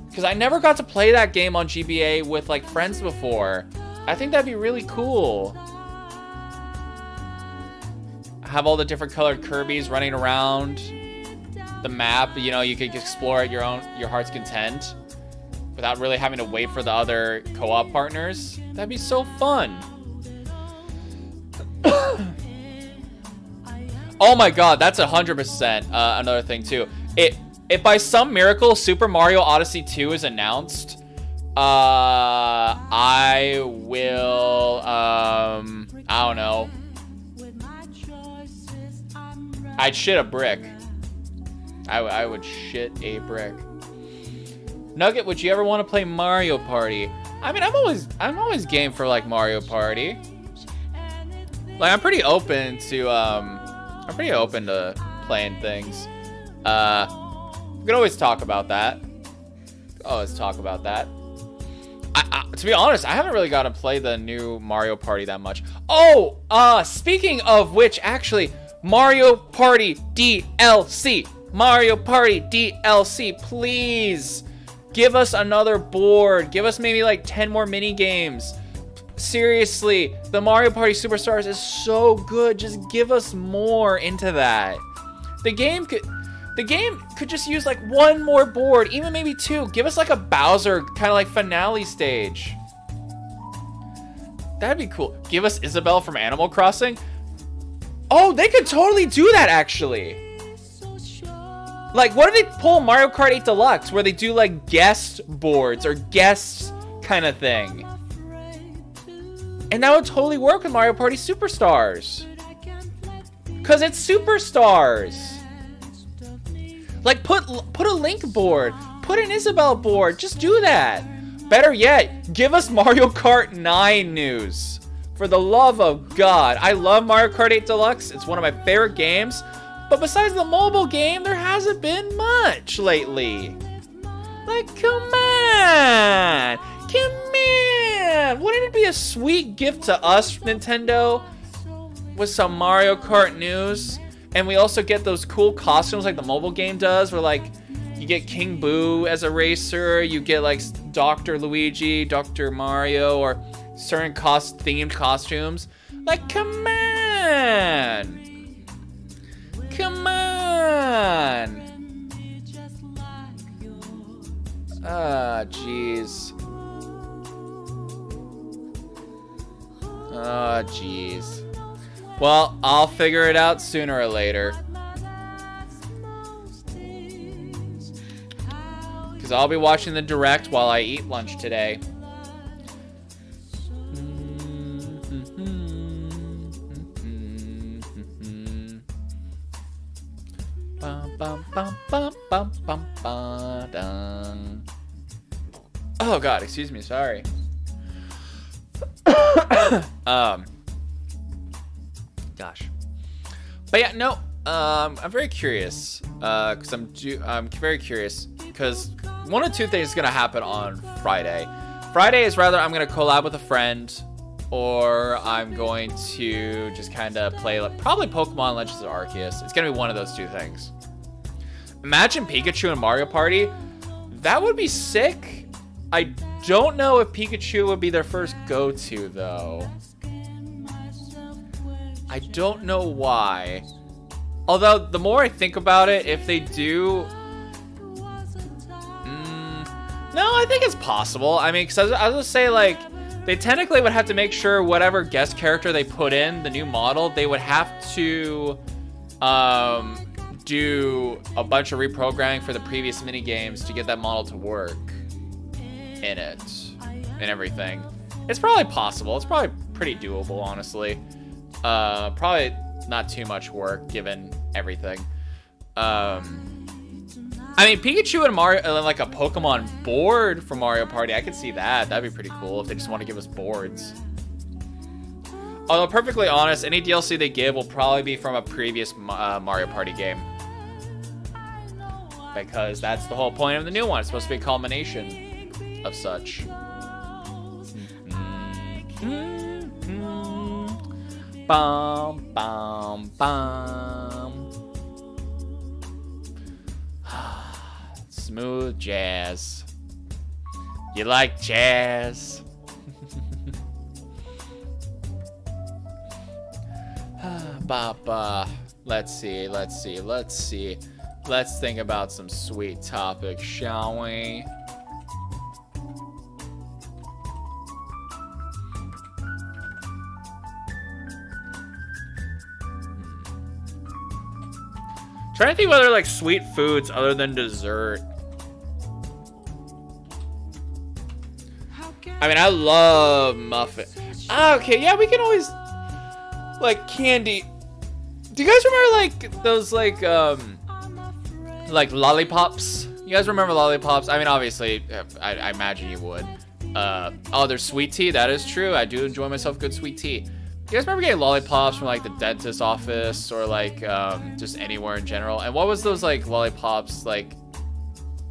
Because I never got to play that game on GBA with like friends before. I think that'd be really cool. Have all the different colored Kirby's running around the map. You know, you could explore at your own your heart's content without really having to wait for the other co-op partners. That'd be so fun. oh my god, that's 100% uh, another thing too. It if by some miracle Super Mario Odyssey 2 is announced, uh, I will, um, I don't know. I'd shit a brick. I, I would shit a brick. Nugget, would you ever want to play Mario Party? I mean, I'm always I'm always game for like Mario Party. Like I'm pretty open to um I'm pretty open to playing things. Uh we can always talk about that. Always talk about that. I, I, to be honest, I haven't really got to play the new Mario Party that much. Oh, uh speaking of which actually Mario Party DLC. Mario Party DLC, please. Give us another board. Give us maybe like 10 more mini games. Seriously, the Mario Party Superstars is so good. Just give us more into that. The game could the game could just use like one more board, even maybe two. Give us like a Bowser kind of like finale stage. That'd be cool. Give us Isabelle from Animal Crossing. Oh, they could totally do that actually. Like, what if they pull Mario Kart 8 Deluxe, where they do, like, guest boards or guests kind of thing? And that would totally work with Mario Party Superstars. Because it's Superstars. Like, put, put a Link board. Put an Isabelle board. Just do that. Better yet, give us Mario Kart 9 news. For the love of God. I love Mario Kart 8 Deluxe. It's one of my favorite games. But besides the mobile game, there hasn't been much lately. Like, come on! Come on! Wouldn't it be a sweet gift to us, Nintendo? With some Mario Kart news? And we also get those cool costumes like the mobile game does, where like, you get King Boo as a racer, you get like Dr. Luigi, Dr. Mario, or certain cost themed costumes. Like, come on! Come on! Ah, jeez. Ah, jeez. Well, I'll figure it out sooner or later. Because I'll be watching the direct while I eat lunch today. Oh god, excuse me, sorry. um gosh. But yeah, no, um I'm very curious. Uh cuz I'm I'm very curious cuz one of two things is to happen on Friday. Friday is rather I'm to collab with a friend or I'm going to just kind of play like probably Pokemon Legends of Arceus. It's to be one of those two things. Imagine Pikachu and Mario Party. That would be sick. I don't know if Pikachu would be their first go-to, though. I don't know why. Although, the more I think about it, if they do... Mm, no, I think it's possible. I mean, because I was, going to say, like, they technically would have to make sure whatever guest character they put in, the new model, they would have to... Um, do a bunch of reprogramming for the previous mini games to get that model to work. in it and everything. It's probably possible. It's probably pretty doable, honestly. Uh, probably not too much work given everything. Um, I mean, Pikachu and Mario, uh, like a Pokemon board for Mario Party, I could see that. That'd be pretty cool if they just want to give us boards. Although, perfectly honest, any DLC they give will probably be from a previous uh, Mario Party game. Because that's the whole point of the new one. It's supposed to be a culmination of such. Mm -hmm. Bum, bum, bum. Smooth jazz. You like jazz? Baba. Let's see, let's see, let's see. Let's think about some sweet topics, shall we? Trying to think of other like sweet foods other than dessert. I mean, I love muffin. Ah, okay, yeah, we can always like candy. Do you guys remember like those like um like lollipops? You guys remember lollipops? I mean, obviously, I, I imagine you would. Uh, oh, there's sweet tea. That is true. I do enjoy myself good sweet tea. You guys remember getting lollipops from like the dentist office or like um, just anywhere in general? And what was those like lollipops like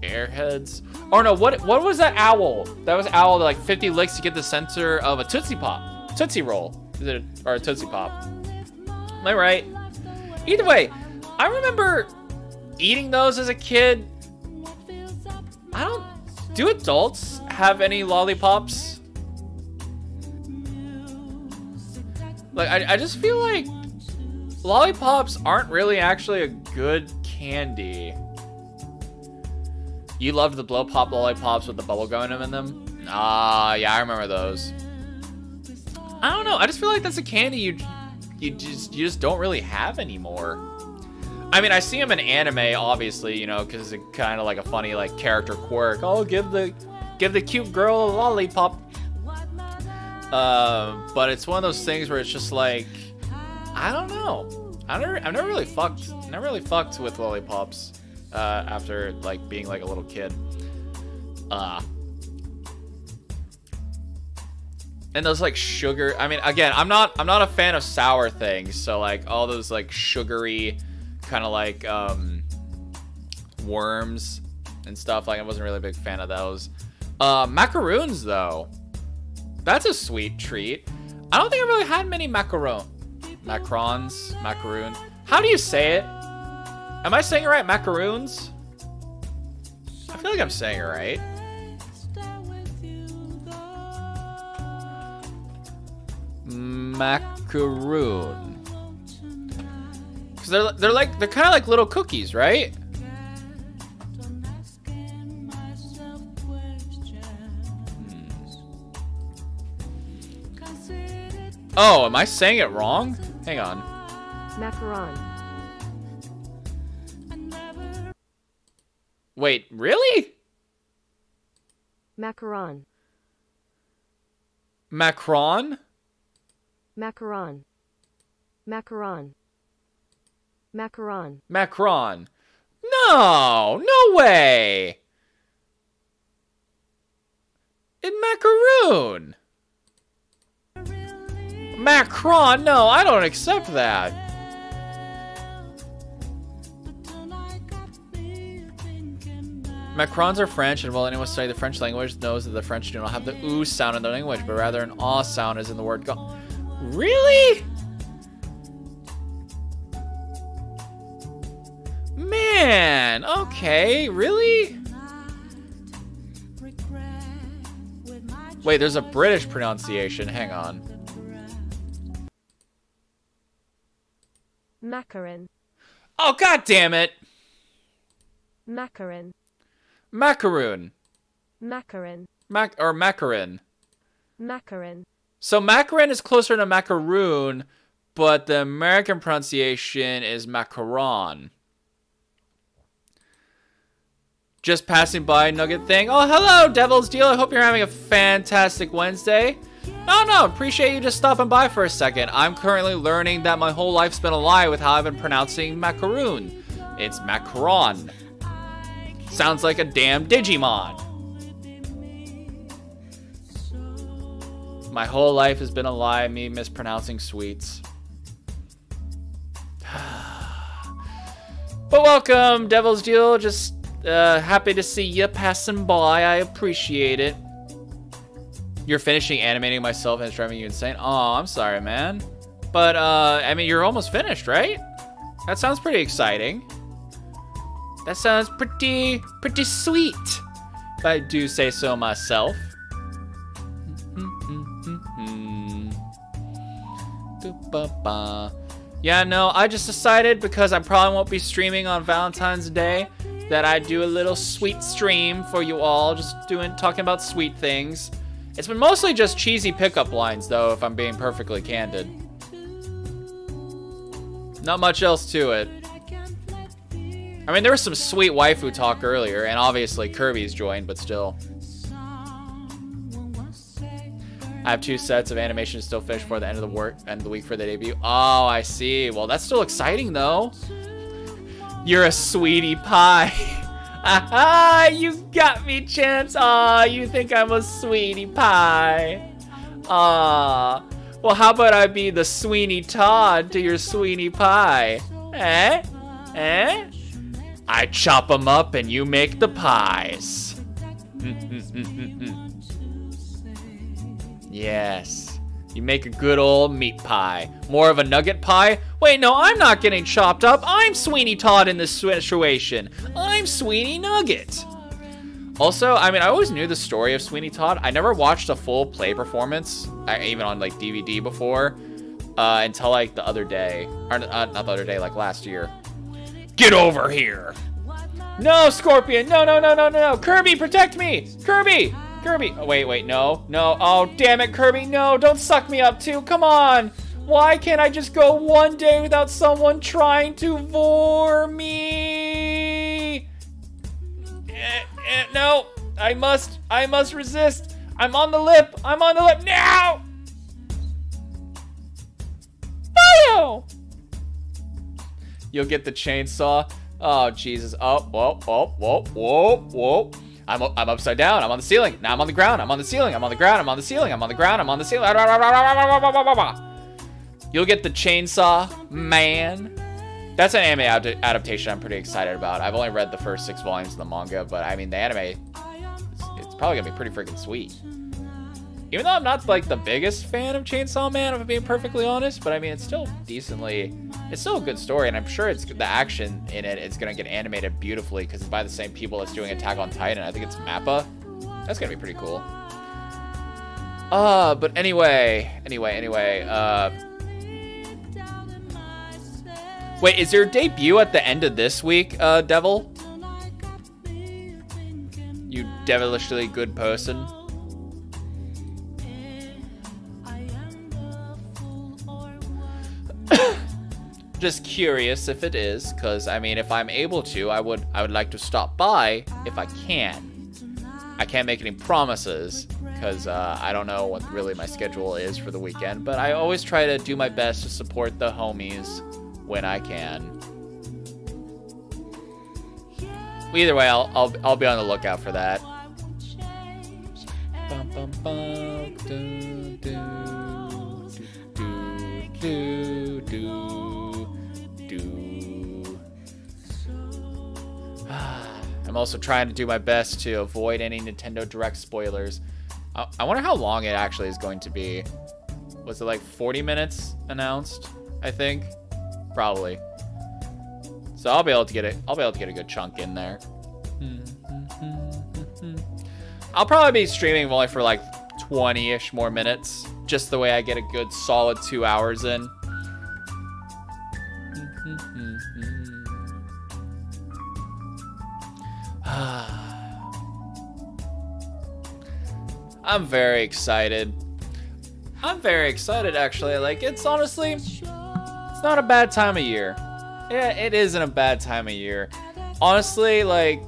airheads? Or no, what what was that owl? That was owl like 50 licks to get the center of a Tootsie Pop. Tootsie Roll. Is it a, or a Tootsie Pop? Am I right? Either way, I remember eating those as a kid. I don't do adults have any lollipops? Like, I, I just feel like lollipops aren't really actually a good candy. You loved the blow pop lollipops with the bubble gum in them? Ah, yeah, I remember those. I don't know. I just feel like that's a candy you you just you just don't really have anymore. I mean, I see them in anime, obviously, you know, because it's kind of like a funny like character quirk. Oh, give the give the cute girl a lollipop. Uh, but it's one of those things where it's just like, I don't know. I never, I've never really fucked, never really fucked with lollipops uh, after like being like a little kid. Uh, and those like sugar. I mean, again, I'm not, I'm not a fan of sour things. So like all those like sugary, kind of like um, worms and stuff. Like I wasn't really a big fan of those. Uh, macaroons though. That's a sweet treat. I don't think I really had many macaron. Macarons? Macaroon. How do you say it? Am I saying it right? Macaroons? I feel like I'm saying it right. Macaroon. Cause they're they're like they're kind of like little cookies, right? Oh, am I saying it wrong? Hang on. Macaron. Wait, really? Macaron. Macron? Macaron. Macaron. Macaron. Macron. No, no way. In macaroon. Macron, no, I don't accept that. Macrons are French, and while anyone studying the French language knows that the French do not have the oo sound in their language, but rather an ah sound is in the word go. Really? Man, okay, really? Wait, there's a British pronunciation. Hang on. Macaron. Oh, god damn it! Macaron. Macaroon. Macaron. Mac or macaron. Macaron. So macaron is closer to macaroon, but the American pronunciation is macaron. Just passing by Nugget thing. Oh, hello, Devil's Deal. I hope you're having a fantastic Wednesday. No, no, appreciate you just stopping by for a second. I'm currently learning that my whole life's been a lie with how I've been pronouncing macaroon. It's macaron. Sounds like a damn Digimon. My whole life has been a lie, me mispronouncing sweets. but welcome, Devil's Deal. Just uh, happy to see you passing by. I appreciate it. You're finishing animating myself and it's driving you insane. Oh, I'm sorry, man. But, uh, I mean, you're almost finished, right? That sounds pretty exciting. That sounds pretty, pretty sweet. If I do say so myself. Yeah, no, I just decided because I probably won't be streaming on Valentine's Day that I do a little sweet stream for you all, just doing talking about sweet things. It's been mostly just cheesy pickup lines though, if I'm being perfectly candid. Not much else to it. I mean, there was some sweet waifu talk earlier, and obviously Kirby's joined, but still. I have two sets of animation still finished for the end of the work end of the week for the debut. Oh, I see. Well, that's still exciting though. You're a sweetie pie. You got me, Chance. Aw, you think I'm a sweetie pie. Ah. Well, how about I be the Sweeney Todd to your Sweeney Pie? Eh? Eh? I chop them up and you make the pies. yes. You make a good old meat pie. More of a nugget pie? Wait, no, I'm not getting chopped up. I'm Sweeney Todd in this situation. I'm Sweeney Nugget. Also, I mean, I always knew the story of Sweeney Todd. I never watched a full play performance, even on like DVD before, uh, until like the other day, or uh, not the other day, like last year. Get over here! No, Scorpion! No, no, no, no, no, no! Kirby, protect me! Kirby! Kirby! Oh, wait, wait, no, no. Oh, damn it, Kirby! No, don't suck me up too. Come on! Why can't I just go one day without someone trying to vor me? Eh, eh, no, I must, I must resist. I'm on the lip. I'm on the lip now. Bio. You'll get the chainsaw. Oh Jesus! Oh, whoa, whoa, whoa, whoa, whoa. I'm, I'm upside down. I'm on the ceiling. Now I'm on the ground. I'm on the ceiling. I'm on the ground. I'm on the ceiling. I'm on the ground. I'm on the ceiling. You'll get the chainsaw man. That's an anime ad adaptation I'm pretty excited about. I've only read the first six volumes of the manga, but I mean, the anime, it's, it's probably gonna be pretty freaking sweet. Even though I'm not like the biggest fan of Chainsaw Man, if I'm being perfectly honest, but I mean, it's still decently, it's still a good story, and I'm sure it's the action in it is gonna get animated beautifully because it's by the same people that's doing Attack on Titan. I think it's Mappa. That's gonna be pretty cool. Uh, but anyway, anyway, anyway, uh, Wait, is a debut at the end of this week, uh, Devil? You devilishly good person. Just curious if it is, because I mean, if I'm able to, I would I would like to stop by if I can. I can't make any promises because uh, I don't know what really my schedule is for the weekend, but I always try to do my best to support the homies when I can. Either way, I'll, I'll, I'll be on the lookout for that. Bum, bum, bum, do, do, do, do, I'm also trying to do my best to avoid any Nintendo Direct spoilers. I, I wonder how long it actually is going to be. Was it like 40 minutes announced? I think probably. So I'll be able to get it. I'll be able to get a good chunk in there. I'll probably be streaming only for like 20-ish more minutes, just the way I get a good solid two hours in. I'm very excited. I'm very excited actually. Like it's honestly it's not a bad time of year. Yeah, it isn't a bad time of year. Honestly, like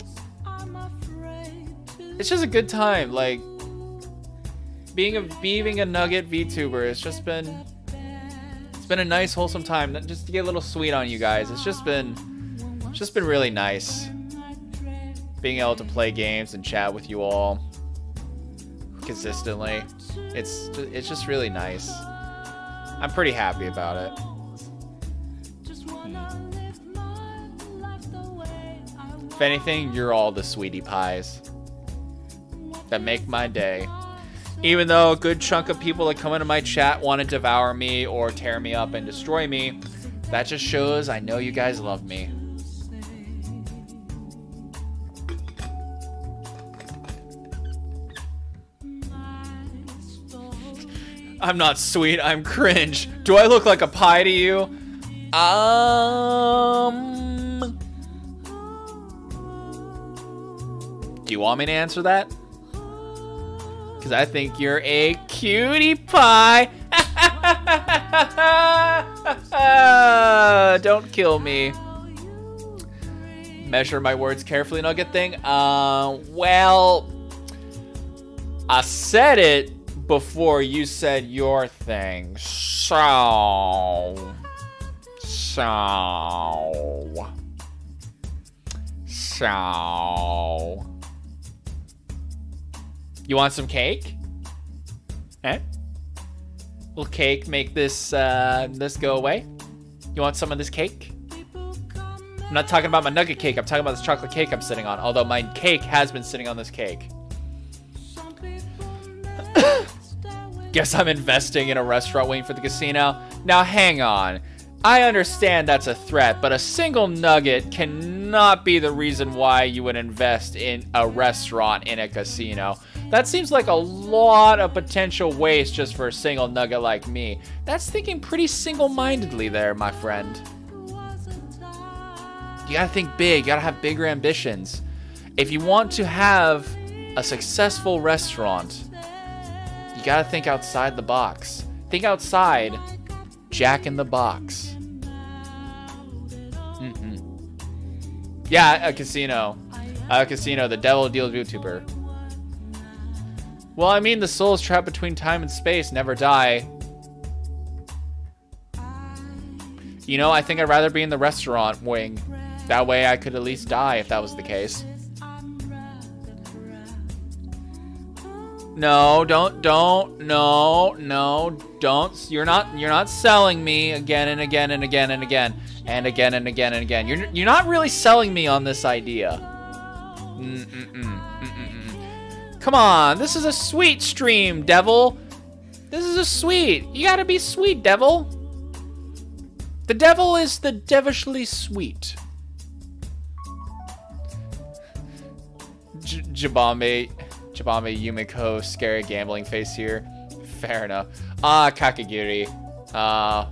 it's just a good time. Like being a being a Nugget VTuber, it's just been it's been a nice wholesome time. Just to get a little sweet on you guys. It's just been it's just been really nice being able to play games and chat with you all consistently. It's it's just really nice. I'm pretty happy about it. If anything, you're all the sweetie pies that make my day. Even though a good chunk of people that come into my chat want to devour me or tear me up and destroy me, that just shows I know you guys love me. I'm not sweet, I'm cringe. Do I look like a pie to you? Um. Do you want me to answer that? Because I think you're a cutie pie. Don't kill me. Measure my words carefully, Nugget thing. Uh, well, I said it before you said your thing. So. So. So. You want some cake? Eh? Will cake make this uh, this go away? You want some of this cake? I'm not talking about my nugget cake. I'm talking about this chocolate cake I'm sitting on. Although my cake has been sitting on this cake. Guess I'm investing in a restaurant waiting for the casino. Now hang on. I understand that's a threat, but a single nugget cannot be the reason why you would invest in a restaurant in a casino. That seems like a lot of potential waste just for a single nugget like me. That's thinking pretty single-mindedly there, my friend. You gotta think big, you gotta have bigger ambitions. If you want to have a successful restaurant, you gotta think outside the box. Think outside Jack in the Box. Mm-mm. Yeah, a casino. A casino, the devil deals YouTuber. Well, I mean, the souls trapped between time and space never die. You know, I think I'd rather be in the restaurant wing. That way I could at least die if that was the case. No, don't, don't, no, no, don't. You're not, you're not selling me again and again and again and again and again and again and again. You're, you're not really selling me on this idea. Mm-mm-mm, mm-mm-mm. Come on, this is a sweet stream, devil. This is a sweet. You gotta be sweet, devil. The devil is the devilishly sweet. J Jabambe. Jabami Yumiko scary gambling face here. Fair enough. Ah, Kakegurui. Uh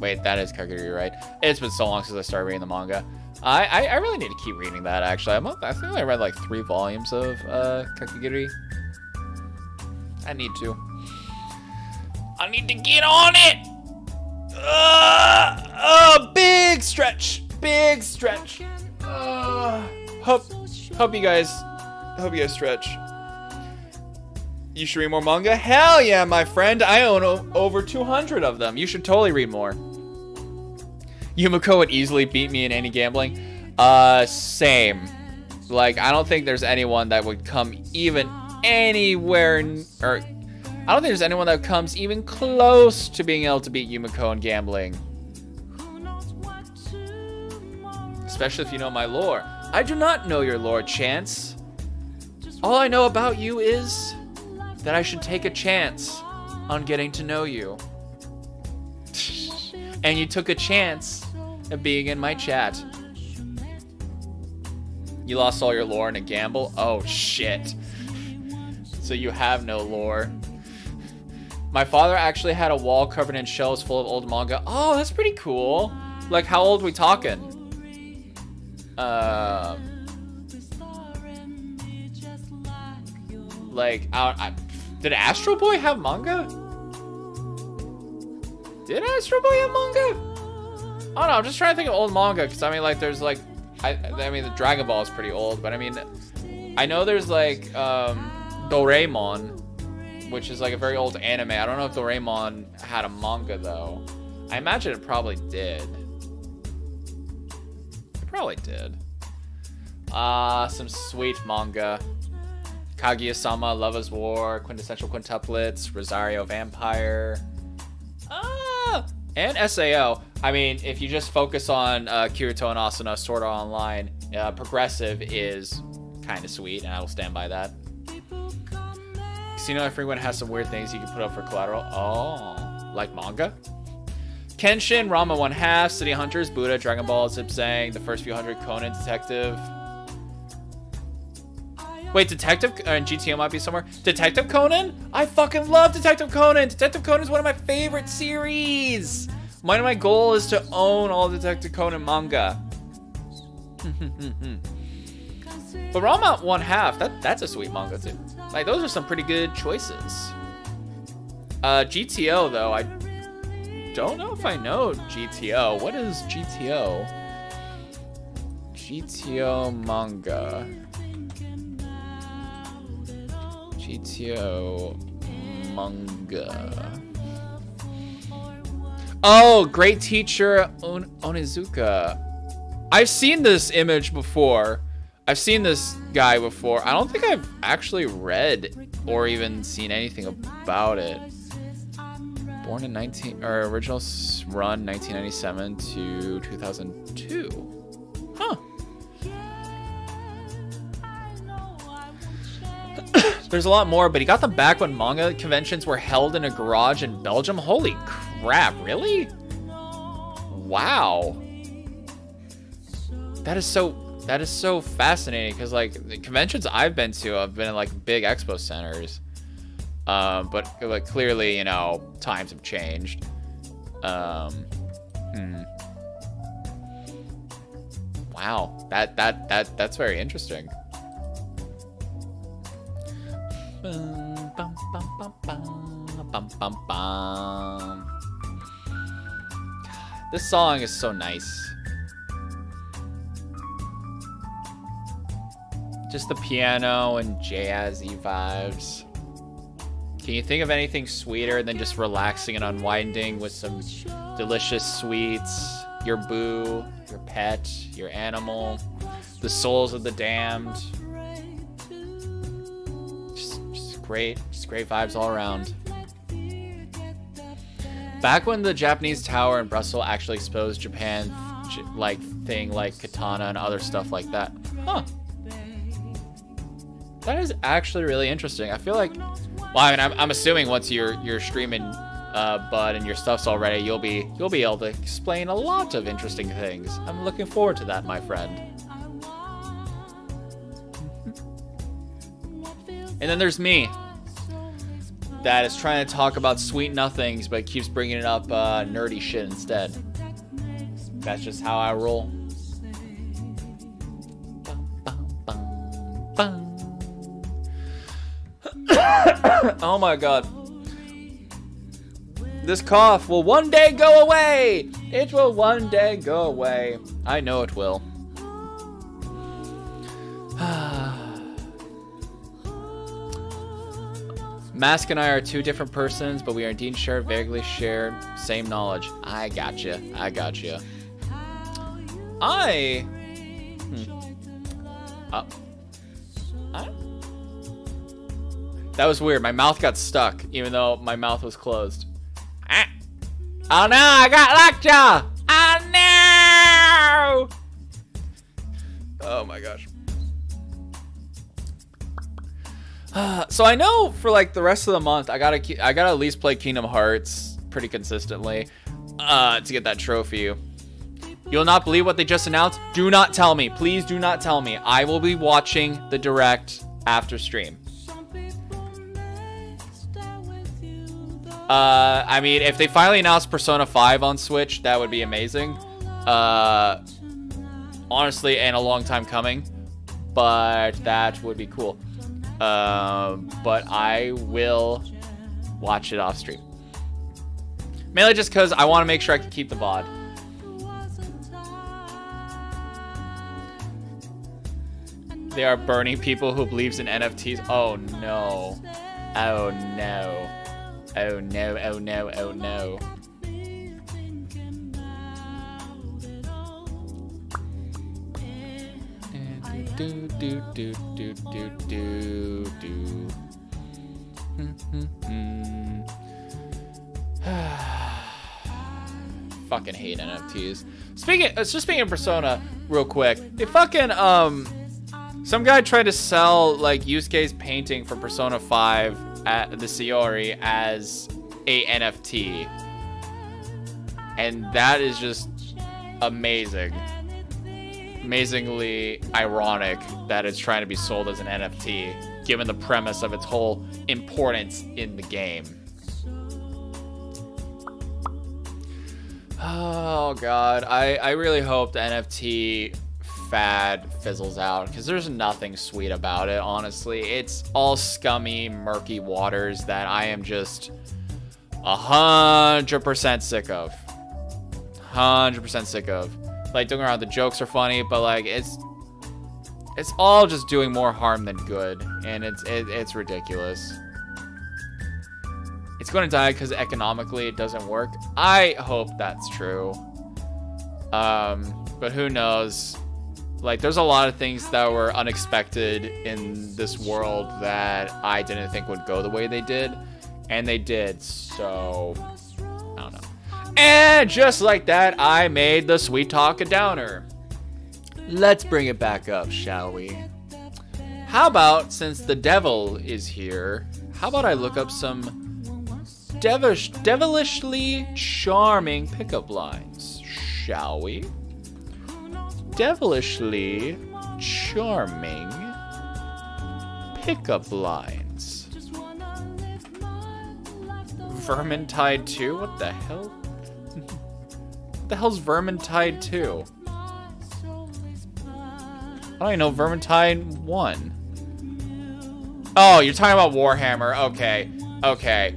Wait, that is Kakegurui, right? It's been so long since I started reading the manga. I, I, I really need to keep reading that, actually. I'm, I think I read like three volumes of uh, Kakegurui. I need to. I need to get on it! Uh, uh, big stretch! Big stretch! Uh, hope Hope you guys, hope you guys stretch. You should read more manga? Hell yeah, my friend. I own over 200 of them. You should totally read more. Yumiko would easily beat me in any gambling. Uh, same. Like, I don't think there's anyone that would come even anywhere, or I don't think there's anyone that comes even close to being able to beat Yumiko in gambling. Especially if you know my lore. I do not know your lore, Chance. All I know about you is that I should take a chance on getting to know you. and you took a chance of being in my chat. You lost all your lore in a gamble? Oh, shit. So you have no lore. My father actually had a wall covered in shelves full of old manga. Oh, that's pretty cool. Like, how old we talking? Uh, like, I, I, did Astro Boy have manga? Did Astro Boy have manga? I don't know. I'm just trying to think of old manga because I mean, like, there's like I I mean the Dragon Ball is pretty old, but I mean I know there's like um Doraemon, which is like a very old anime. I don't know if Doraemon had a manga though. I imagine it probably did. Probably did. Ah, uh, some sweet manga. Kaguya-sama, Love is War, Quintessential Quintuplets, Rosario Vampire. Ah, and SAO. I mean, if you just focus on uh, Kirito and Asuna, Sword Art Online, uh, Progressive is kind of sweet, and I will stand by that. Casino Everyone has some weird things you can put up for collateral. Oh, like manga? Kenshin, Ranma 1 half, City Hunters, Buddha, Dragon Ball, Zip Zang, the first few hundred, Conan, Detective. Wait, Detective uh, and GTO might be somewhere. Detective Conan? I fucking love Detective Conan. Detective Conan is one of my favorite series. One of my goal is to own all Detective Conan manga. but Ranma one half, that that's a sweet manga too. Like those are some pretty good choices. Uh, GTO though, I don't know if I know GTO. What is GTO? GTO manga. GTO manga. Oh, great teacher On Onizuka. I've seen this image before. I've seen this guy before. I don't think I've actually read or even seen anything about it. Born in 19 or original run 1997 to 2002. Huh. There's a lot more, but he got them back when manga conventions were held in a garage in Belgium. Holy crap, really? Wow. That is so that is so fascinating because like the conventions I've been to, I've been in like big expo centers. Um, but like clearly, you know, times have changed. Um, hmm. Wow, that that that that's very interesting. This song is so nice. Just the piano and jazzy vibes. Can you think of anything sweeter than just relaxing and unwinding with some delicious sweets? Your boo, your pet, your animal, the souls of the damned. Just, great, just great vibes all around. Back when the Japanese tower in Brussels actually exposed Japan like thing like katana and other stuff like that. Huh. That is actually really interesting. I feel like, well, I mean, I'm, I'm assuming once you're you're streaming, uh, Bud, and your stuff's all ready, you'll be you'll be able to explain a lot of interesting things. I'm looking forward to that, my friend. and then there's me, that is trying to talk about sweet nothings, but keeps bringing it up uh, nerdy shit instead. That's just how I roll. Bum, bum, bum, oh my god. This cough will one day go away! It will one day go away. I know it will. Mask and I are two different persons, but we are indeed shared, vaguely shared, same knowledge. I gotcha. I gotcha. I. Hmm. Uh, I that was weird. My mouth got stuck, even though my mouth was closed. Ah. Oh no, I got lockjaw! Oh no! Oh my gosh. Uh, so I know for like the rest of the month, I gotta I gotta at least play Kingdom Hearts pretty consistently uh, to get that trophy. You'll not believe what they just announced. Do not tell me, please. Do not tell me. I will be watching the direct after stream. Uh, I mean, if they finally announce Persona 5 on Switch, that would be amazing. Uh, honestly, and a long time coming, but that would be cool. Uh, but I will watch it off stream. Mainly just because I want to make sure I can keep the VOD. They are burning people who believes in NFTs. Oh no. Oh no. Oh no, oh no, oh no. Do do do do do do do. fucking hate NFTs. Speaking, uh, just speaking of Persona, real quick, they fucking um, some guy tried to sell like Yusuke's painting for Persona 5 at the Sayuri as a NFT, and that is just amazing. Amazingly ironic that it's trying to be sold as an NFT, given the premise of its whole importance in the game. Oh god, I, I really hope the NFT fad fizzles out because there's nothing sweet about it, honestly. It's all scummy, murky waters that I am just a hundred percent sick of. Hundred percent sick of. Like, don't get around, the jokes are funny, but like it's it's all just doing more harm than good, and it's it, it's ridiculous. It's going to die because economically it doesn't work. I hope that's true. Um, but who knows? Like, there's a lot of things that were unexpected in this world that I didn't think would go the way they did. And they did, so... I don't know. And just like that, I made the Sweet Talk a downer. Let's bring it back up, shall we? How about, since the devil is here, how about I look up some devilish, devilishly charming pickup lines, shall we? Devilishly charming pickup lines. Vermintide 2? What the hell? what the hell's Vermintide 2? I don't even know Vermintide 1. Oh, you're talking about Warhammer. Okay. Okay.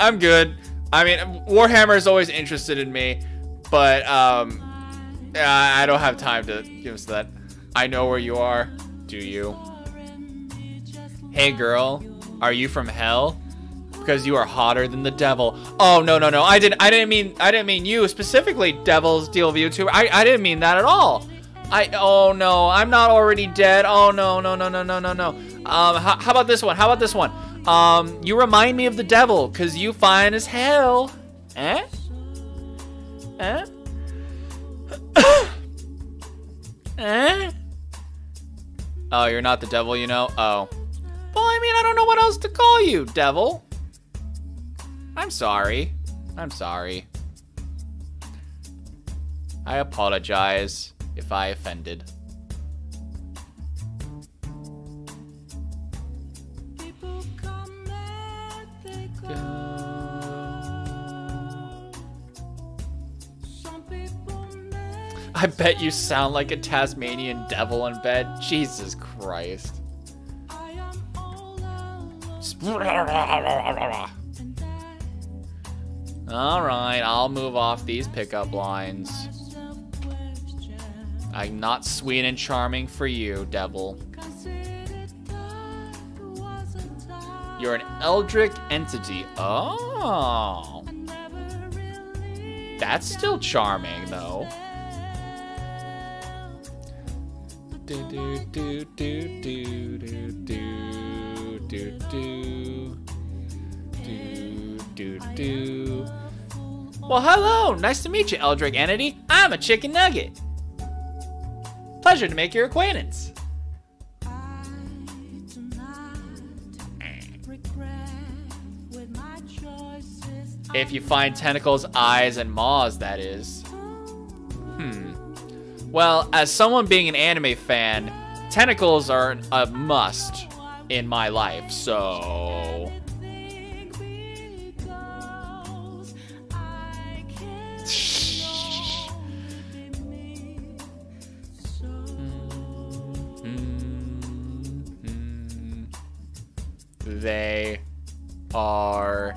I'm good. I mean, Warhammer is always interested in me, but um, I don't have time to give us that. I know where you are. Do you? Hey, girl, are you from hell? Because you are hotter than the devil. Oh no no no! I didn't I didn't mean I didn't mean you specifically, Devil's Deal YouTuber. I I didn't mean that at all. I oh no, I'm not already dead. Oh no no no no no no no. Um, how, how about this one? How about this one? Um, you remind me of the devil, cause you fine as hell. Eh? Eh? Eh? Oh, you're not the devil, you know? Oh. Well, I mean, I don't know what else to call you, devil. I'm sorry. I'm sorry. I apologize if I offended. I bet you sound like a Tasmanian devil in bed. Jesus Christ. Alright, I'll move off these pickup lines. I'm not sweet and charming for you, devil. You're an eldritch entity. Oh. That's still charming, though. Do do do do do do do do do do do do Well hello! Nice to meet you, Eldritch Entity. I'm a chicken nugget. Pleasure to make your acquaintance. If you find tentacles, eyes, and maws, that is. Hmm. Well, as someone being an anime fan, tentacles are a must in my life, so. They are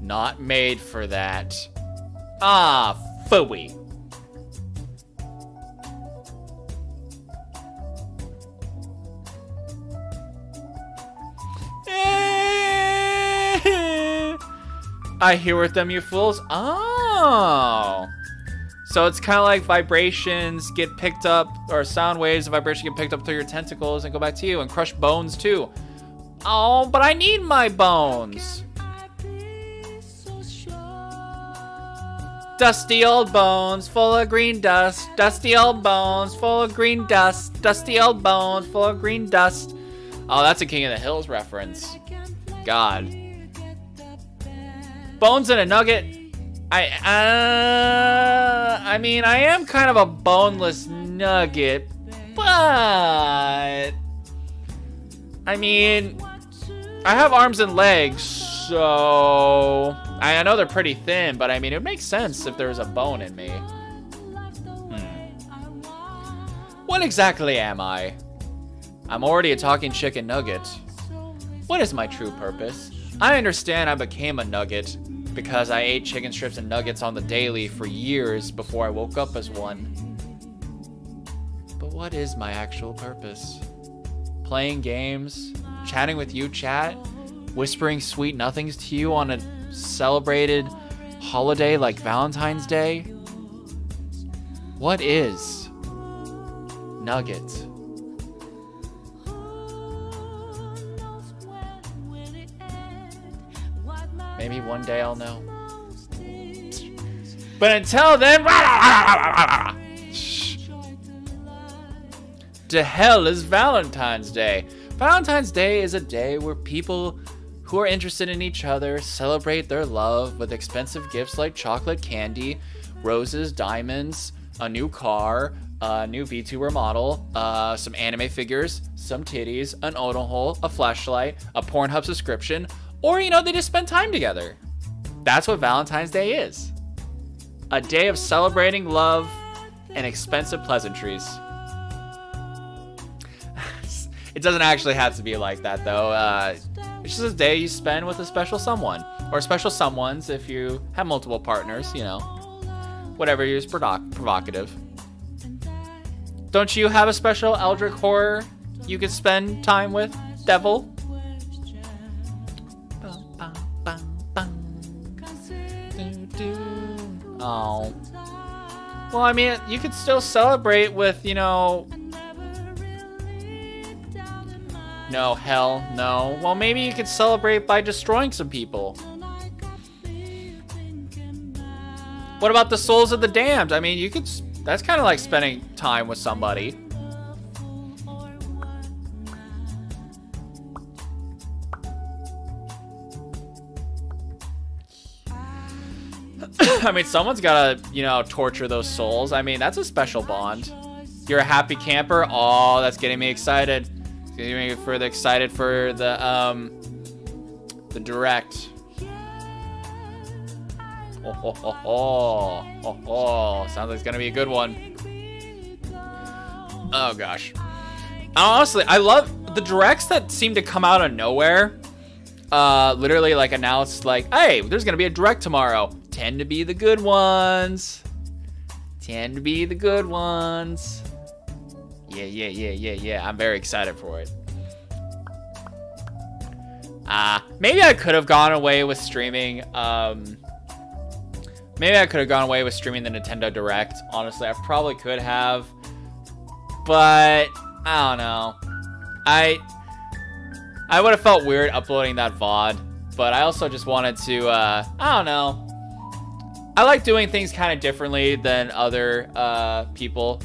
not made for that. Ah, Phooey. I hear with them, you fools. Oh. So it's kind of like vibrations get picked up, or sound waves and vibration get picked up through your tentacles and go back to you and crush bones too. Oh, but I need my bones. Dusty old bones full of green dust. Dusty old bones full of green dust. Dusty old bones full of green dust. Oh, that's a King of the Hills reference. God. Bones in a nugget. I uh, I mean, I am kind of a boneless nugget, but I mean, I have arms and legs, so I know they're pretty thin, but I mean, it makes sense if there's a bone in me. Hmm. What exactly am I? I'm already a talking chicken nugget. What is my true purpose? I understand I became a nugget because I ate chicken strips and nuggets on the daily for years before I woke up as one. But what is my actual purpose? Playing games? Chatting with you, chat? Whispering sweet nothings to you on a celebrated holiday like Valentine's Day? What is Nugget? Maybe one day I'll know. But until then, to hell is Valentine's Day. Valentine's Day is a day where people who are interested in each other celebrate their love with expensive gifts like chocolate candy, roses, diamonds, a new car, a new VTuber model, uh, some anime figures, some titties, an odal hole, a flashlight, a Pornhub subscription, or, you know, they just spend time together. That's what Valentine's Day is a day of celebrating love and expensive pleasantries. it doesn't actually have to be like that, though. Uh, it's just a day you spend with a special someone, or special someones if you have multiple partners, you know. Whatever is provocative. Don't you have a special Eldritch horror you could spend time with, Devil? Oh. Well, I mean, you could still celebrate with, you know... No, hell, no. Well, maybe you could celebrate by destroying some people. What about the souls of the damned? I mean, you could... That's kind of like spending time with somebody. I mean, someone's gotta, you know, torture those souls. I mean, that's a special bond. You're a happy camper? Oh, that's getting me excited. Getting me further excited for the, um, the direct. Oh, oh, oh, oh, oh, oh. Sounds like it's gonna be a good one. Oh, gosh. Honestly, I love the directs that seem to come out of nowhere. Uh, literally, like, announced, like, hey, there's gonna be a direct tomorrow tend to be the good ones. Tend to be the good ones. Yeah, yeah, yeah, yeah, yeah. I'm very excited for it. Uh, maybe I could have gone away with streaming. Um, maybe I could have gone away with streaming the Nintendo Direct. Honestly, I probably could have. But, I don't know. I I would have felt weird uploading that VOD. But I also just wanted to, uh, I don't know. I like doing things kind of differently than other uh, people.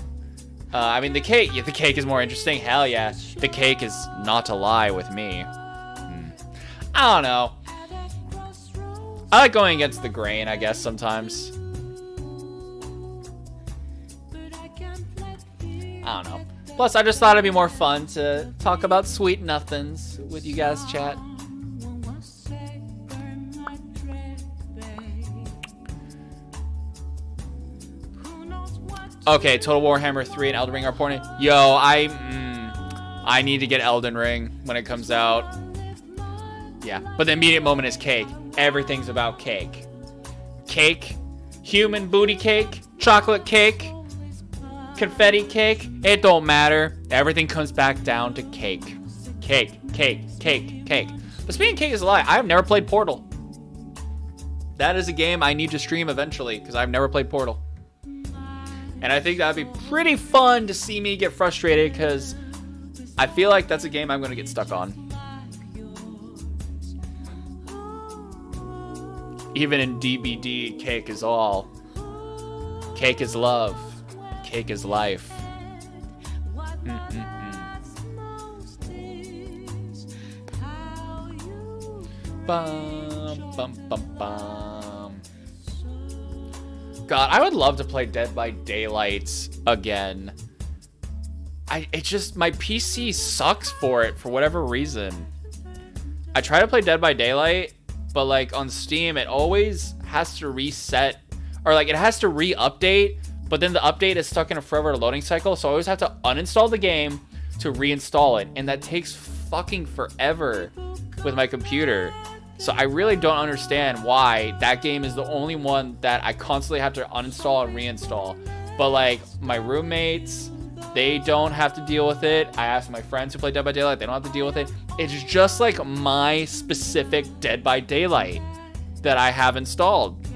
Uh, I mean, the cake, the cake is more interesting. Hell yeah. The cake is not a lie with me. Hmm. I don't know. I like going against the grain, I guess, sometimes. I don't know. Plus, I just thought it'd be more fun to talk about sweet nothings with you guys chat. Okay, Total Warhammer 3 and Elden Ring are porting. Yo, I mm, I need to get Elden Ring when it comes out. Yeah, but the immediate moment is cake. Everything's about cake. Cake, human booty cake, chocolate cake, confetti cake. It don't matter. Everything comes back down to cake. Cake, cake, cake, cake. But speaking of cake is a lie. I have never played Portal. that is a game I need to stream eventually because I've never played Portal. And I think that'd be pretty fun to see me get frustrated because I feel like that's a game I'm going to get stuck on. Even in DBD, cake is all. Cake is love. Cake is life. Bum, bum, bum, bum. God, I would love to play Dead by Daylight again. I it just my PC sucks for it for whatever reason. I try to play Dead by Daylight, but like on Steam it always has to reset or like it has to re-update, but then the update is stuck in a forever loading cycle, so I always have to uninstall the game to reinstall it, and that takes fucking forever with my computer. So I really don't understand why that game is the only one that I constantly have to uninstall and reinstall. But like my roommates, they don't have to deal with it. I asked my friends who play Dead by Daylight, they don't have to deal with it. It's just like my specific Dead by Daylight that I have installed.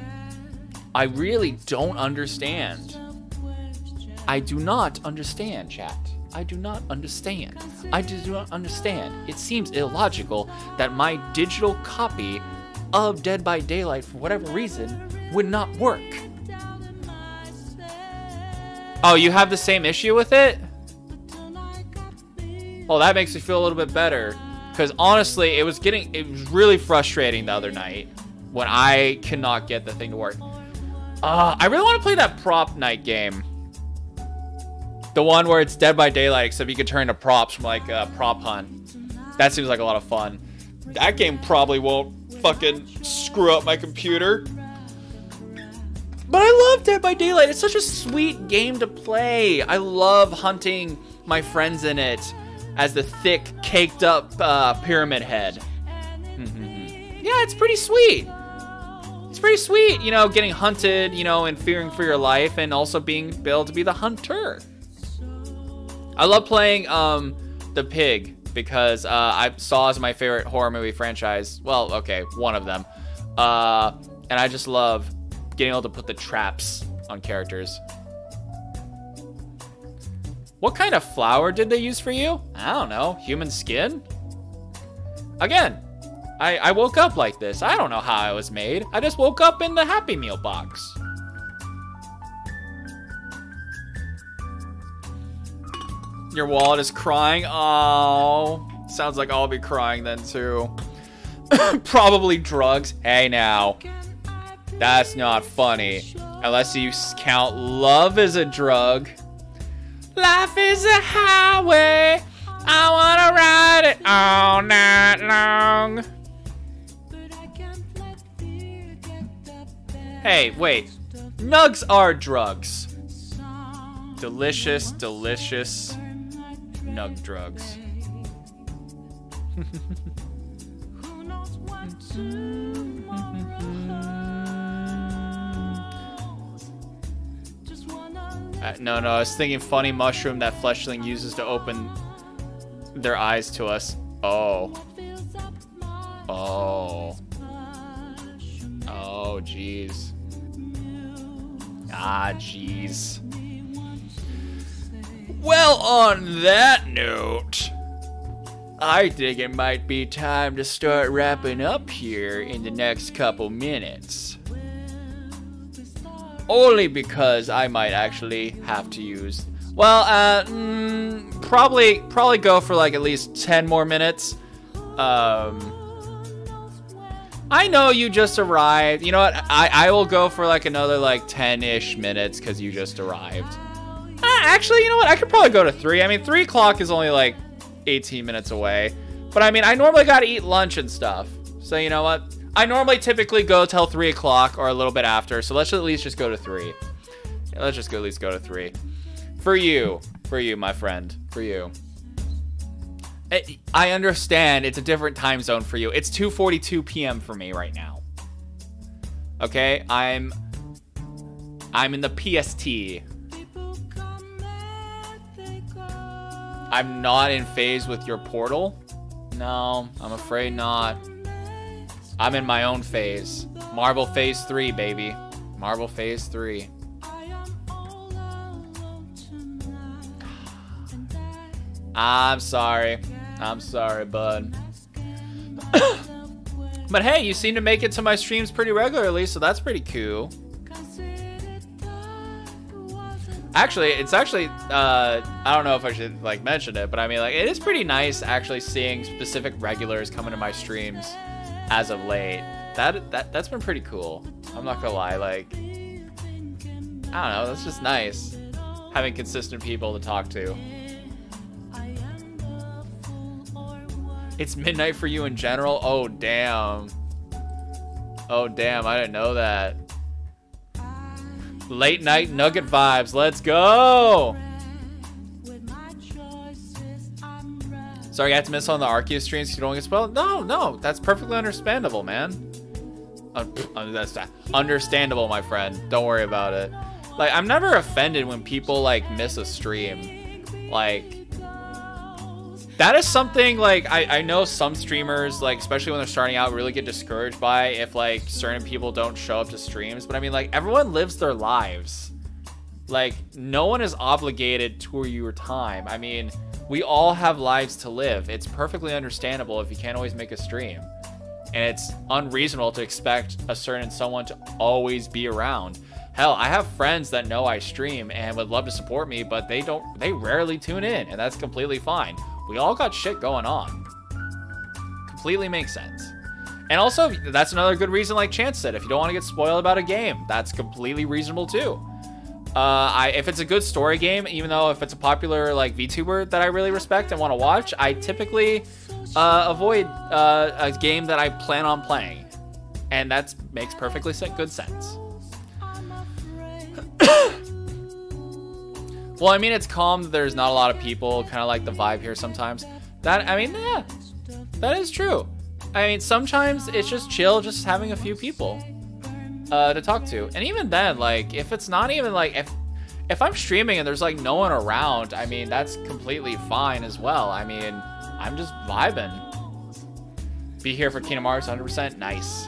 I really don't understand. I do not understand, chat. I do not understand. I do not understand. It seems illogical that my digital copy of Dead by Daylight, for whatever reason, would not work. Oh, you have the same issue with it? Well, that makes me feel a little bit better. Because honestly, it was getting, it was really frustrating the other night when I cannot get the thing to work. Uh, I really want to play that Propnight game. The one where it's Dead by Daylight, except you can turn into props from like a prop hunt. That seems like a lot of fun. That game probably won't fucking screw up my computer. But I love Dead by Daylight. It's such a sweet game to play. I love hunting my friends in it as the thick, caked up uh, pyramid head. yeah, it's pretty sweet. It's pretty sweet, you know, getting hunted, you know, and fearing for your life, and also being able to be the hunter. I love playing um, the pig because uh, I saw as my favorite horror movie franchise. Well, okay, one of them, uh, and I just love getting able to put the traps on characters. What kind of flour did they use for you? I don't know. Human skin? Again, I, I woke up like this. I don't know how I was made. I just woke up in the Happy Meal box. Your wallet is crying. Oh, sounds like I'll be crying then too. Probably drugs. Hey now, that's not funny. Unless you count love as a drug. Life is a highway. I wanna ride it all night long. Hey, wait. Nugs are drugs. Delicious, delicious nug drugs. Uh, no, no, I was thinking funny mushroom that fleshling uses to open their eyes to us. Oh. Oh. Oh, jeez. Ah, jeez. Well, on that note, I think it might be time to start wrapping up here in the next couple minutes. Only because I might actually have to use. Well, uh, mm, probably probably go for like at least ten more minutes. Um, I know you just arrived. You know what? I I will go for like another like ten-ish minutes because you just arrived. Actually, you know what? I could probably go to three. I mean, three o'clock is only like 18 minutes away. But I mean, I normally gotta eat lunch and stuff. So you know what? I normally typically go till 3 o'clock or a little bit after, so let's at least just go to 3. Yeah, let's just go, at least go to 3. For you. For you, my friend. For you. I- I understand it's a different time zone for you. It's 2:42 p.m. for me right now. Okay? I'm I'm in the PST. I'm not in phase with your portal. No, I'm afraid not. I'm in my own phase. Marvel Phase 3, baby. Marvel Phase 3. I'm sorry. I'm sorry, bud. but hey, you seem to make it to my streams pretty regularly, so that's pretty cool. Actually, it's actually uh, I don't know if I should like mention it, but I mean like it is pretty nice actually seeing specific regulars come into my streams as of late. That that that's been pretty cool. I'm not gonna lie, like I don't know, that's just nice having consistent people to talk to. It's midnight for you in general? Oh, damn. Oh, damn. I didn't know that. Late night nugget vibes. Let's go. Sorry, I had to miss on the Arceus streams. You don't get spoiled. No, no, that's perfectly understandable, man. Uh, that's understandable, my friend. Don't worry about it. Like, I'm never offended when people like miss a stream. Like, that is something like I, I know some streamers like especially when they're starting out really get discouraged by if like certain people don't show up to streams. But i mean like everyone lives their lives. Like no one is obligated to your time. I mean we all have lives to live. It's perfectly understandable if you can't always make a stream. And it's unreasonable to expect a certain someone to always be around. Hell i have friends that know i stream and would love to support me but they don't they rarely tune in and that's completely fine we all got shit going on. Completely makes sense. And also, that's another good reason, like Chance said, if you don't want to get spoiled about a game, that's completely reasonable too. Uh, I, if it's a good story game, even though if it's a popular like VTuber that I really respect and want to watch, I typically uh, avoid uh, a game that I plan on playing, and that makes perfectly good sense. Well, I mean, it's calm. There's not a lot of people. Kind of like the vibe here sometimes. That, I mean, yeah, that is true. I mean, sometimes it's just chill, just having a few people uh, to talk to. And even then, like, if it's not even like, if if I'm streaming and there's like no one around, I mean, that's completely fine as well. I mean, I'm just vibing. Be here for Kingdom Hearts 100%. Nice.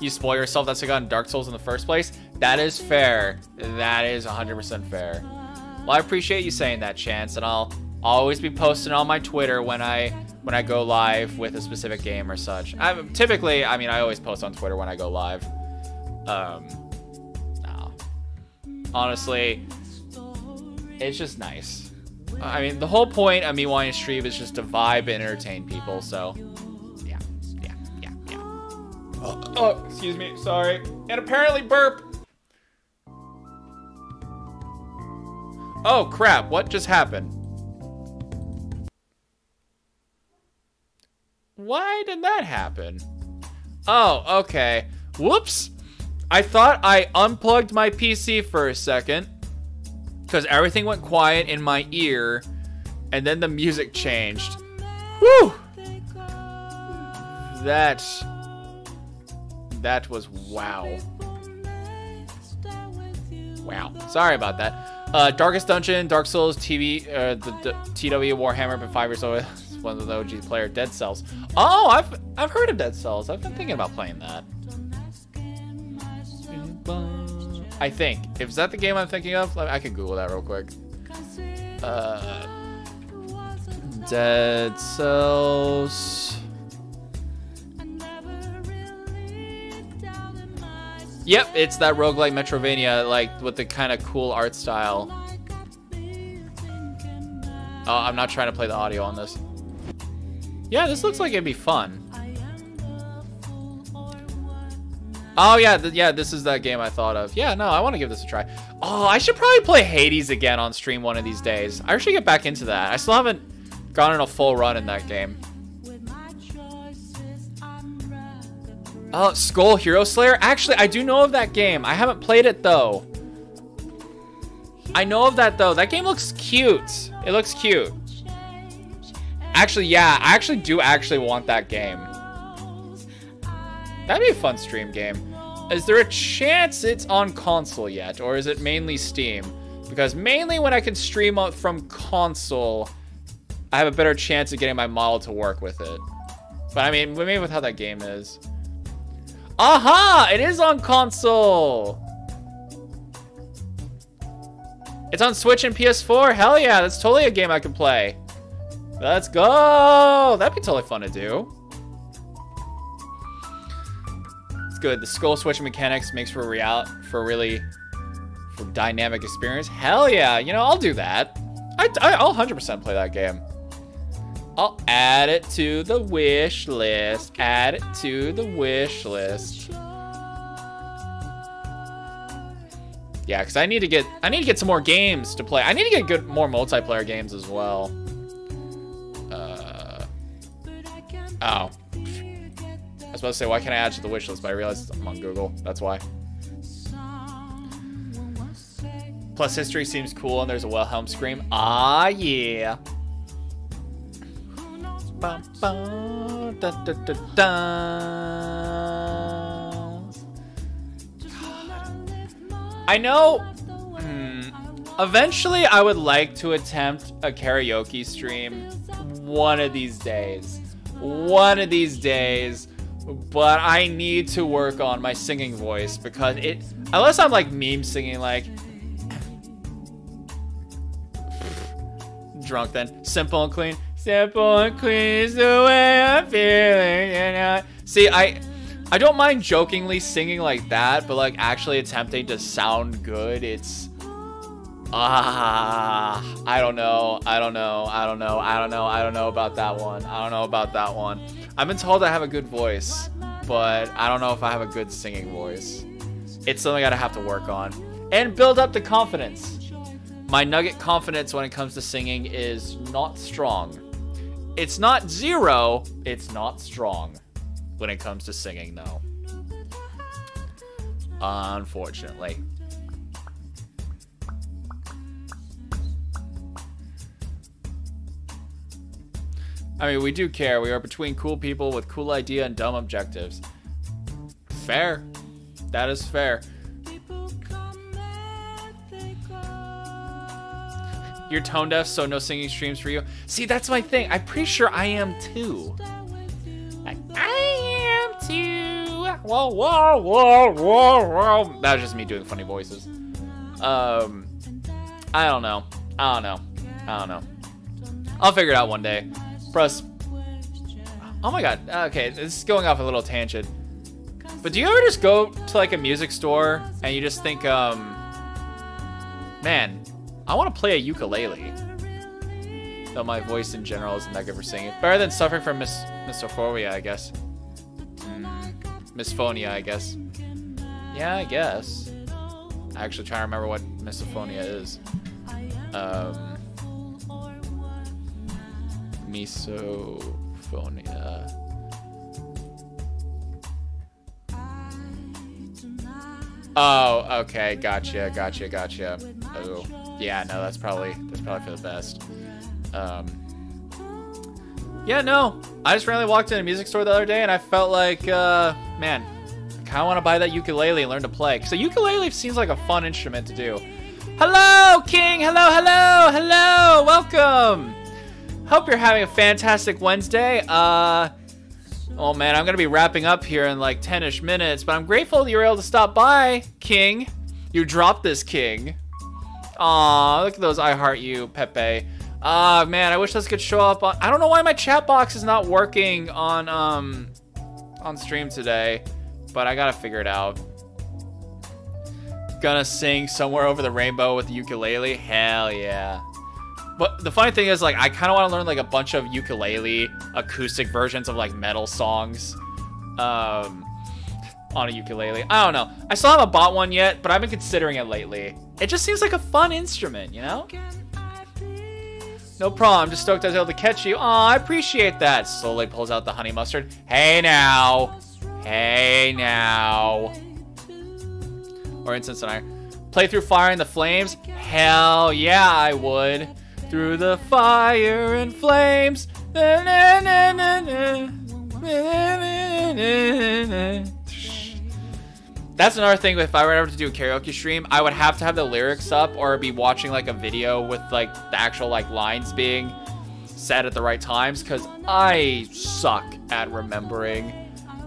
You spoil yourself. That's who got in Dark Souls in the first place. That is fair. That is 100% fair. Well, I appreciate you saying that, Chance, and I'll always be posting on my Twitter when I when I go live with a specific game or such. I'm, typically, I mean, I always post on Twitter when I go live. Um, no. Honestly, it's just nice. I mean, the whole point of me wanting to stream is just to vibe and entertain people. So, yeah, yeah, yeah, yeah. Oh, oh excuse me, sorry. And apparently burp. Oh, crap. What just happened? Why did that happen? Oh, okay. Whoops. I thought I unplugged my PC for a second because everything went quiet in my ear and then the music changed. Whew. That that was wow. Wow. Sorry about that. Uh, Darkest Dungeon, Dark Souls, TV, uh, the, the TW Warhammer, been five years old. One of the OG player, Dead Cells. Oh, I've I've heard of Dead Cells. I've been thinking about playing that. I think. Is that the game I'm thinking of? I can Google that real quick. Uh, Dead Cells. Yep, it's that roguelike Metroidvania, like, with the kind of cool art style. Oh, I'm not trying to play the audio on this. Yeah, this looks like it'd be fun. Oh, yeah, th yeah, this is that game I thought of. Yeah, no, I want to give this a try. Oh, I should probably play Hades again on stream one of these days. I should get back into that. I still haven't gotten a full run in that game. Oh, Skul Hero Slayer? Actually, I do know of that game. I haven't played it, though. I know of that, though. That game looks cute. It looks cute. Actually, yeah, I actually do actually want that game. That'd be a fun stream game. Is there a chance it's on console yet, or is it mainly Steam? Because mainly when I can stream from console, I have a better chance of getting my model to work with it. But I mean, maybe with how that game is. Aha! It is on console! It's on Switch and PS4. Hell yeah, that's totally a game I can play. Let's go! That'd be totally fun to do. It's good. The skull switching mechanics makes for a real for really for dynamic experience. Hell yeah! You know, I'll do that. I, I, I'll 100% play that game. I'll add it to the wish list. Add it to the wish list. Yeah, because I need to get I need to get some more games to play. I need to get good more multiplayer games as well. Uh, oh. I was about to say, why can't I add to the wish list? But I realized I'm on Google. That's why. Plus history seems cool and there's a Wilhelm scream. Ah, yeah. Da, da, da, da. I know. Hmm, eventually, I would like to attempt a karaoke stream one of these days. One of these days. But I need to work on my singing voice because it. Unless I'm like meme singing, like. Drunk then. Simple and clean. Simple and the way I'm feeling. You know? See, I. I don't mind jokingly singing like that, but like actually attempting to sound good, it's ah, I don't know, I don't know, I don't know, I don't know, I don't know about that one. I don't know about that one. I've been told I have a good voice, but I don't know if I have a good singing voice. It's something I have to work on and build up the confidence. My nugget confidence when it comes to singing is not strong. It's not zero, it's not strong when it comes to singing, though. Unfortunately. I mean, we do care. We are between cool people with cool idea and dumb objectives. Fair. That is fair. You're tone deaf, so no singing streams for you. See, that's my thing. I'm pretty sure I am too. I am too. Whoa, whoa, whoa, whoa, whoa. That was just me doing funny voices. Um, I don't know. I don't know. I don't know. I'll figure it out one day. Press. Oh my god. Okay, this is going off a little tangent. But do you ever just go to like a music store and you just think, um, man, I want to play a ukulele. Though my voice in general isn't that good for singing. Better than suffering from mis misophonia, I guess. Mm, misphonia, I guess. Yeah, I guess. I actually try to remember what misophonia is. Um, misophonia. Oh, okay, gotcha, gotcha, gotcha. Oh, yeah, no, that's probably that's probably for the best. Um, yeah, no, I just randomly walked in a music store the other day and I felt like, uh, man, I kind of want to buy that ukulele and learn to play. A ukulele seems like a fun instrument to do. Hello, King. Hello, hello, hello. Welcome. Hope you're having a fantastic Wednesday. Uh, oh man, I'm gonna be wrapping up here in like 10ish minutes, but I'm grateful that you were able to stop by, King. You dropped this, King. Aw, look at those I heart you, Pepe. Ah, uh, man, I wish this could show up on. I don't know why my chat box is not working on um on stream today, but I gotta figure it out. Gonna sing somewhere over the rainbow with the ukulele. Hell yeah. But the funny thing is, like, I kind of want to learn like a bunch of ukulele acoustic versions of like metal songs, um, on a ukulele. I don't know. I still haven't bought one yet, but I've been considering it lately. It just seems like a fun instrument, you know? No problem. I'm just stoked I was able to catch you. Aw, I appreciate that. Slowly pulls out the honey mustard. Hey now. Hey now. Or incense and I play through fire and the flames. Hell yeah, I would. Through the fire and flames. That's another thing. If I were ever to do a karaoke stream, I would have to have the lyrics up or be watching like a video with like the actual like lines being said at the right times because I suck at remembering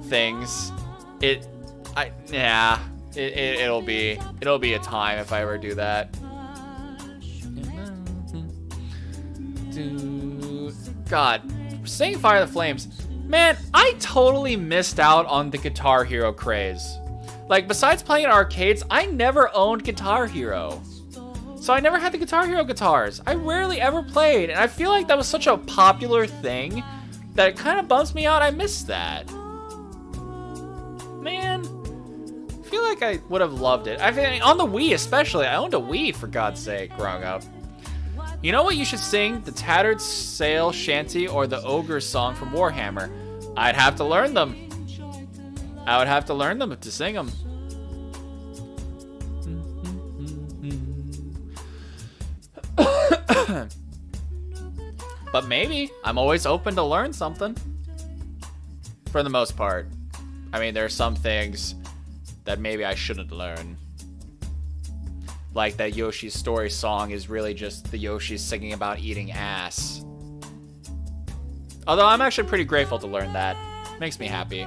things. It, I, yeah, it, it, it'll be, it'll be a time if I ever do that. God, saying Fire the Flames, man, I totally missed out on the Guitar Hero craze. Like, besides playing arcades, I never owned Guitar Hero. So I never had the Guitar Hero guitars. I rarely ever played, and I feel like that was such a popular thing that it kind of bums me out I missed that. Man, I feel like I would have loved it. I mean, on the Wii especially. I owned a Wii, for God's sake, growing up. You know what you should sing? The Tattered Sail Shanty or the Ogre song from Warhammer. I'd have to learn them. I would have to learn them to sing them. but maybe. I'm always open to learn something. For the most part. I mean, there are some things that maybe I shouldn't learn. Like that Yoshi's Story song is really just the Yoshi singing about eating ass. Although I'm actually pretty grateful to learn that. Makes me happy.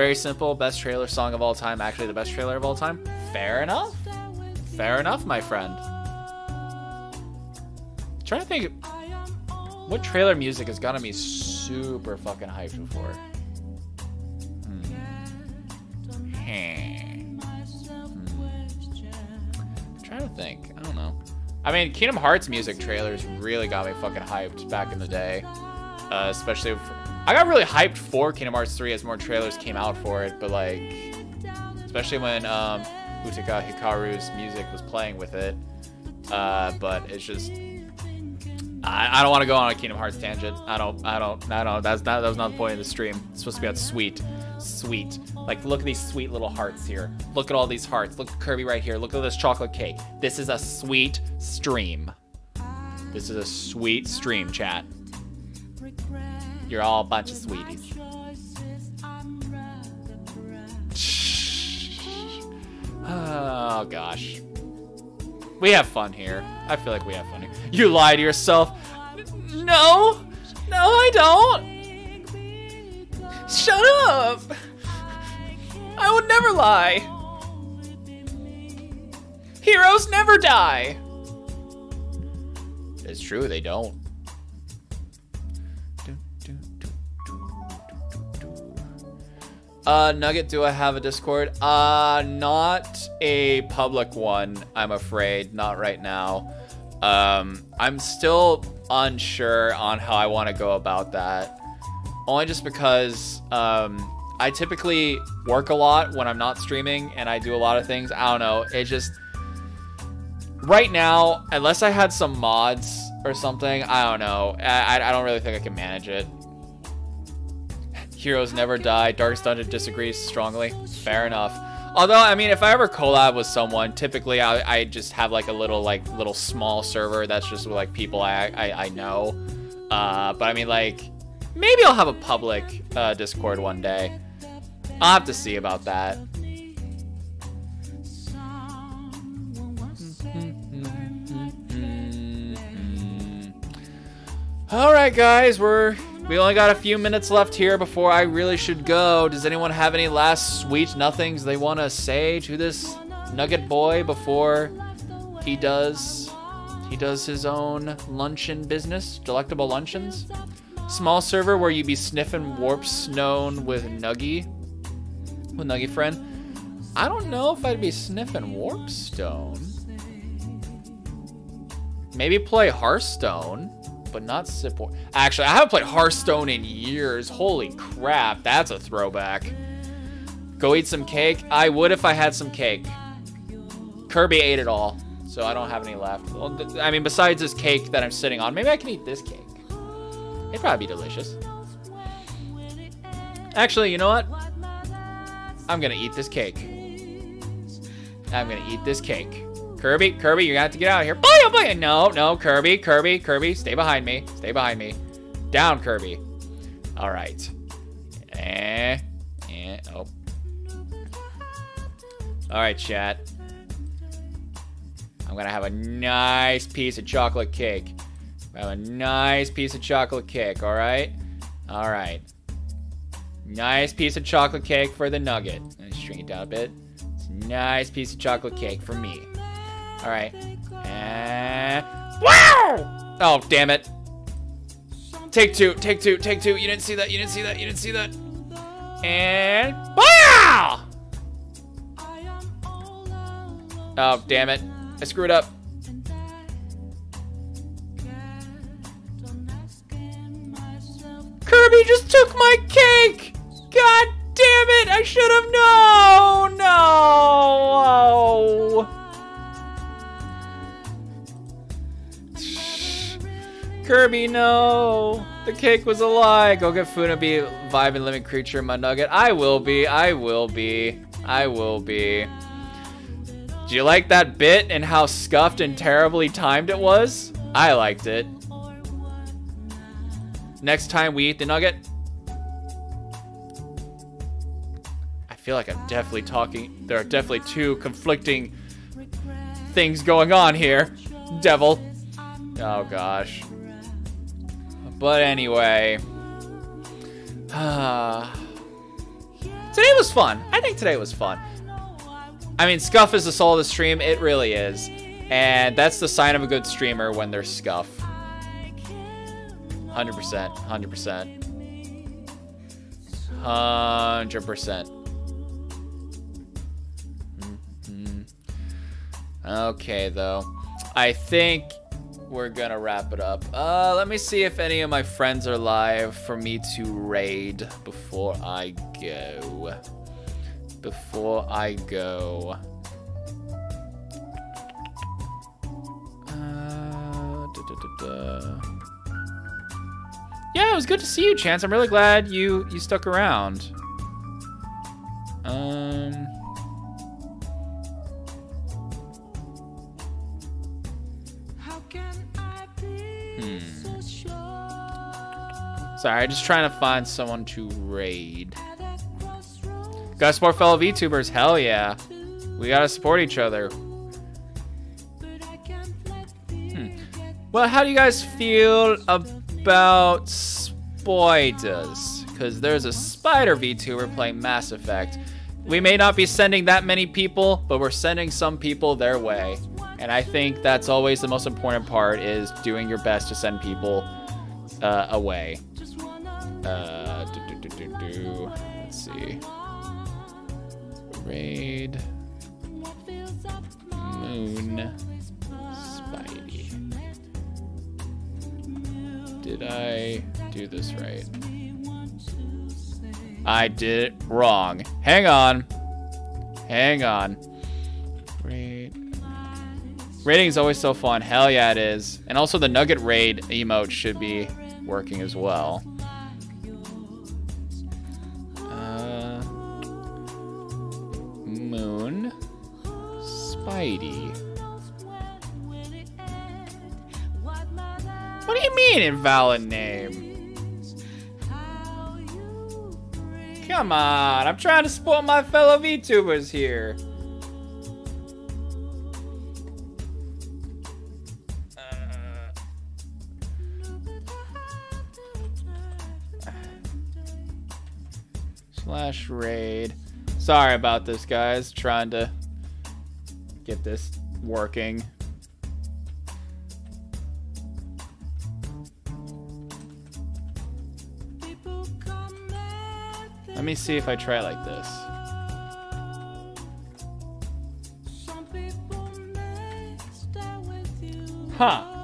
Very simple, best trailer song of all time. Actually, the best trailer of all time. Fair enough. Fair enough, my friend. trying to think what trailer music has gotten me super fucking hyped before. Hmm. Hmm. trying to think. I don't know. I mean, Kingdom Hearts music trailers really got me fucking hyped back in the day. Uh, especially, I got really hyped for Kingdom Hearts 3 as more trailers came out for it, but like, especially when um, Hikaru's music was playing with it. Uh, but it's just, I, I don't want to go on a Kingdom Hearts tangent. I don't, I don't, I don't. That's not, that was not the point of the stream. It's supposed to be about sweet, sweet. Like, look at these sweet little hearts here. Look at all these hearts. Look at Kirby right here. Look at this chocolate cake. This is a sweet stream. This is a sweet stream, chat. You're all a bunch of sweeties. Oh gosh. We have fun here. I feel like we have fun here. You lie to yourself. No! No, I don't! Shut up! I would never lie! Heroes never die! It's true, they don't. Uh, Nugget, do I have a Discord? Uh, not a public one, I'm afraid. Not right now. Um, I'm still unsure on how I want to go about that. Only just because, um, I typically work a lot when I'm not streaming and I do a lot of things. I don't know. It just, right now, unless I had some mods or something, I don't know. I, I don't really think I can manage it. Heroes never die. Darkest Dungeon disagrees strongly. Fair enough. Although, I mean, if I ever collab with someone, typically I, I just have like a little like little small server that's just with like people I I, I know. Uh, but I mean, like maybe I'll have a public uh, Discord one day. I'll have to see about that. All right, guys, we're we only got a few minutes left here before I really should go. Does anyone have any last sweet nothings they want to say to this Nugget boy before he does he does his own luncheon business, delectable luncheons? Small server where you be sniffing warp stone with Nuggy, with Nuggy friend. I don't know if I'd be sniffing warp stone. Maybe play Hearthstone but not support. Actually, I haven't played Hearthstone in years. Holy crap, that's a throwback. Go eat some cake. I would if I had some cake. Kirby ate it all, so I don't have any left. Well, I mean, besides this cake that I'm sitting on, maybe I can eat this cake. It'd probably be delicious. Actually, you know what? I'm gonna eat this cake. I'm gonna eat this cake. Kirby, Kirby, you got to get out of here. Boy, oh boy. No, no, Kirby, Kirby, Kirby, stay behind me. Stay behind me. Down, Kirby. All right. Eh, eh, oh. All right, chat. I'm gonna have a nice piece of chocolate cake. Have a nice piece of chocolate cake, all right? All right. Nice piece of chocolate cake for the nugget. Let me shrink it down a bit. Nice piece of chocolate cake for me. All right. And wow! Oh, damn it. Take two, take two, take two. You didn't see that. You didn't see that. You didn't see that. And wow! Oh, damn it. I screwed up. Kirby just took my cake! God damn it! I should have known! No! Kirby, no! The cake was a lie! Go get food and be and living creature, my nugget. I will be, I will be, I will be. Do you like that bit and how scuffed and terribly timed it was? I liked it. Next time we eat the nugget. I feel like I'm definitely talking. There are definitely two conflicting things going on here. Devil. Oh gosh. But anyway. today was fun. I think today was fun. I mean, scuff is the soul of the stream. It really is. And that's the sign of a good streamer when there's scuff. 100%. 100%. 100%. Mhm. Okay, though. I think we're gonna wrap it up. Uh, let me see if any of my friends are live for me to raid before I go. Before I go. Uh. Yeah, it was good to see you, Chance. I'm really glad you you stuck around. Um. Sorry, just trying to find someone to raid. Gotta support fellow VTubers. Hell yeah. We gotta support each other. Hmm. Well, how do you guys feel about spiders? Because there's a spider VTuber playing Mass Effect. We may not be sending that many people, but we're sending some people their way. And I think that's always the most important part is doing your best to send people uh, away. Uh, do, do, do, do, do. Let's see. Raid. Moon. Spidey. Did I do this right? I did it wrong. Hang on. Hang on. Raid. Raiding is always so fun. Hell yeah, it is. And also the Nugget Raid emote should be working as well. Moon. Spidey. What do you mean invalid name? Come on, I'm trying to support my fellow VTubers here. Uh. slash raid. Sorry about this, guys. Trying to get this working. Let me see if I try like this. Huh.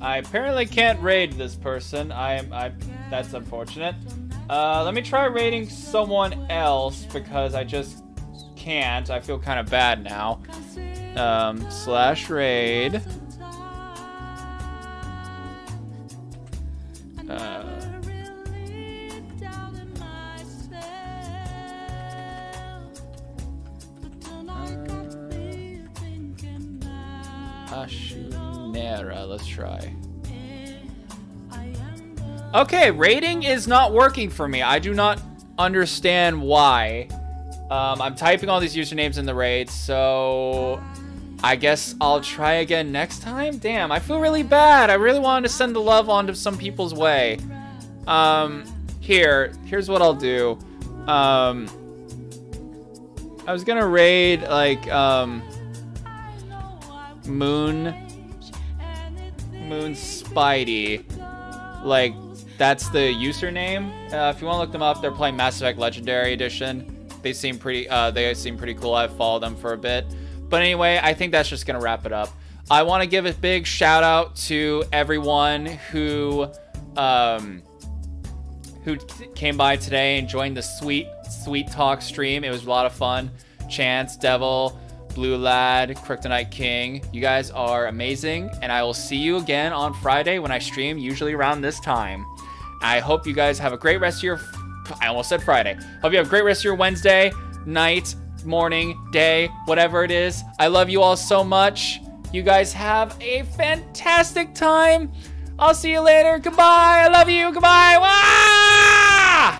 I apparently can't raid this person. I am I that's unfortunate. Uh, let me try raiding someone else because I just can't. I feel kind of bad now. Um, slash raid. Uh, Ashunera, let's try. Okay, raiding is not working for me. I do not understand why. Um, I'm typing all these usernames in the raid, so I guess I'll try again next time. Damn, I feel really bad. I really wanted to send the love onto some people's way. Um, here, here's what I'll do. Um, I was gonna raid like um, Moon, Moon Spidey, like that's the username. Uh, if you want to look them up, they're playing Mass Effect Legendary Edition. They seem pretty. Uh, they seem pretty cool. I've followed them for a bit. But anyway, I think that's just gonna wrap it up. I want to give a big shout out to everyone who um, who came by today and joined the sweet sweet talk stream. It was a lot of fun. Chance, Devil, Blue Lad, Kryptonite King. You guys are amazing, and I will see you again on Friday when I stream, usually around this time. I hope you guys have a great rest of your. I almost said Friday. Hope you have a great rest of your Wednesday, night, morning, day, whatever it is. I love you all so much. You guys have a fantastic time. I'll see you later. Goodbye. I love you. Goodbye. Wow.